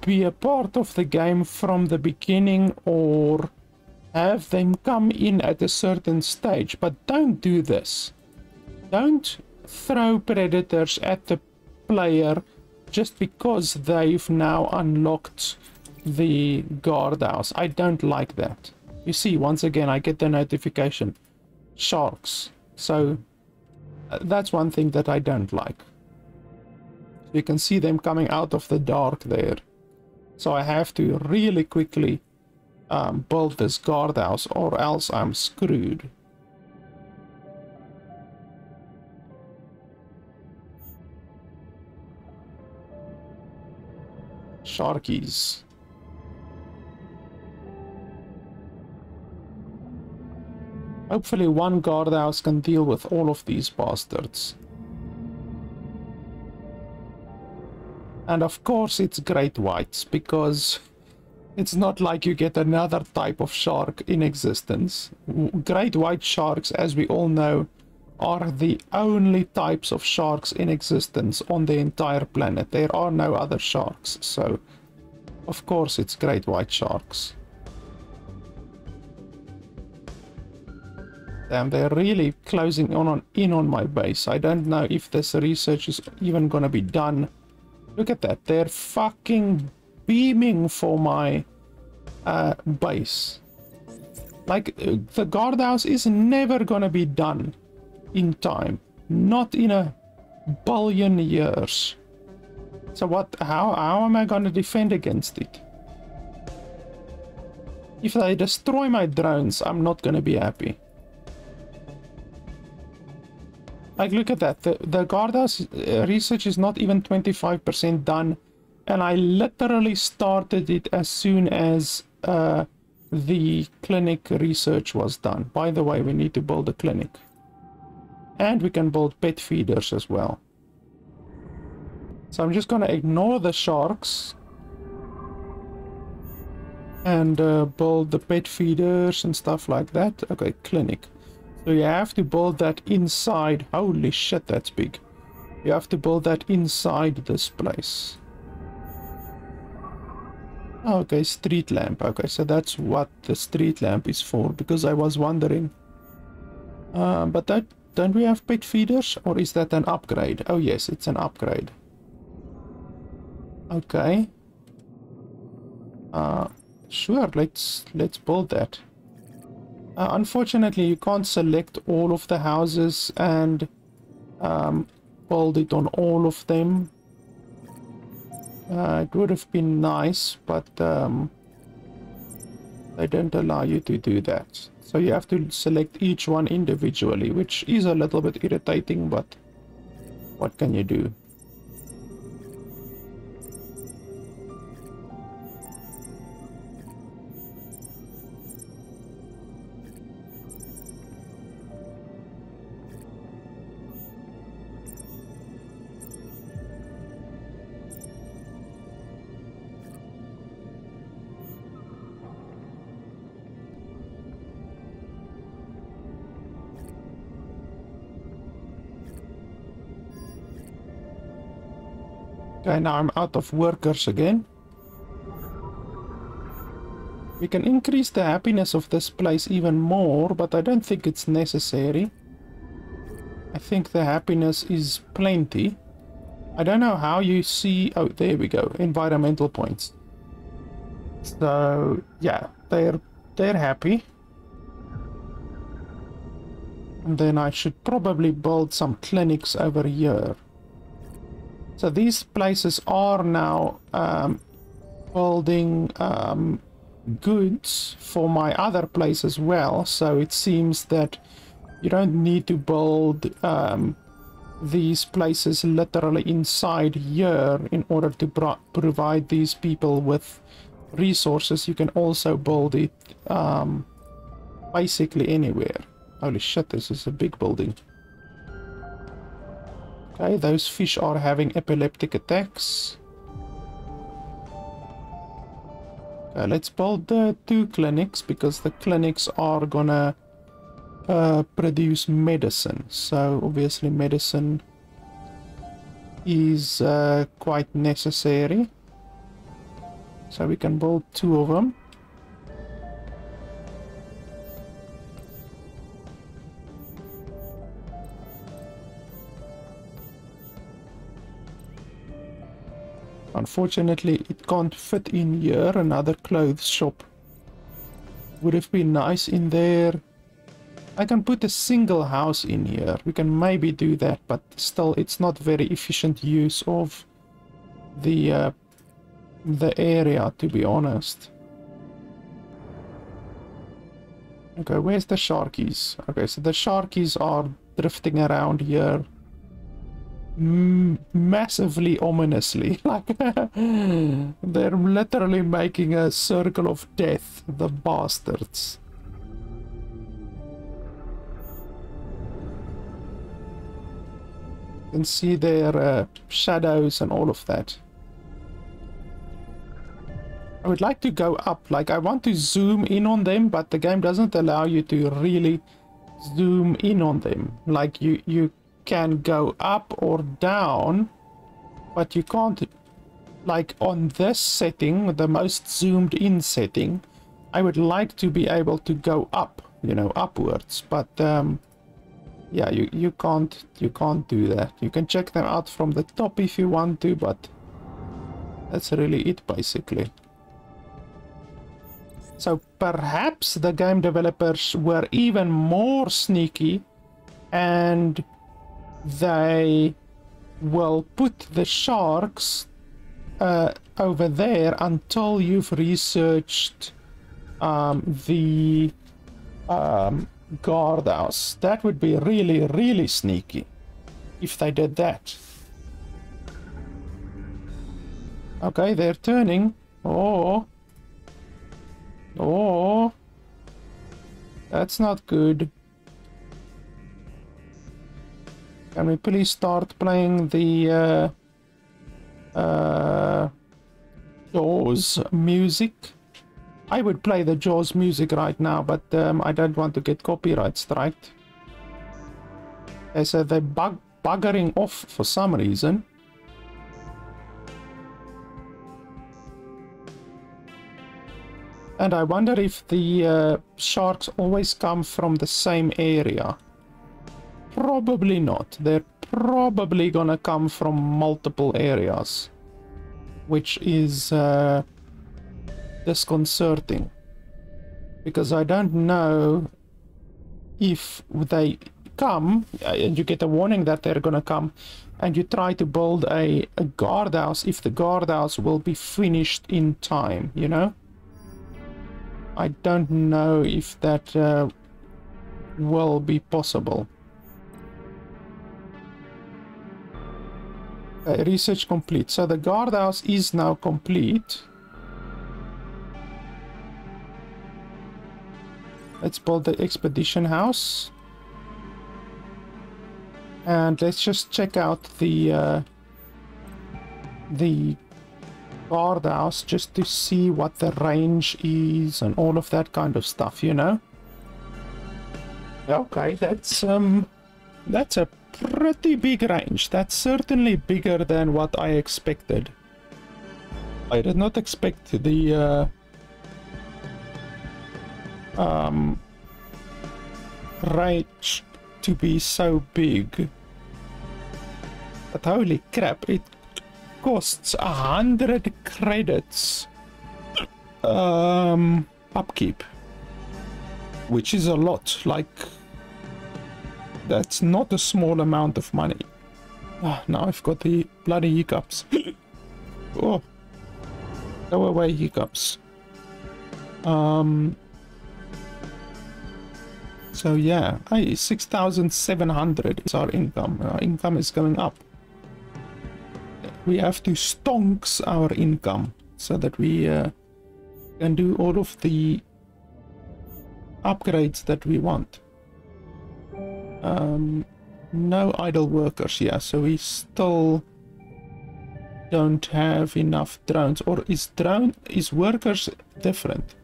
be a part of the game from the beginning or have them come in at a certain stage. But don't do this. Don't throw predators at the player just because they've now unlocked the guardhouse. I don't like that. You see, once again, I get the notification. Sharks. So, uh, that's one thing that I don't like. You can see them coming out of the dark there. So I have to really quickly um, build this guardhouse or else I'm screwed. Sharkies. Hopefully one guardhouse can deal with all of these bastards. And of course it's great whites, because it's not like you get another type of shark in existence. Great white sharks, as we all know, are the only types of sharks in existence on the entire planet. There are no other sharks, so of course it's great white sharks. Damn, they're really closing on, on in on my base. I don't know if this research is even gonna be done. Look at that. They're fucking beaming for my uh, base. Like, uh, the guardhouse is never gonna be done in time. Not in a billion years. So what, how, how am I gonna defend against it? If they destroy my drones, I'm not gonna be happy. Like, look at that. The, the guardhouse uh, research is not even 25% done. And I literally started it as soon as uh, the clinic research was done. By the way, we need to build a clinic. And we can build pet feeders as well. So I'm just going to ignore the sharks. And uh, build the pet feeders and stuff like that. Okay, clinic. So you have to build that inside. Holy shit, that's big. You have to build that inside this place. Okay, street lamp. Okay, so that's what the street lamp is for, because I was wondering. Uh, but that, don't we have pet feeders, or is that an upgrade? Oh yes, it's an upgrade. Okay. Uh, sure, let's, let's build that. Uh, unfortunately, you can't select all of the houses and um, build it on all of them. Uh, it would have been nice, but um, they don't allow you to do that. So you have to select each one individually, which is a little bit irritating, but what can you do? Okay, now I'm out of workers again. We can increase the happiness of this place even more, but I don't think it's necessary. I think the happiness is plenty. I don't know how you see... Oh, there we go. Environmental points. So, yeah, they're, they're happy. And then I should probably build some clinics over here. So these places are now um, building um, goods for my other place as well. So it seems that you don't need to build um, these places literally inside here in order to pro provide these people with resources. You can also build it um, basically anywhere. Holy shit, this is a big building. Okay, those fish are having epileptic attacks. Okay, let's build the two clinics because the clinics are gonna uh, produce medicine. So obviously medicine is uh, quite necessary. So we can build two of them. Unfortunately, it can't fit in here. Another clothes shop would have been nice in there. I can put a single house in here. We can maybe do that, but still, it's not very efficient use of the uh, the area, to be honest. Okay, where's the sharkies? Okay, so the sharkies are drifting around here massively ominously. Like they're literally making a circle of death, the bastards. You can see their uh, shadows and all of that. I would like to go up, like I want to zoom in on them, but the game doesn't allow you to really zoom in on them. Like you, you can go up or down, but you can't, like on this setting, the most zoomed in setting, I would like to be able to go up, you know, upwards, but um, yeah, you, you can't, you can't do that. You can check them out from the top if you want to, but that's really it basically. So perhaps the game developers were even more sneaky and they will put the sharks uh, over there until you've researched um, the um, guardhouse. That would be really, really sneaky. if they did that. Okay, they're turning. Oh. Oh. That's not good. Can we please start playing the uh, uh, Jaws music? I would play the Jaws music right now, but um, I don't want to get copyright striked. They said they're bug buggering off for some reason. And I wonder if the uh, sharks always come from the same area. Probably not. They're probably gonna come from multiple areas. Which is uh, disconcerting. Because I don't know if they come uh, and you get a warning that they're gonna come and you try to build a, a guardhouse if the guardhouse will be finished in time, you know? I don't know if that uh, will be possible. Okay, research complete. So the guardhouse is now complete. Let's build the expedition house. And let's just check out the uh, the guardhouse just to see what the range is and all of that kind of stuff, you know? Okay, that's um that's a pretty big range. That's certainly bigger than what I expected. I did not expect the uh, um, range to be so big. But holy crap, it costs a hundred credits um, upkeep. Which is a lot, like that's not a small amount of money. Oh, now I've got the bloody hiccups. oh. Go away, hiccups. Um. So yeah, hey, 6,700 is our income. Our income is going up. We have to stonks our income so that we uh, can do all of the upgrades that we want. Um, no idle workers, yeah, so we still don't have enough drones. Or is drone, is workers different?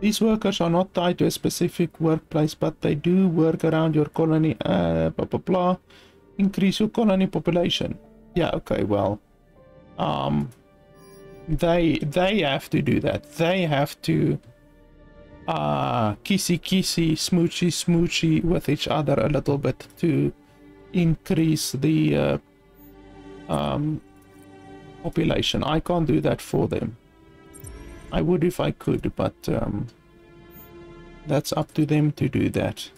These workers are not tied to a specific workplace, but they do work around your colony, uh, blah, blah, blah. Increase your colony population. Yeah, okay, well, um, they, they have to do that. They have to uh, kissy kissy, smoochy smoochy with each other a little bit to increase the uh, um, population. I can't do that for them. I would if I could, but um, that's up to them to do that.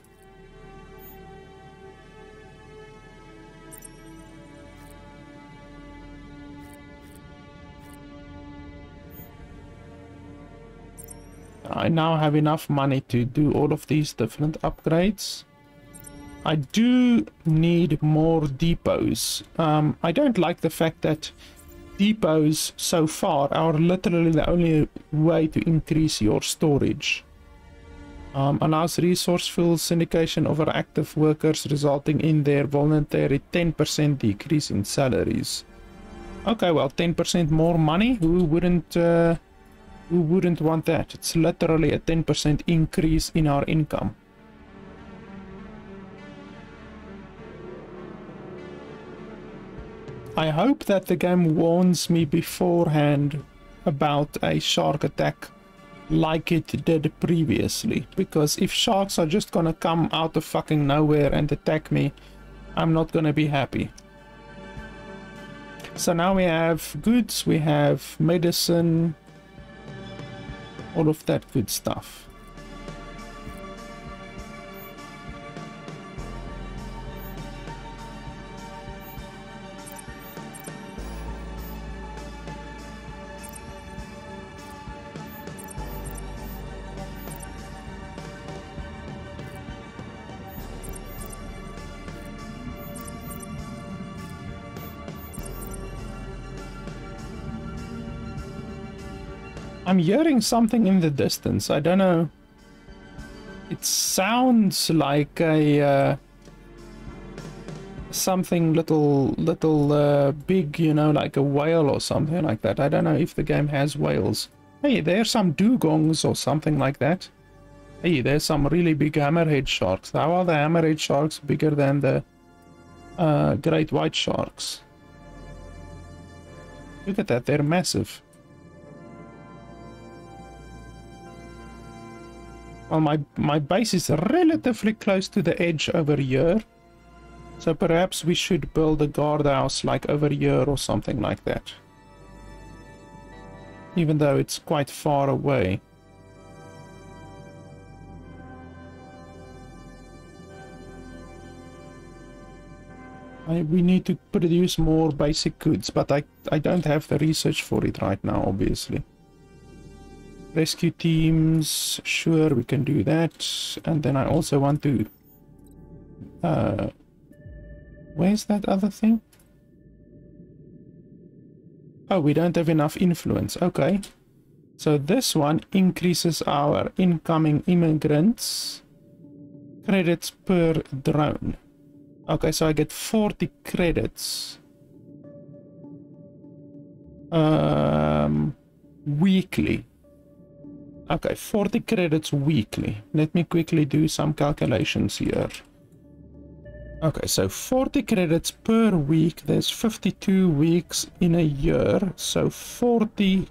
I now have enough money to do all of these different upgrades. I do need more depots. Um, I don't like the fact that depots so far are literally the only way to increase your storage. Um, allows resourceful syndication over active workers resulting in their voluntary 10% decrease in salaries. Okay, well, 10% more money? Who wouldn't... Uh, who wouldn't want that? It's literally a 10% increase in our income. I hope that the game warns me beforehand about a shark attack like it did previously. Because if sharks are just gonna come out of fucking nowhere and attack me, I'm not gonna be happy. So now we have goods, we have medicine, all of that good stuff. I'm hearing something in the distance. I don't know. It sounds like a uh, something little little uh, big, you know, like a whale or something like that. I don't know if the game has whales. Hey, there's some dugongs or something like that. Hey, there's some really big hammerhead sharks. How are the hammerhead sharks bigger than the uh, great white sharks? Look at that, they're massive. Well, my, my base is relatively close to the edge over here. So perhaps we should build a guardhouse like over here or something like that. Even though it's quite far away. I, we need to produce more basic goods, but I, I don't have the research for it right now, obviously. Rescue teams, sure, we can do that. And then I also want to... Uh, where's that other thing? Oh, we don't have enough influence. Okay. So this one increases our incoming immigrants credits per drone. Okay, so I get 40 credits. Um, weekly. Okay, 40 credits weekly. Let me quickly do some calculations here. Okay, so 40 credits per week. There's 52 weeks in a year. So 40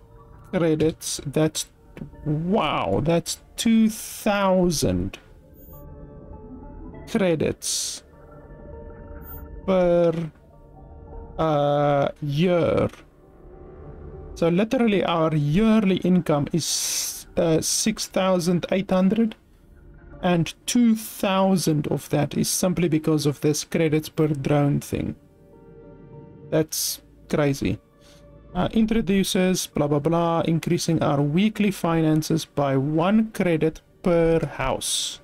credits. That's, wow, that's 2,000 credits per uh, year. So literally our yearly income is uh, 6,800 and 2,000 of that is simply because of this credits per drone thing. That's crazy. Uh, introduces blah blah blah increasing our weekly finances by one credit per house.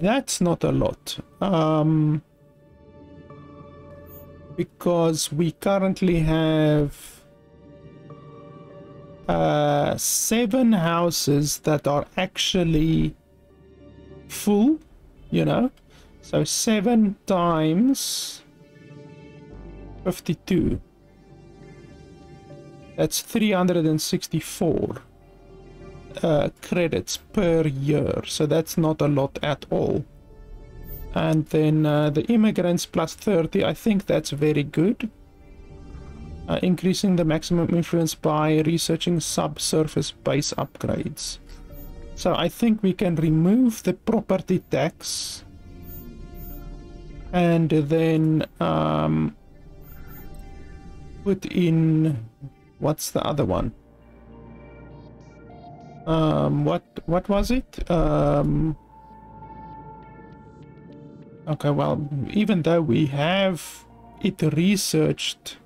That's not a lot. Um, because we currently have uh, seven houses that are actually full, you know. So seven times 52. That's 364 uh, credits per year. So that's not a lot at all. And then uh, the immigrants plus 30, I think that's very good. Uh, increasing the maximum influence by researching subsurface base upgrades. So I think we can remove the property tax and then um, put in what's the other one? Um, what what was it? Um, Okay, well, even though we have it researched...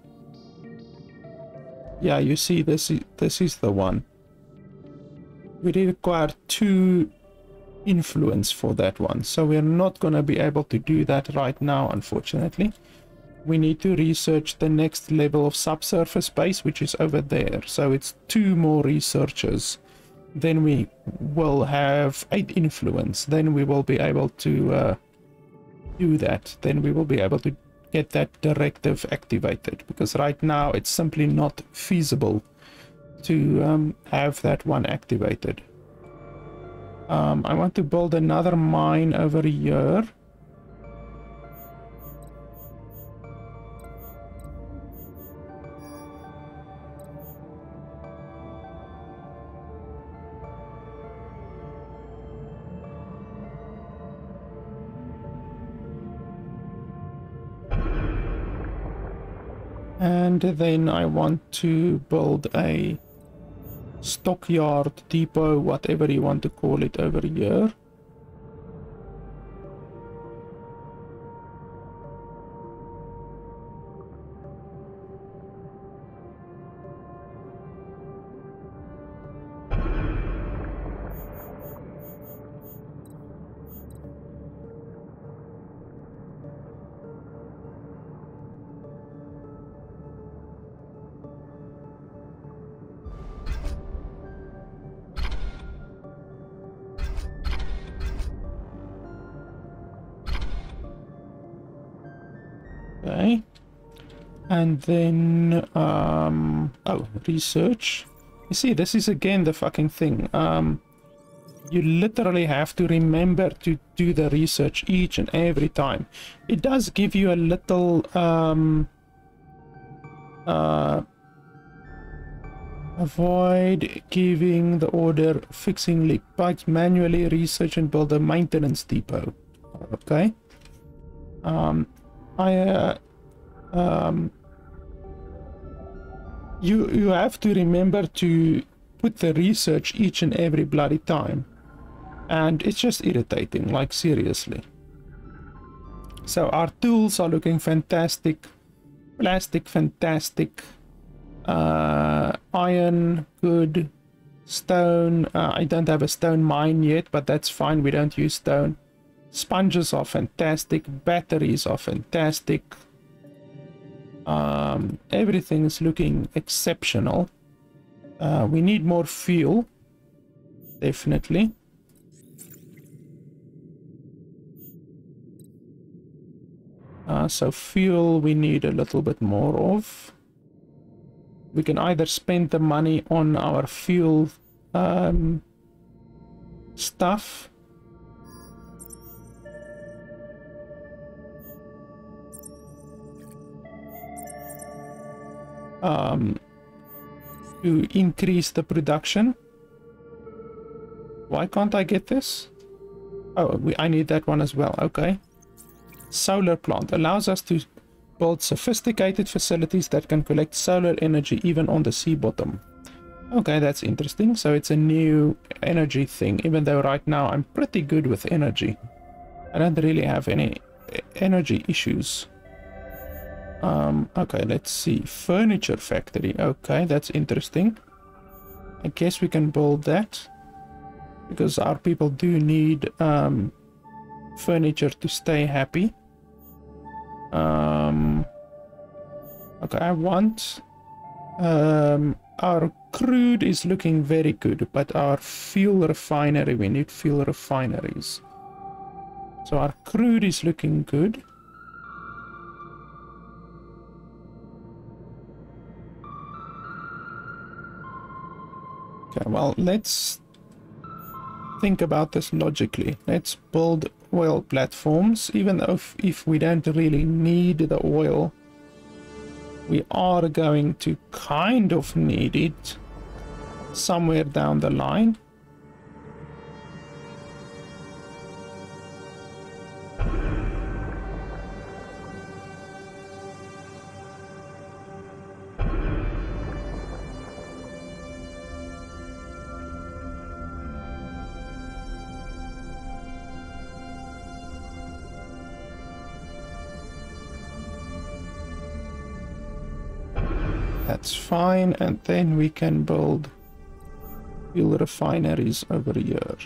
Yeah, you see, this is, this is the one. We require two influence for that one, so we're not going to be able to do that right now, unfortunately. We need to research the next level of subsurface base, which is over there. So it's two more researchers. Then we will have eight influence. Then we will be able to... Uh, do that, then we will be able to get that directive activated because right now it's simply not feasible to um, have that one activated. Um, I want to build another mine over here. And then I want to build a stockyard depot, whatever you want to call it over here. And then, um, oh, research. You see, this is again the fucking thing. Um, you literally have to remember to do the research each and every time. It does give you a little, um, uh, avoid giving the order fixing leak pipes manually research and build a maintenance depot. Okay. Um, I, uh, um, you you have to remember to put the research each and every bloody time. And it's just irritating like seriously. So our tools are looking fantastic. Plastic fantastic. Uh, iron good. Stone uh, i don't have a stone mine yet but that's fine. We don't use stone. Sponges are fantastic. Batteries are fantastic um, everything is looking exceptional. Uh, we need more fuel, definitely. Uh, so fuel we need a little bit more of. We can either spend the money on our fuel um, stuff um, to increase the production. Why can't I get this? Oh, we, I need that one as well. Okay. Solar plant allows us to build sophisticated facilities that can collect solar energy even on the sea bottom. Okay, that's interesting. So it's a new energy thing, even though right now I'm pretty good with energy. I don't really have any energy issues. Um, okay, let's see. Furniture factory. Okay, that's interesting. I guess we can build that. Because our people do need um, furniture to stay happy. Um, okay, I want... Um, our crude is looking very good, but our fuel refinery, we need fuel refineries. So our crude is looking good. Well, let's think about this logically. Let's build oil platforms, even if, if we don't really need the oil, we are going to kind of need it somewhere down the line. That's fine, and then we can build fuel refineries over here.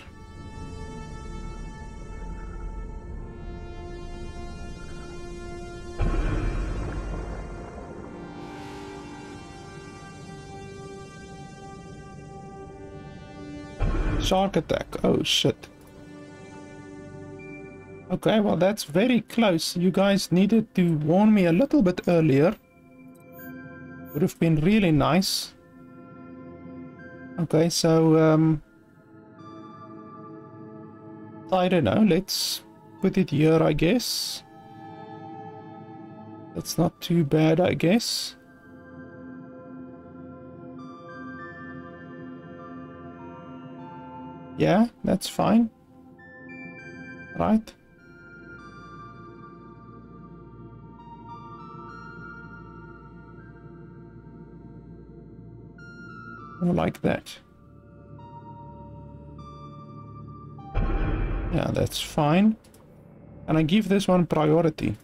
Shark attack. Oh shit. Okay, well that's very close. You guys needed to warn me a little bit earlier. Would have been really nice. Okay, so, um... I don't know, let's put it here, I guess. That's not too bad, I guess. Yeah, that's fine. Right. Like that. Yeah, that's fine. And I give this one priority.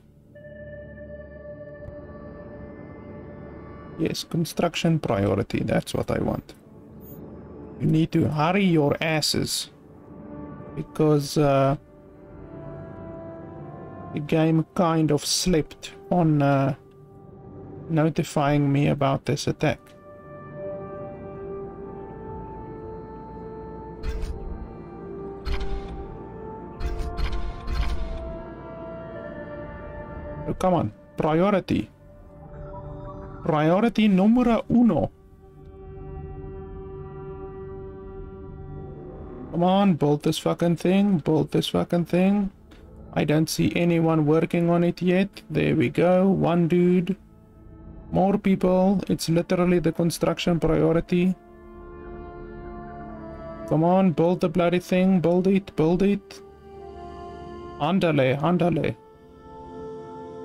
Yes, construction priority, that's what I want. You need to hurry your asses. Because uh, the game kind of slipped on uh, notifying me about this attack. Come on. priority. Priority numero uno. Come on, build this fucking thing, build this fucking thing. I don't see anyone working on it yet. There we go, one dude. More people, it's literally the construction priority. Come on, build the bloody thing, build it, build it. Andale, andale.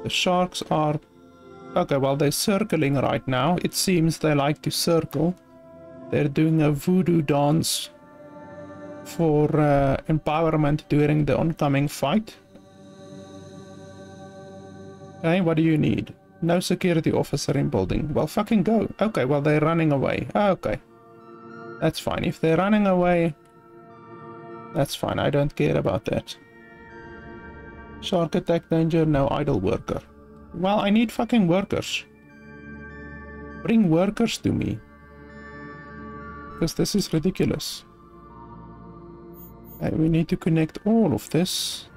The sharks are... Okay, well, they're circling right now. It seems they like to circle. They're doing a voodoo dance for uh, empowerment during the oncoming fight. Okay, what do you need? No security officer in building. Well, fucking go. Okay, well, they're running away. Okay. That's fine. If they're running away, that's fine. I don't care about that. Shark attack danger, no idle worker. Well, I need fucking workers. Bring workers to me. Because this is ridiculous. And we need to connect all of this.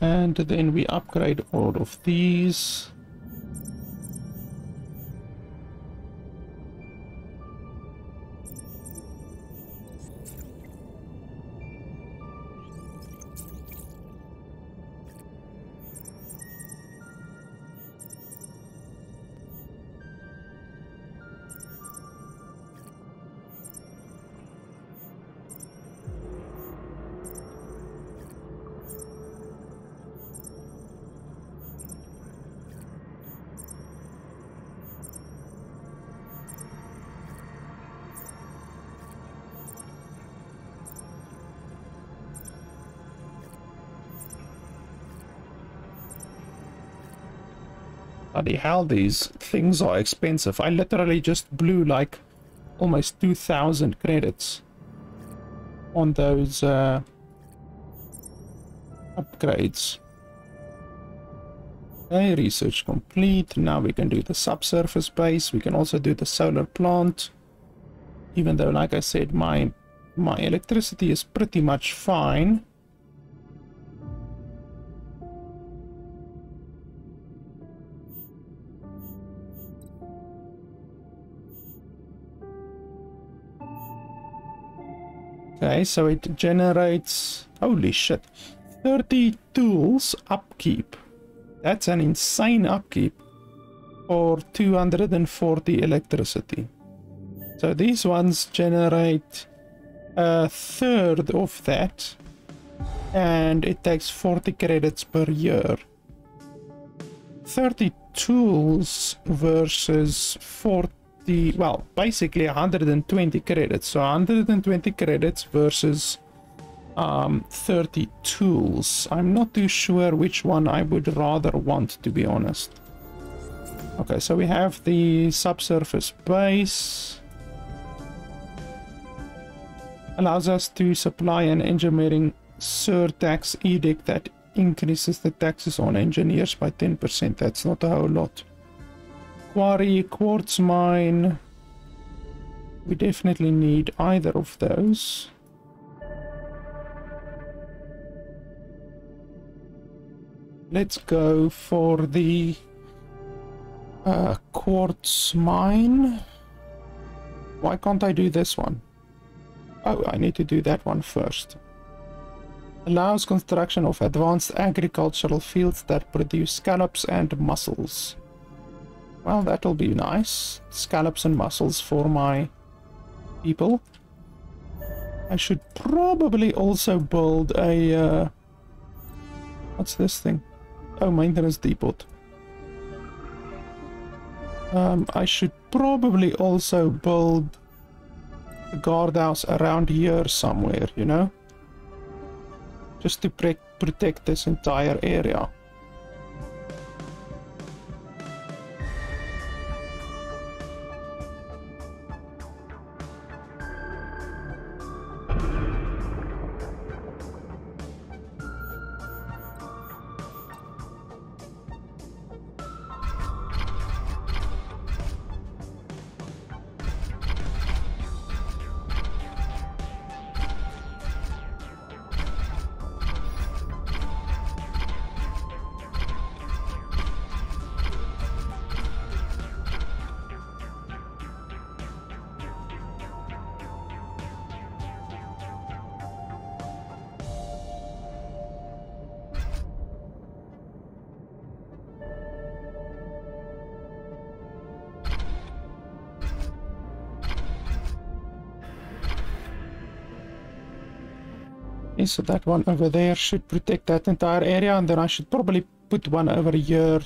And then we upgrade all of these. Bloody hell, these things are expensive. I literally just blew like almost 2,000 credits on those uh, upgrades. Okay, research complete. Now we can do the subsurface base. We can also do the solar plant. Even though, like I said, my my electricity is pretty much fine. Okay, so it generates, holy shit, 30 tools upkeep. That's an insane upkeep for 240 electricity. So these ones generate a third of that and it takes 40 credits per year. 30 tools versus 40 the well basically 120 credits. So 120 credits versus um, 30 tools. I'm not too sure which one i would rather want to be honest. Okay so we have the subsurface base. Allows us to supply an engineering surtax edict that increases the taxes on engineers by 10% that's not a whole lot quarry, quartz mine. We definitely need either of those. Let's go for the uh, quartz mine. Why can't I do this one? Oh, I need to do that one first. Allows construction of advanced agricultural fields that produce scallops and mussels. Well, that'll be nice. Scallops and mussels for my people. I should probably also build a... Uh, what's this thing? Oh, maintenance depot. Um, I should probably also build a guardhouse around here somewhere, you know? just to protect this entire area. Okay, so that one over there should protect that entire area and then I should probably put one over here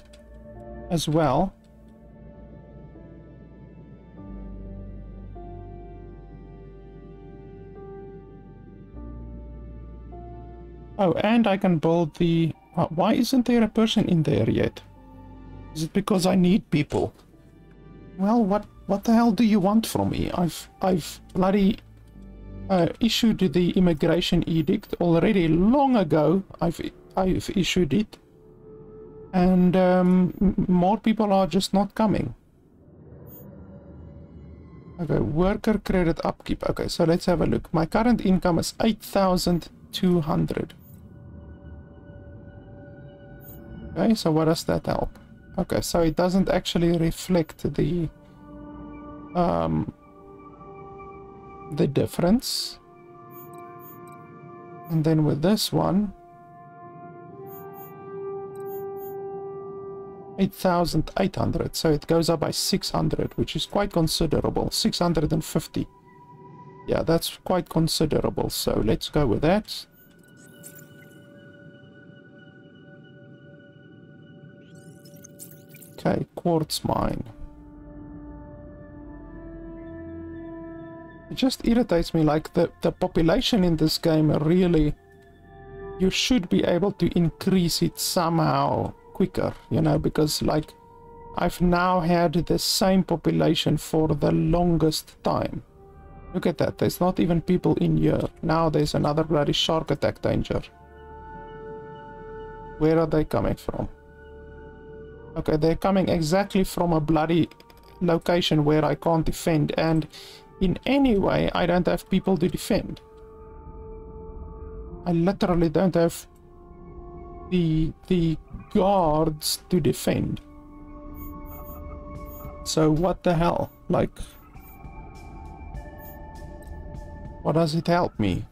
as well. Oh, and I can build the... Uh, why isn't there a person in there yet? Is it because I need people? Well, what what the hell do you want from me? I've I've bloody uh, issued the immigration edict already long ago. I've I've issued it, and um, more people are just not coming. Okay, worker credit upkeep. Okay, so let's have a look. My current income is eight thousand two hundred. Okay, so what does that help? Okay, so it doesn't actually reflect the um, the difference. And then with this one, 8,800. So it goes up by 600, which is quite considerable. 650. Yeah, that's quite considerable. So let's go with that. Okay, quartz mine. It just irritates me, like the, the population in this game really... You should be able to increase it somehow quicker, you know, because like I've now had the same population for the longest time. Look at that, there's not even people in here. Now there's another bloody shark attack danger. Where are they coming from? Okay, they're coming exactly from a bloody location where I can't defend and in any way, I don't have people to defend. I literally don't have the the guards to defend. So what the hell? Like, what does it help me?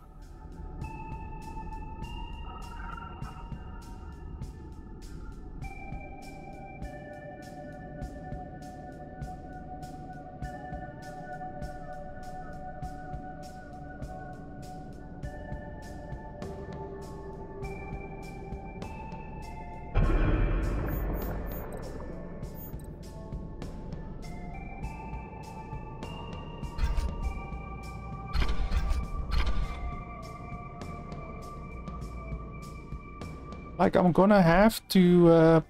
Like I'm gonna have to uh,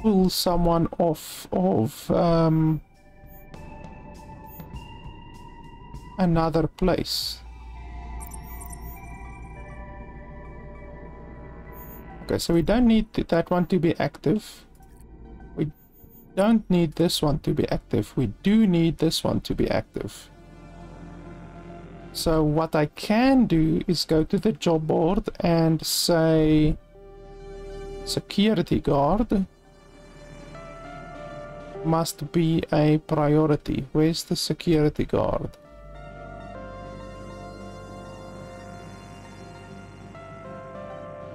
pull someone off of um, another place. Okay, so we don't need that one to be active. We don't need this one to be active. We do need this one to be active. So what I can do is go to the job board and say security guard must be a priority. Where's the security guard?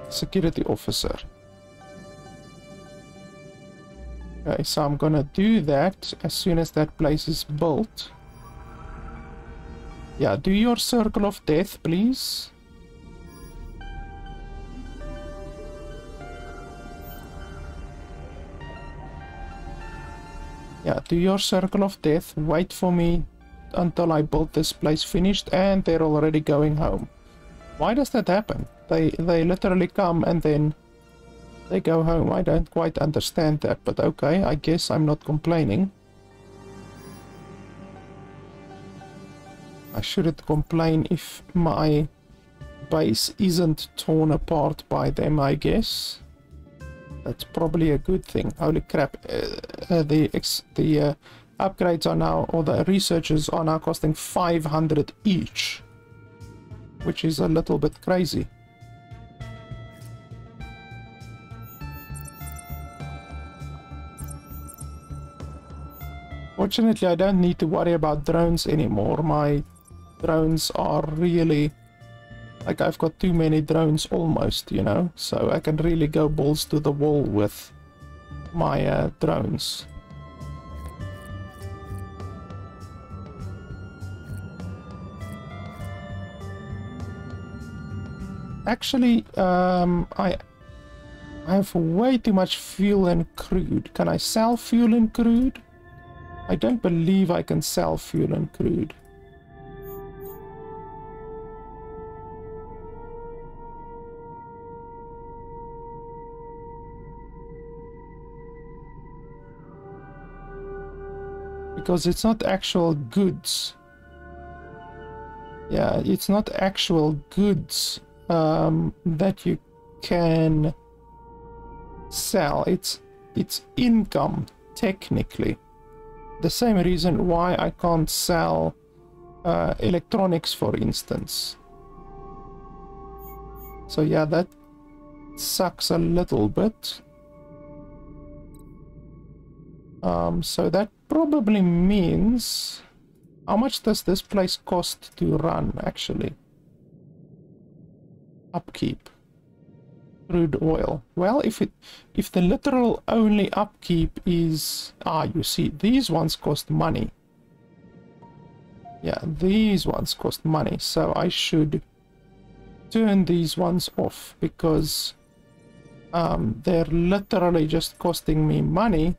Security officer. Okay, so I'm gonna do that as soon as that place is built. Yeah, do your circle of death, please. Yeah, do your circle of death. Wait for me until I build this place finished and they're already going home. Why does that happen? They they literally come and then they go home. I don't quite understand that, but okay, I guess I'm not complaining. I shouldn't complain if my base isn't torn apart by them, I guess. That's probably a good thing. Holy crap, uh, uh, the the uh, upgrades are now, or the researchers are now costing 500 each, which is a little bit crazy. Fortunately, I don't need to worry about drones anymore. My drones are really like I've got too many drones almost, you know, so I can really go balls to the wall with my uh, drones. Actually, um, I I have way too much fuel and crude. Can I sell fuel and crude? I don't believe I can sell fuel and crude. Because it's not actual goods. Yeah, it's not actual goods um, that you can sell. It's it's income technically. The same reason why I can't sell uh, electronics, for instance. So yeah, that sucks a little bit. Um, so that probably means... How much does this place cost to run, actually? Upkeep. Crude oil. Well, if it, if the literal only upkeep is... Ah, you see, these ones cost money. Yeah, these ones cost money, so I should turn these ones off because um, they're literally just costing me money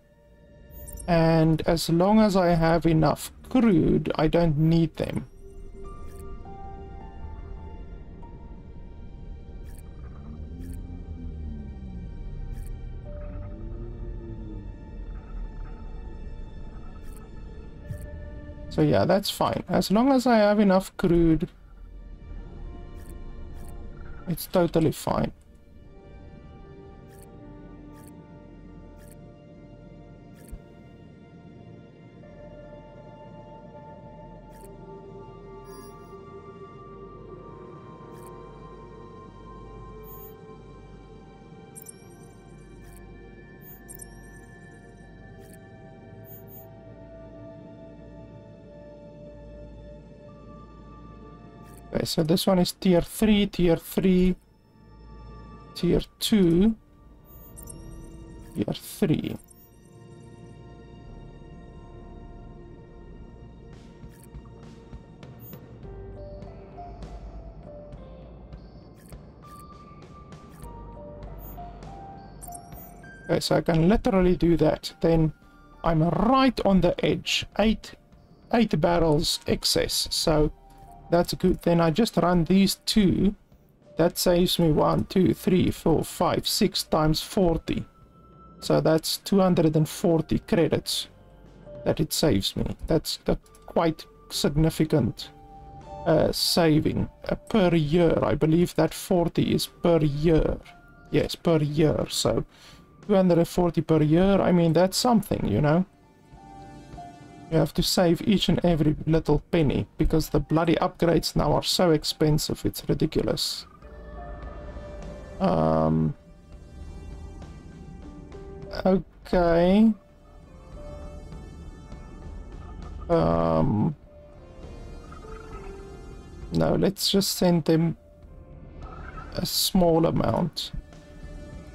and as long as I have enough crude, I don't need them. So yeah, that's fine. As long as I have enough crude, it's totally fine. Okay, so this one is tier 3, tier 3, tier 2, tier 3. Okay, so I can literally do that. Then I'm right on the edge. Eight, eight barrels excess. So that's a good. Then I just run these two. That saves me one, two, three, four, five, six times 40. So that's 240 credits that it saves me. That's the quite significant uh, saving uh, per year. I believe that 40 is per year. Yes, per year. So 240 per year. I mean, that's something, you know. You have to save each and every little penny because the bloody upgrades now are so expensive, it's ridiculous. Um, okay. Um, no, let's just send them a small amount.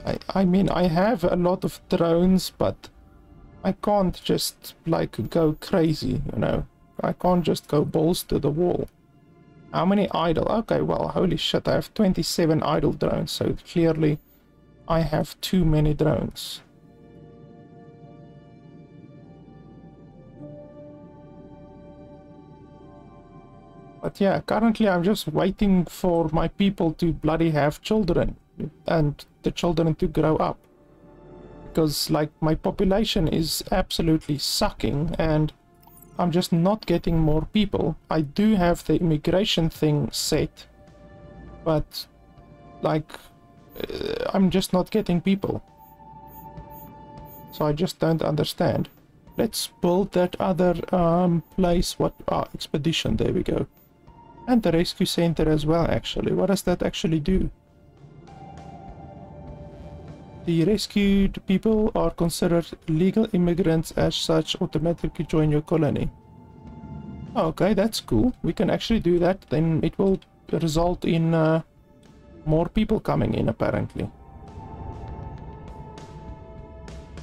I, I mean, I have a lot of drones, but I can't just, like, go crazy, you know? I can't just go balls to the wall. How many idle? Okay, well, holy shit, I have 27 idle drones, so clearly I have too many drones. But yeah, currently I'm just waiting for my people to bloody have children and the children to grow up. Because like my population is absolutely sucking and I'm just not getting more people. I do have the immigration thing set, but like uh, I'm just not getting people. So I just don't understand. Let's build that other um, place. What? Ah, expedition. There we go. And the rescue center as well, actually. What does that actually do? The rescued people are considered legal immigrants as such automatically join your colony. Okay, that's cool. We can actually do that. Then it will result in uh, more people coming in apparently.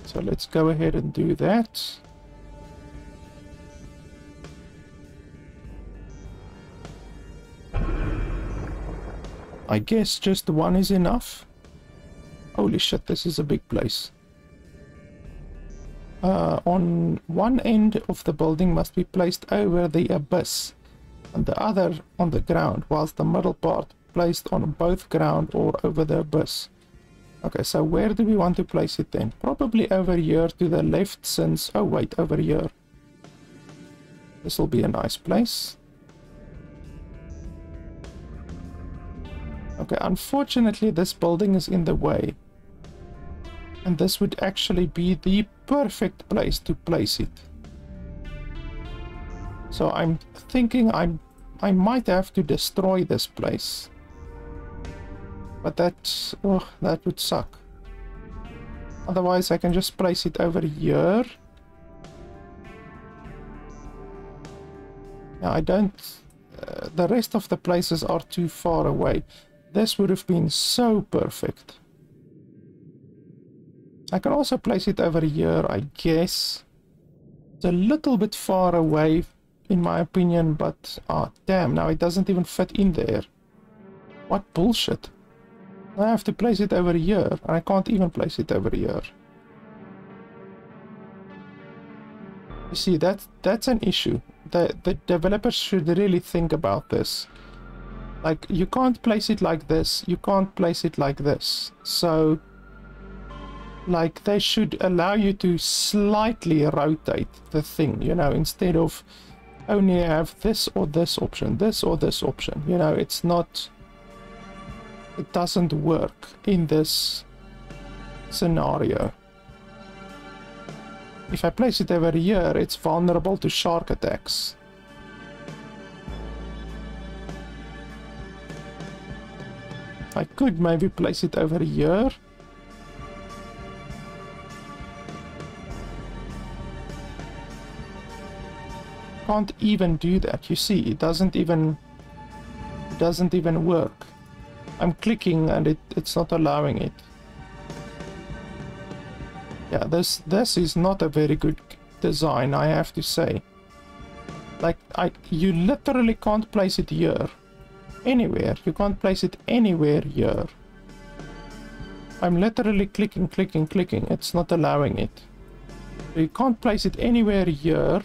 So let's go ahead and do that. I guess just one is enough. Holy shit, this is a big place. Uh, on one end of the building must be placed over the abyss and the other on the ground, whilst the middle part placed on both ground or over the abyss. Okay, so where do we want to place it then? Probably over here to the left since... Oh wait, over here. This will be a nice place. Okay, unfortunately this building is in the way. And this would actually be the perfect place to place it. So I'm thinking I'm I might have to destroy this place. But that oh that would suck. Otherwise I can just place it over here. Yeah, I don't uh, the rest of the places are too far away. This would have been so perfect. I can also place it over here, I guess. It's a little bit far away, in my opinion, but... Ah, oh, damn, now it doesn't even fit in there. What bullshit. I have to place it over here, and I can't even place it over here. You see, that, that's an issue. The, the developers should really think about this. Like, you can't place it like this, you can't place it like this. So like they should allow you to slightly rotate the thing you know instead of only have this or this option this or this option. You know it's not it doesn't work in this scenario. If I place it over here it's vulnerable to shark attacks. I could maybe place it over here can't even do that. You see, it doesn't even it doesn't even work. I'm clicking and it, it's not allowing it. Yeah, this this is not a very good design, I have to say. Like I you literally can't place it here. Anywhere. You can't place it anywhere here. I'm literally clicking, clicking, clicking. It's not allowing it. you can't place it anywhere here.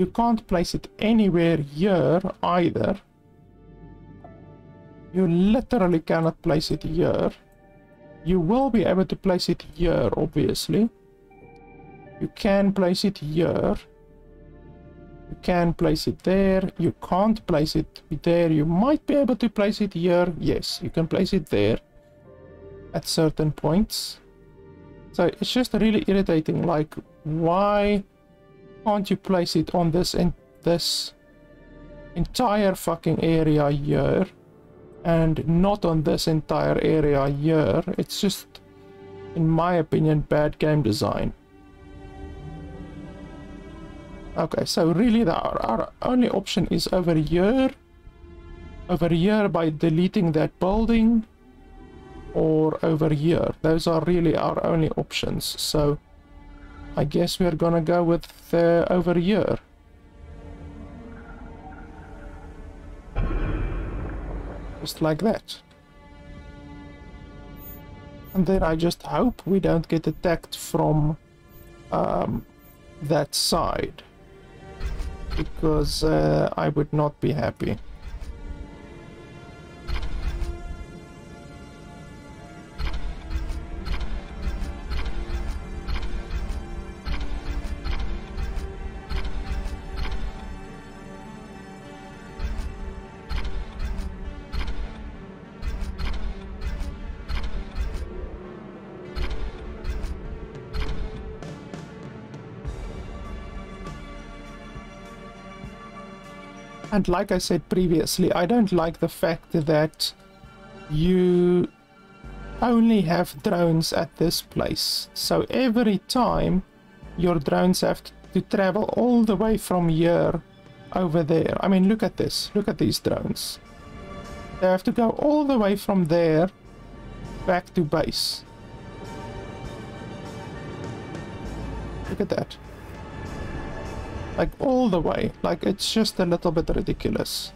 You can't place it anywhere here either. You literally cannot place it here. You will be able to place it here, obviously. You can place it here. You can place it there. You can't place it there. You might be able to place it here. Yes, you can place it there at certain points. So it's just really irritating. Like, why can't you place it on this in this entire fucking area here? And not on this entire area here. It's just in my opinion bad game design. Okay so really the, our, our only option is over here. Over here by deleting that building. Or over here. Those are really our only options. So I guess we're gonna go with uh, over here. Just like that. And then I just hope we don't get attacked from um, that side. because uh, I would not be happy. And like I said previously, I don't like the fact that you only have drones at this place. So every time your drones have to travel all the way from here over there. I mean, look at this. Look at these drones. They have to go all the way from there back to base. Look at that like all the way. Like it's just a little bit ridiculous.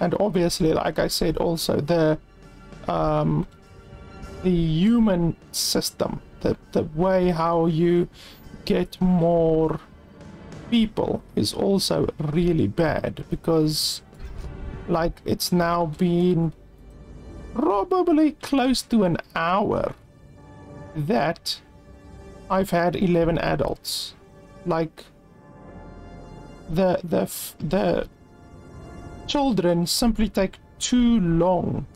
And obviously, like I said, also the um, the human system, the the way how you get more people is also really bad because like it's now been probably close to an hour that I've had 11 adults. Like the the the children simply take too long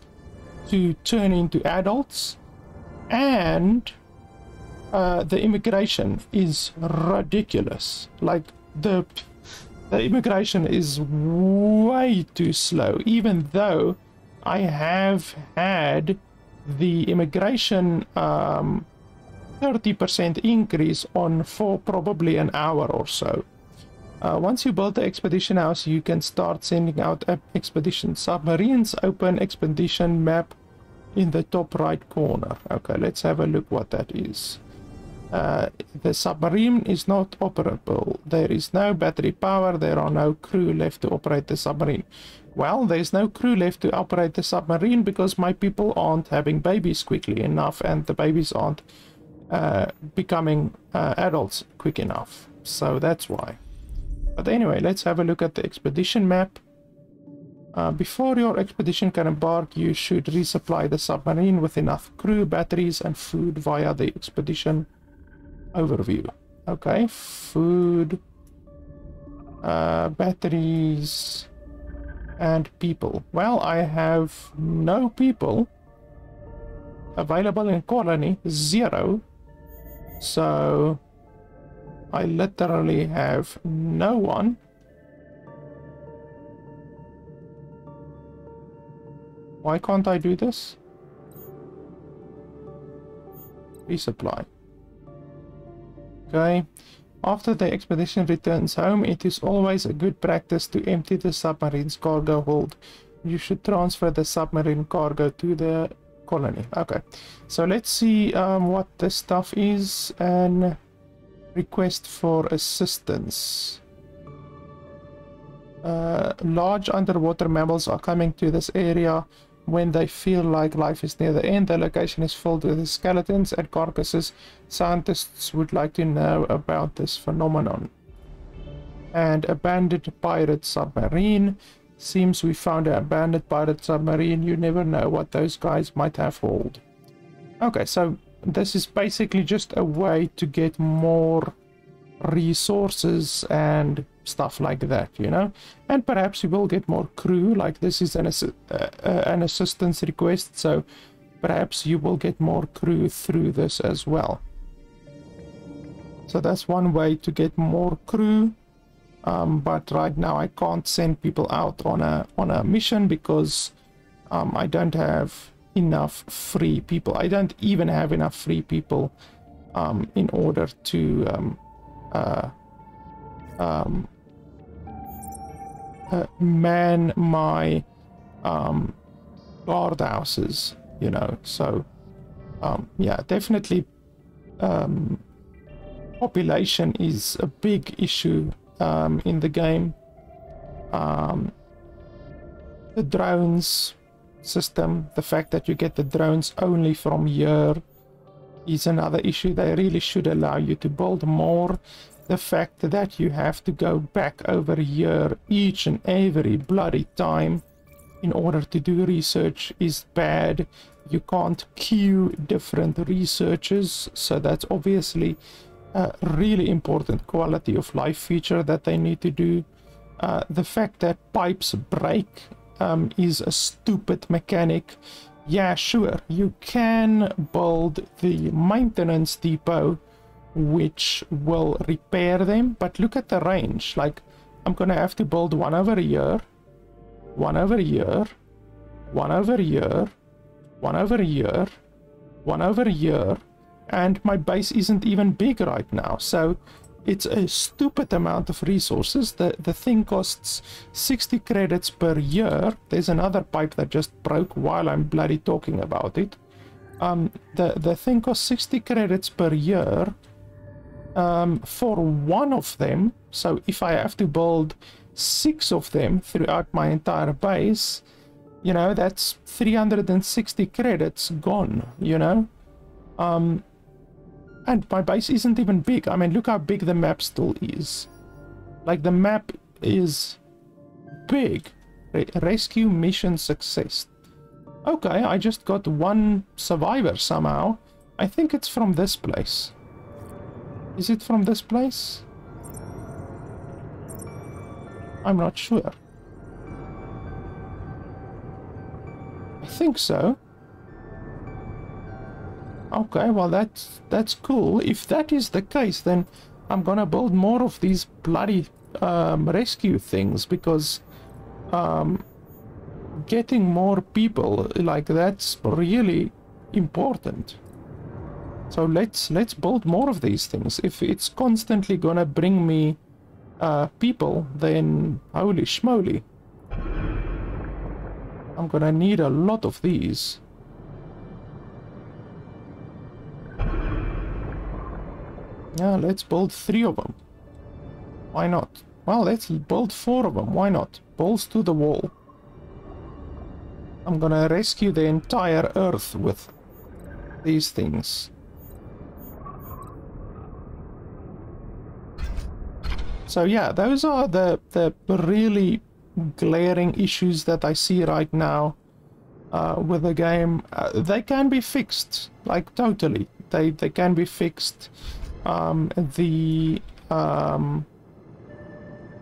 to turn into adults and uh, the immigration is ridiculous like the the immigration is way too slow even though I have had the immigration um, 30% increase on for probably an hour or so. Uh, once you build the expedition house, you can start sending out expedition submarines. Open expedition map in the top right corner. Okay, let's have a look what that is. Uh, the submarine is not operable. There is no battery power. There are no crew left to operate the submarine. Well, there's no crew left to operate the submarine because my people aren't having babies quickly enough and the babies aren't uh, becoming uh, adults quick enough. So that's why. But anyway, let's have a look at the expedition map. Uh, before your expedition can embark, you should resupply the submarine with enough crew, batteries, and food via the expedition overview. Okay, food, uh, batteries, and people. Well, I have no people available in colony, zero. So I literally have no one. Why can't I do this? Resupply. Okay. After the expedition returns home, it is always a good practice to empty the submarine's cargo hold. You should transfer the submarine cargo to the colony. Okay, so let's see um, what this stuff is and request for assistance. Uh, large underwater mammals are coming to this area when they feel like life is near the end. The location is filled with skeletons and carcasses. Scientists would like to know about this phenomenon. And abandoned pirate submarine. Seems we found an abandoned pirate submarine. You never know what those guys might have hauled. Okay, so this is basically just a way to get more resources and stuff like that, you know? And perhaps you will get more crew, like this is an, assi uh, uh, an assistance request, so perhaps you will get more crew through this as well. So that's one way to get more crew. Um, but right now I can't send people out on a on a mission because um, I don't have enough free people. I don't even have enough free people um, in order to um, uh, um, man my um, houses, you know. So, um, yeah, definitely um, population is a big issue um, in the game. Um, the drones system, the fact that you get the drones only from here is another issue. They really should allow you to build more. The fact that you have to go back over year each and every bloody time in order to do research is bad. You can't queue different researchers, so that's obviously a really important quality of life feature that they need to do. Uh, the fact that pipes break um, is a stupid mechanic. Yeah, sure, you can build the maintenance depot which will repair them, but look at the range. Like, I'm gonna have to build one over year, one over year, one over year, one over year, one over year, and my base isn't even big right now. So it's a stupid amount of resources. The, the thing costs 60 credits per year. There's another pipe that just broke while I'm bloody talking about it. Um, the, the thing costs 60 credits per year um, for one of them. So if I have to build six of them throughout my entire base, you know, that's 360 credits gone, you know? Um, and my base isn't even big. I mean, look how big the map still is. Like, the map is big. Re rescue mission success. Okay, I just got one survivor somehow. I think it's from this place. Is it from this place? I'm not sure. I think so. Okay, well that's that's cool. If that is the case, then I'm gonna build more of these bloody um, rescue things because um, getting more people like that's really important. So let's let's build more of these things. If it's constantly gonna bring me uh, people, then holy schmoly. I'm gonna need a lot of these. Yeah, let's build three of them. Why not? Well, let's build four of them. Why not? Balls to the wall. I'm gonna rescue the entire Earth with these things. So yeah, those are the, the really glaring issues that I see right now uh, with the game. Uh, they can be fixed, like totally. They, they can be fixed um, the um,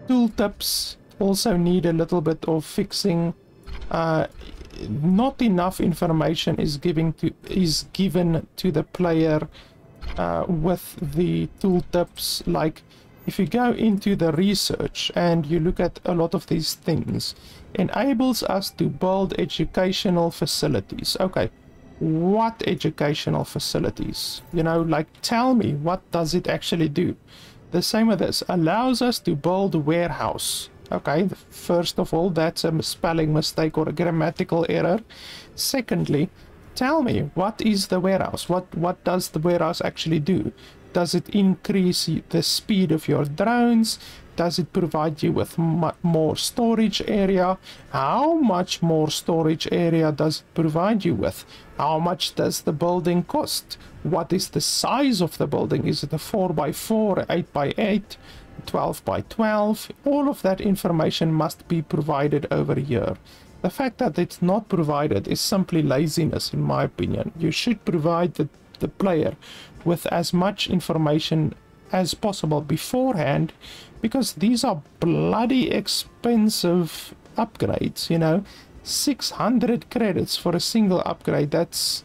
tooltips also need a little bit of fixing. Uh, not enough information is giving to is given to the player uh, with the tooltips. Like if you go into the research and you look at a lot of these things, enables us to build educational facilities. Okay, what educational facilities? You know, like tell me what does it actually do? The same with this, allows us to build a warehouse. Okay, first of all, that's a spelling mistake or a grammatical error. Secondly, tell me what is the warehouse? What what does the warehouse actually do? Does it increase the speed of your drones? Does it provide you with more storage area? How much more storage area does it provide you with? How much does the building cost? What is the size of the building? Is it a 4x4, 8x8, 12x12? All of that information must be provided over here. The fact that it's not provided is simply laziness, in my opinion. You should provide the, the player with as much information as possible beforehand because these are bloody expensive upgrades, you know. 600 credits for a single upgrade, that's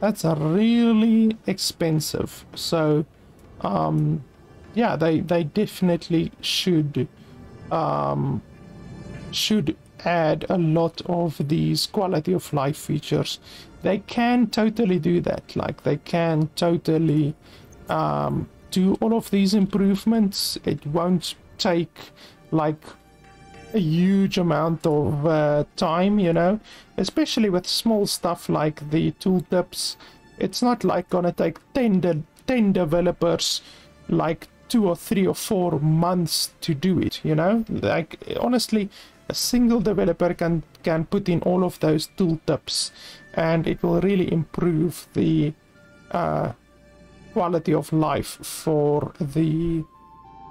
that's really expensive. So, um, yeah, they, they definitely should um, should add a lot of these quality of life features. They can totally do that. Like they can totally um, do all of these improvements. It won't take like a huge amount of uh, time, you know, especially with small stuff like the tooltips. It's not like gonna take 10, de 10 developers like two or three or four months to do it, you know? Like, honestly, a single developer can, can put in all of those tooltips and it will really improve the uh, quality of life for the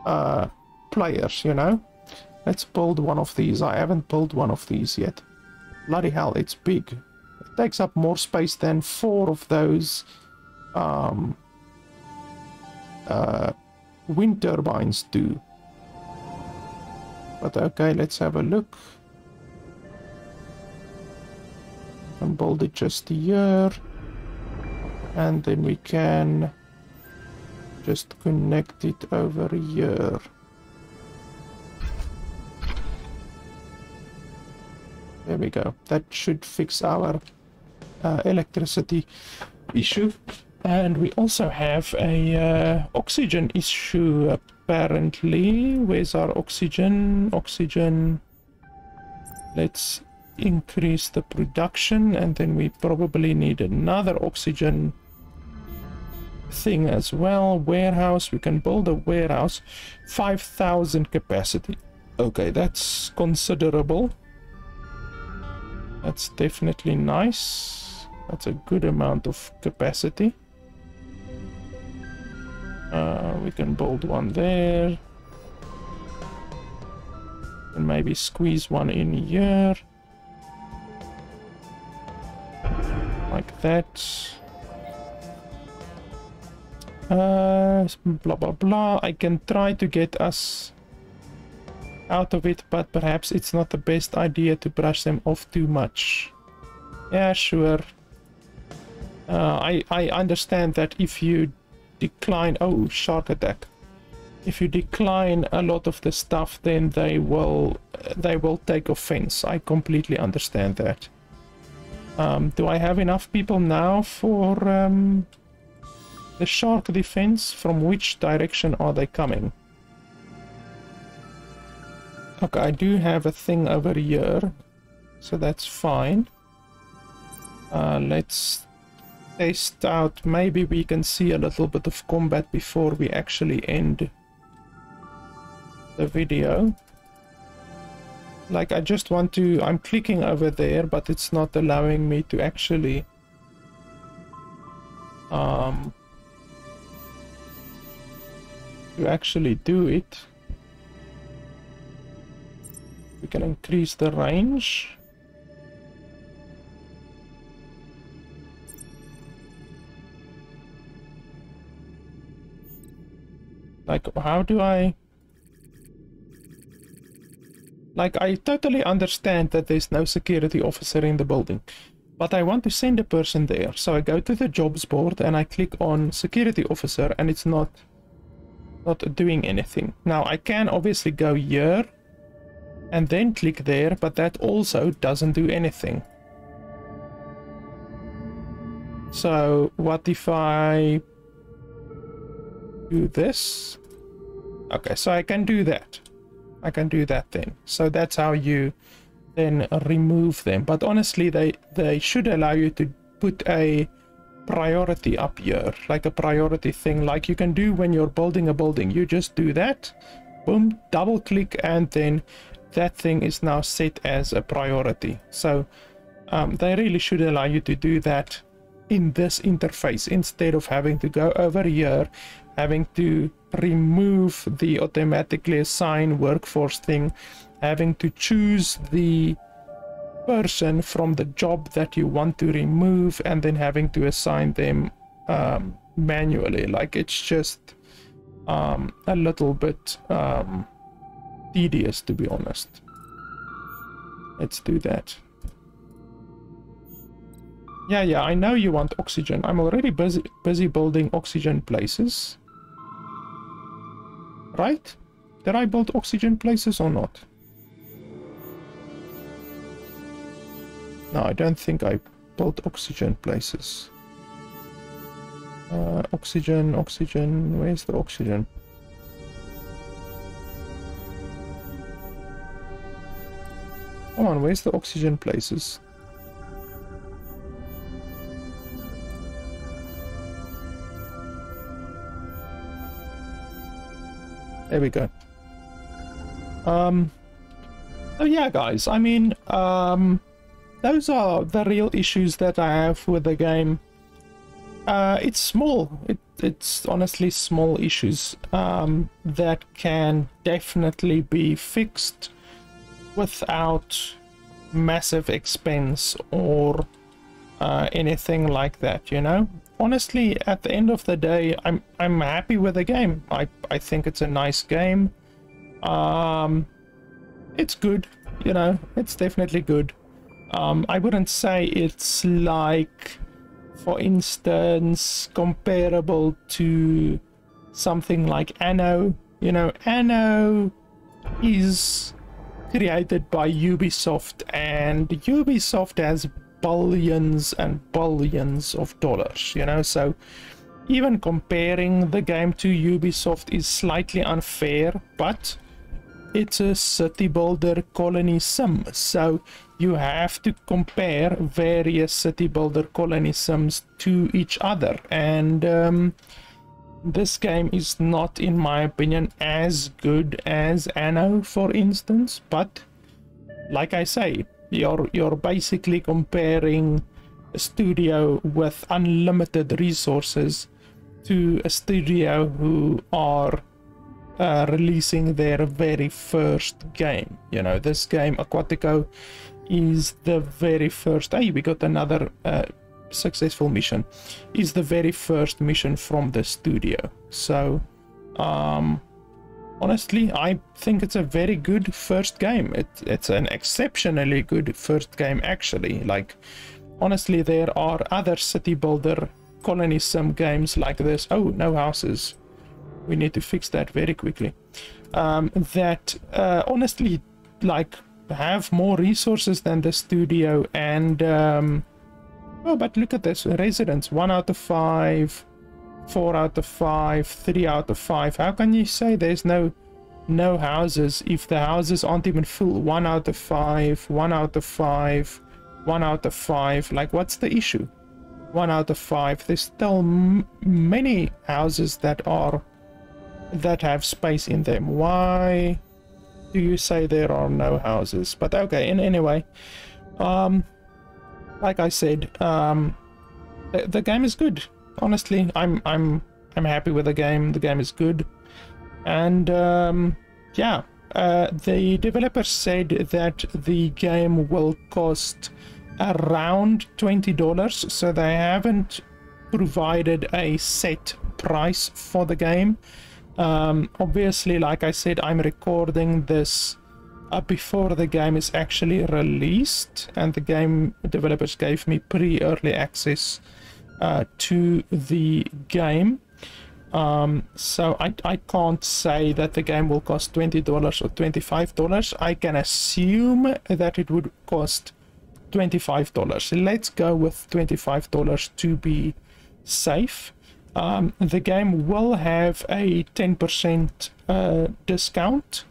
uh, players, you know? Let's build one of these. I haven't built one of these yet. Bloody hell, it's big. It takes up more space than four of those um, uh, wind turbines do. But okay, let's have a look. And build it just here. And then we can just connect it over here. There we go. That should fix our uh, electricity issue. And we also have a uh, oxygen issue apparently. Where's our oxygen? Oxygen. Let's increase the production and then we probably need another oxygen thing as well. Warehouse. We can build a warehouse. 5,000 capacity. Okay, that's considerable. That's definitely nice. That's a good amount of capacity. Uh, we can build one there. And maybe squeeze one in here. Like that. Uh, blah blah blah. I can try to get us out of it, but perhaps it's not the best idea to brush them off too much. Yeah, sure. Uh, I, I understand that if you decline... Oh, shark attack. If you decline a lot of the stuff, then they will they will take offense. I completely understand that. Um, do I have enough people now for um, the shark defense? From which direction are they coming? Okay, I do have a thing over here, so that's fine. Uh, let's test out, maybe we can see a little bit of combat before we actually end the video. Like, I just want to, I'm clicking over there, but it's not allowing me to actually um, to actually do it. We can increase the range. Like, how do I... Like, I totally understand that there's no security officer in the building. But I want to send a person there. So I go to the jobs board and I click on security officer and it's not not doing anything. Now I can obviously go here and then click there, but that also doesn't do anything. So what if I do this? Okay, so I can do that. I can do that then. So that's how you then remove them. But honestly, they, they should allow you to put a priority up here, like a priority thing, like you can do when you're building a building. You just do that, boom, double click, and then that thing is now set as a priority. So um, they really should allow you to do that in this interface instead of having to go over here, having to remove the automatically assign workforce thing, having to choose the person from the job that you want to remove and then having to assign them um, manually. Like it's just um, a little bit um, tedious to be honest. Let's do that. Yeah, yeah, I know you want oxygen. I'm already busy, busy building oxygen places. Right? Did I build oxygen places or not? No, I don't think I built oxygen places. Uh, oxygen, oxygen, where's the oxygen? Come on, where's the oxygen places? There we go. Um, oh yeah, guys, I mean, um, those are the real issues that I have with the game. Uh, it's small. It, it's honestly small issues um, that can definitely be fixed without massive expense or uh, anything like that. You know, honestly, at the end of the day, I'm I'm happy with the game. I I think it's a nice game. Um, it's good. You know, it's definitely good. Um, I wouldn't say it's like for instance, comparable to something like Anno. You know, Anno is created by Ubisoft, and Ubisoft has billions and billions of dollars, you know, so even comparing the game to Ubisoft is slightly unfair, but it's a city builder colony sim, so you have to compare various city builder colony sims to each other. And um, this game is not in my opinion as good as Anno for instance but like I say you're you're basically comparing a studio with unlimited resources to a studio who are uh, releasing their very first game. You know this game Aquatico is the very first hey we got another uh, successful mission is the very first mission from the studio. So um honestly i think it's a very good first game. It, it's an exceptionally good first game actually. Like honestly there are other city builder colony sim games like this. Oh no houses. We need to fix that very quickly. Um that uh honestly like have more resources than the studio and um, oh but look at this. Residents one out of five four out of five three out of five. How can you say there's no no houses if the houses aren't even full? One out of five one out of five one out of five. Like what's the issue? One out of five. There's still many houses that are that have space in them. Why do you say there are no houses? But okay, in anyway, um, like I said, um, the, the game is good. Honestly, I'm I'm I'm happy with the game. The game is good, and um, yeah, uh, the developer said that the game will cost around twenty dollars. So they haven't provided a set price for the game. Um, obviously, like I said, I'm recording this uh, before the game is actually released, and the game developers gave me pre-early access uh, to the game. Um, so I, I can't say that the game will cost $20 or $25. I can assume that it would cost $25. Let's go with $25 to be safe. Um, the game will have a 10% uh, discount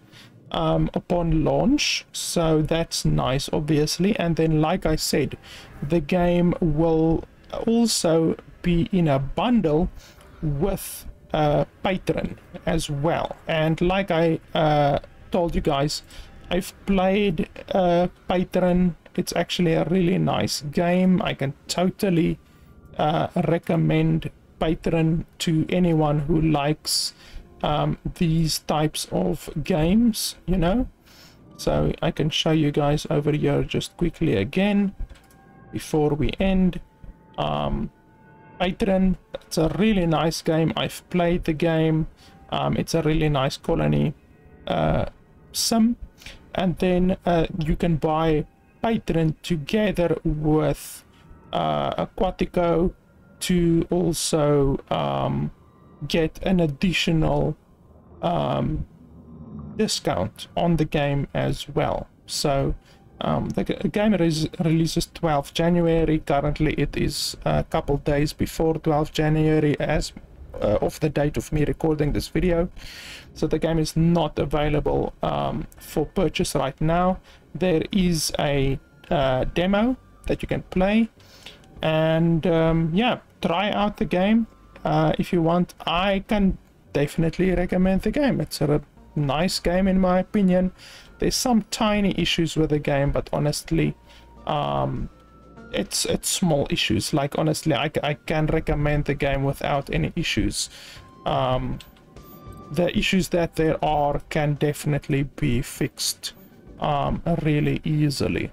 um, upon launch, so that's nice, obviously. And then, like I said, the game will also be in a bundle with uh, Patron as well. And like I uh, told you guys, I've played uh, Patron. It's actually a really nice game. I can totally uh, recommend Patron to anyone who likes um, these types of games, you know. So I can show you guys over here just quickly again before we end. Um, Patron, it's a really nice game. I've played the game. Um, it's a really nice colony uh, sim. And then uh, you can buy Patron together with uh, Aquatico to also um, get an additional um, discount on the game as well. So um, the game is releases 12 January. Currently, it is a couple days before 12 January as uh, of the date of me recording this video. So the game is not available um, for purchase right now. There is a uh, demo that you can play and um, yeah try out the game uh, if you want i can definitely recommend the game it's a nice game in my opinion there's some tiny issues with the game but honestly um, it's it's small issues. Like honestly, I, I can recommend the game without any issues. Um, the issues that there are can definitely be fixed um, really easily.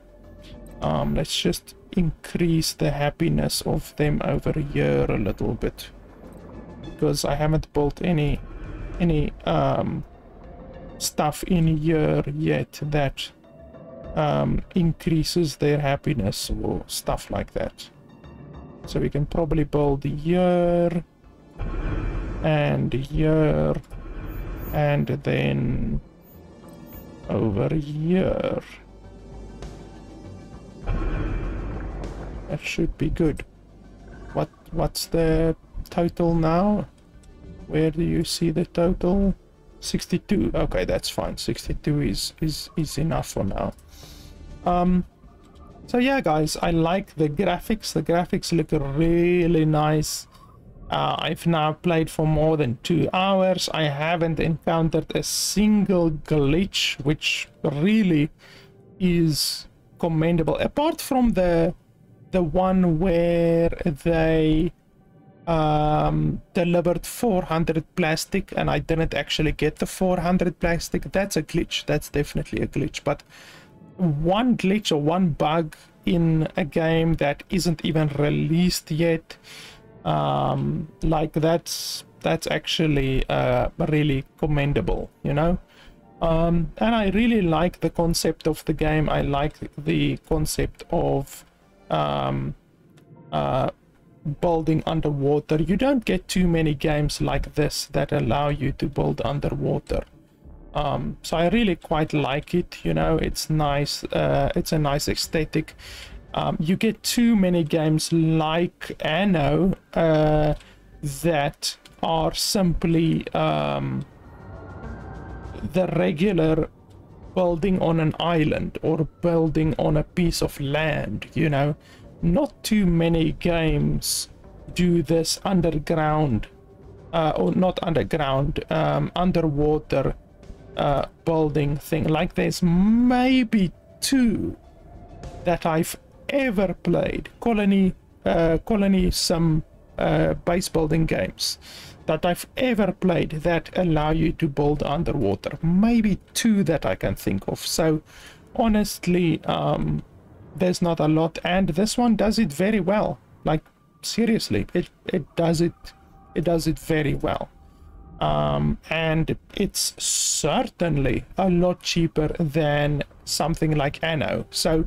Um, let's just increase the happiness of them over here a little bit because I haven't built any any um, stuff in here yet that um, increases their happiness or stuff like that. So we can probably build here and here and then over here. That should be good. What what's the total now? Where do you see the total? 62. Okay, that's fine. 62 is is is enough for now. Um so yeah guys, I like the graphics. The graphics look really nice. Uh, I've now played for more than two hours. I haven't encountered a single glitch, which really is commendable. Apart from the the one where they um, delivered 400 plastic and I didn't actually get the 400 plastic. That's a glitch. That's definitely a glitch. But one glitch or one bug in a game that isn't even released yet, um, like that's that's actually uh, really commendable, you know. Um, and I really like the concept of the game. I like the concept of um, uh, building underwater. You don't get too many games like this that allow you to build underwater. Um, so I really quite like it. You know, it's nice. Uh, it's a nice aesthetic. Um, you get too many games like Anno uh, that are simply um, the regular building on an island or building on a piece of land. You know, not too many games do this underground uh, or not underground um, underwater uh, building thing. Like there's maybe two that I've ever played. Colony uh, colony some uh, base building games that I've ever played that allow you to build underwater. Maybe two that I can think of. So honestly um, there's not a lot and this one does it very well. Like seriously it it does it it does it very well. Um, and it's certainly a lot cheaper than something like Anno. So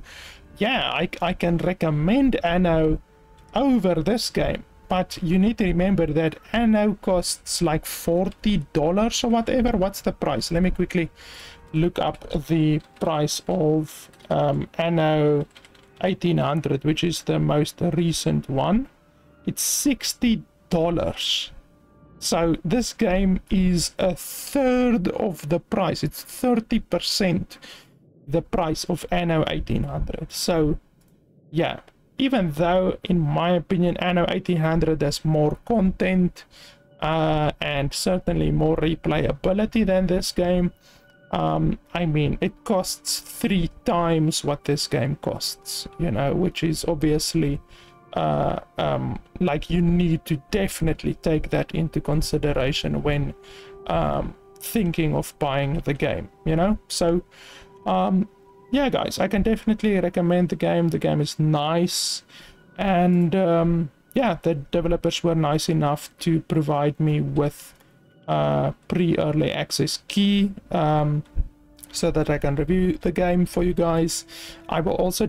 yeah I, I can recommend Anno over this game but you need to remember that Anno costs like $40 or whatever. What's the price? Let me quickly look up the price of um, Anno 1800, which is the most recent one. It's $60. So this game is a third of the price. It's 30% the price of Anno 1800. So yeah, even though in my opinion Anno 1800 has more content uh, and certainly more replayability than this game, um, I mean, it costs three times what this game costs, you know, which is obviously uh, um, like you need to definitely take that into consideration when um, thinking of buying the game, you know? So, um, yeah, guys, I can definitely recommend the game. The game is nice, and um, yeah, the developers were nice enough to provide me with uh, pre-early access key um, so that I can review the game for you guys. I will also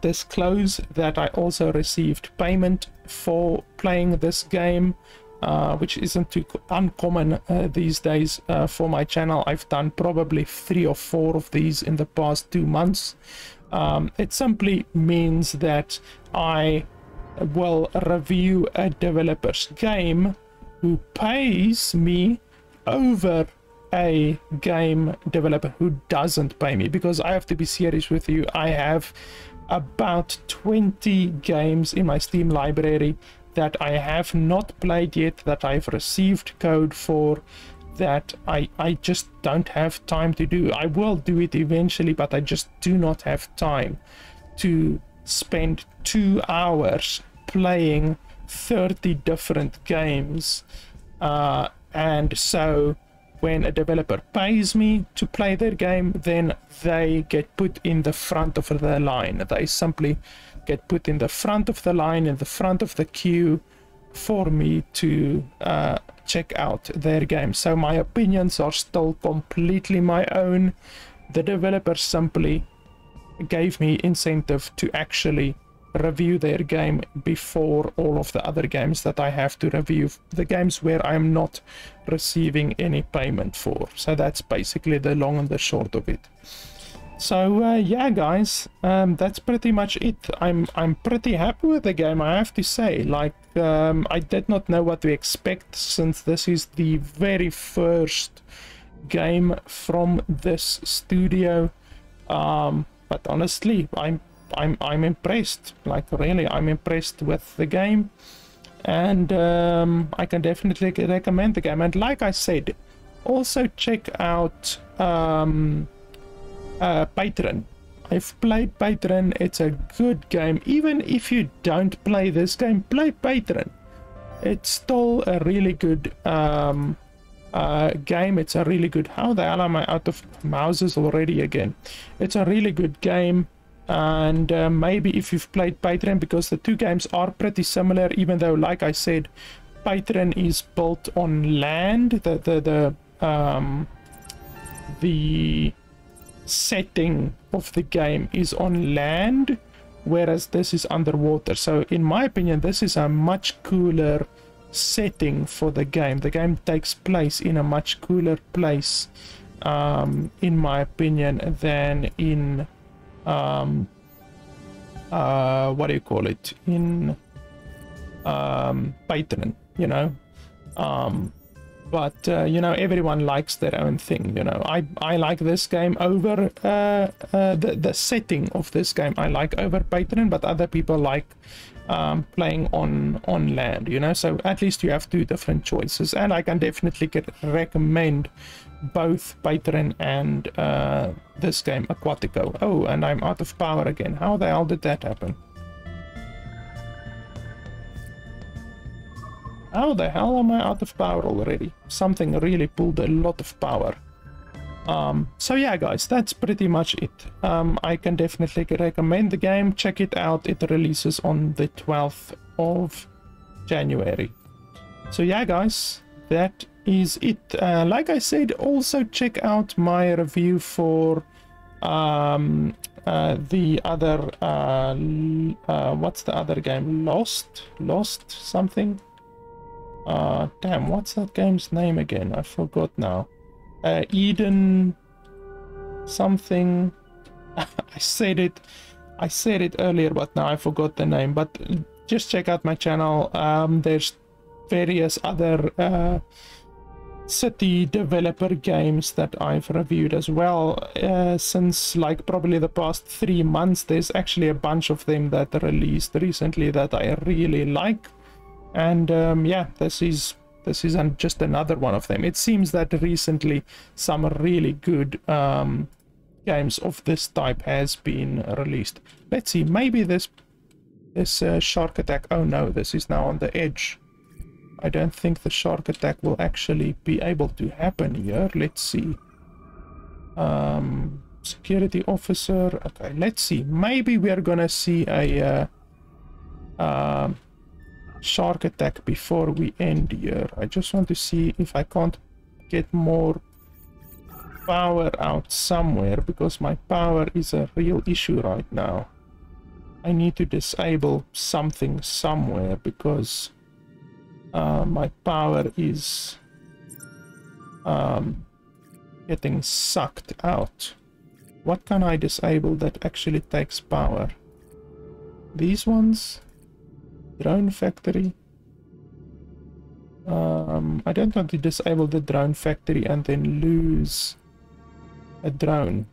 disclose that I also received payment for playing this game, uh, which isn't too uncommon uh, these days uh, for my channel. I've done probably three or four of these in the past two months. Um, it simply means that I will review a developer's game who pays me over a game developer who doesn't pay me because I have to be serious with you. I have about 20 games in my Steam library that I have not played yet, that I've received code for, that I, I just don't have time to do. I will do it eventually, but I just do not have time to spend two hours playing 30 different games. Uh, and so when a developer pays me to play their game, then they get put in the front of the line. They simply get put in the front of the line, in the front of the queue for me to uh, check out their game. So my opinions are still completely my own. The developer simply gave me incentive to actually review their game before all of the other games that I have to review, the games where I'm not receiving any payment for. So that's basically the long and the short of it. So uh, yeah, guys, um, that's pretty much it. I'm I'm pretty happy with the game, I have to say. Like, um, I did not know what to expect since this is the very first game from this studio. Um, but honestly, I'm I'm I'm impressed. Like really, I'm impressed with the game, and um, I can definitely recommend the game. And like I said, also check out um, uh, Patron. I've played Patron. It's a good game. Even if you don't play this game, play Patron. It's still a really good um, uh, game. It's a really good. How the hell am I out of mouses already again? It's a really good game and uh, maybe if you've played Patron because the two games are pretty similar even though like I said Patron is built on land. The the the um the setting of the game is on land whereas this is underwater. So in my opinion this is a much cooler setting for the game. The game takes place in a much cooler place um, in my opinion than in um, uh, what do you call it in um, Patron, you know. Um, but uh, you know everyone likes their own thing. You know, I I like this game over uh, uh, the the setting of this game. I like over Patron, but other people like um, playing on on land. You know, so at least you have two different choices, and I can definitely get, recommend both Patron and uh, this game, Aquatico. Oh, and I'm out of power again. How the hell did that happen? How the hell am I out of power already? Something really pulled a lot of power. Um, so yeah, guys, that's pretty much it. Um, I can definitely recommend the game. Check it out. It releases on the 12th of January. So yeah, guys, that is it. Uh, like I said, also check out my review for um, uh, the other, uh, uh, what's the other game? Lost? Lost something? Uh, damn, what's that game's name again? I forgot now. Uh, Eden something. I said it. I said it earlier, but now I forgot the name. But just check out my channel. Um, there's various other uh, city developer games that I've reviewed as well uh, since like probably the past three months there's actually a bunch of them that released recently that I really like. And um, yeah this is this is just another one of them. It seems that recently some really good um, games of this type has been released. Let's see maybe this this uh, shark attack oh no this is now on the edge I don't think the shark attack will actually be able to happen here. Let's see. Um, security officer. Okay, let's see. Maybe we are gonna see a uh, uh, shark attack before we end here. I just want to see if I can't get more power out somewhere because my power is a real issue right now. I need to disable something somewhere because uh, my power is um, getting sucked out. What can I disable that actually takes power? These ones? Drone factory? Um, I don't want to disable the drone factory and then lose a drone.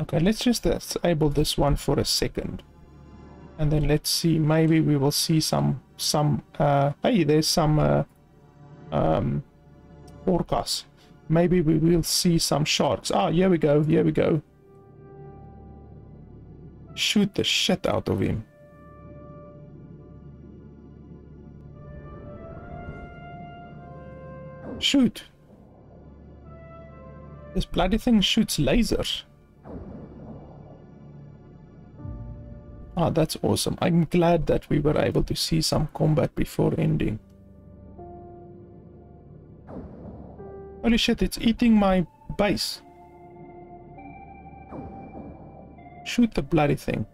Okay, let's just disable this one for a second. And then let's see, maybe we will see some some uh, hey there's some uh, um, orcas maybe we will see some sharks ah here we go here we go shoot the shit out of him. Shoot! This bloody thing shoots lasers. Ah, that's awesome. I'm glad that we were able to see some combat before ending. Holy shit, it's eating my base. Shoot the bloody thing.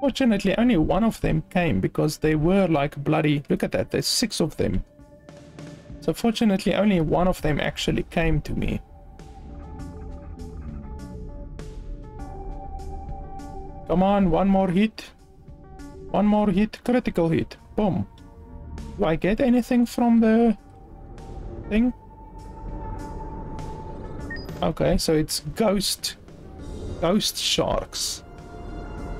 Fortunately, only one of them came because they were like bloody... Look at that, there's six of them. So fortunately, only one of them actually came to me. Come on, one more hit. One more hit, critical hit. Boom. Do I get anything from the thing? Okay, so it's ghost ghost sharks.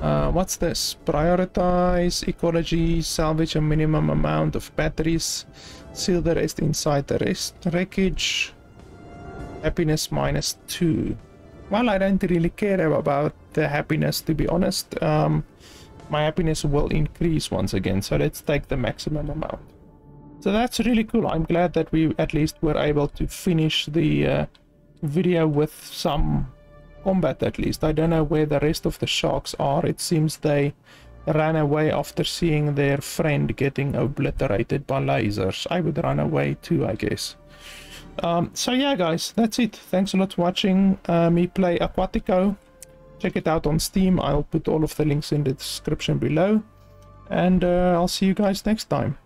Uh, what's this? Prioritize ecology, salvage a minimum amount of batteries, seal the rest inside the rest wreckage. Happiness minus two. Well, I don't really care about the happiness to be honest. Um, my happiness will increase once again, so let's take the maximum amount. So that's really cool. I'm glad that we at least were able to finish the uh, video with some combat at least. I don't know where the rest of the sharks are. It seems they ran away after seeing their friend getting obliterated by lasers. I would run away too, I guess. Um, so yeah, guys, that's it. Thanks a lot for watching uh, me play Aquatico. Check it out on Steam. I'll put all of the links in the description below. And uh, I'll see you guys next time.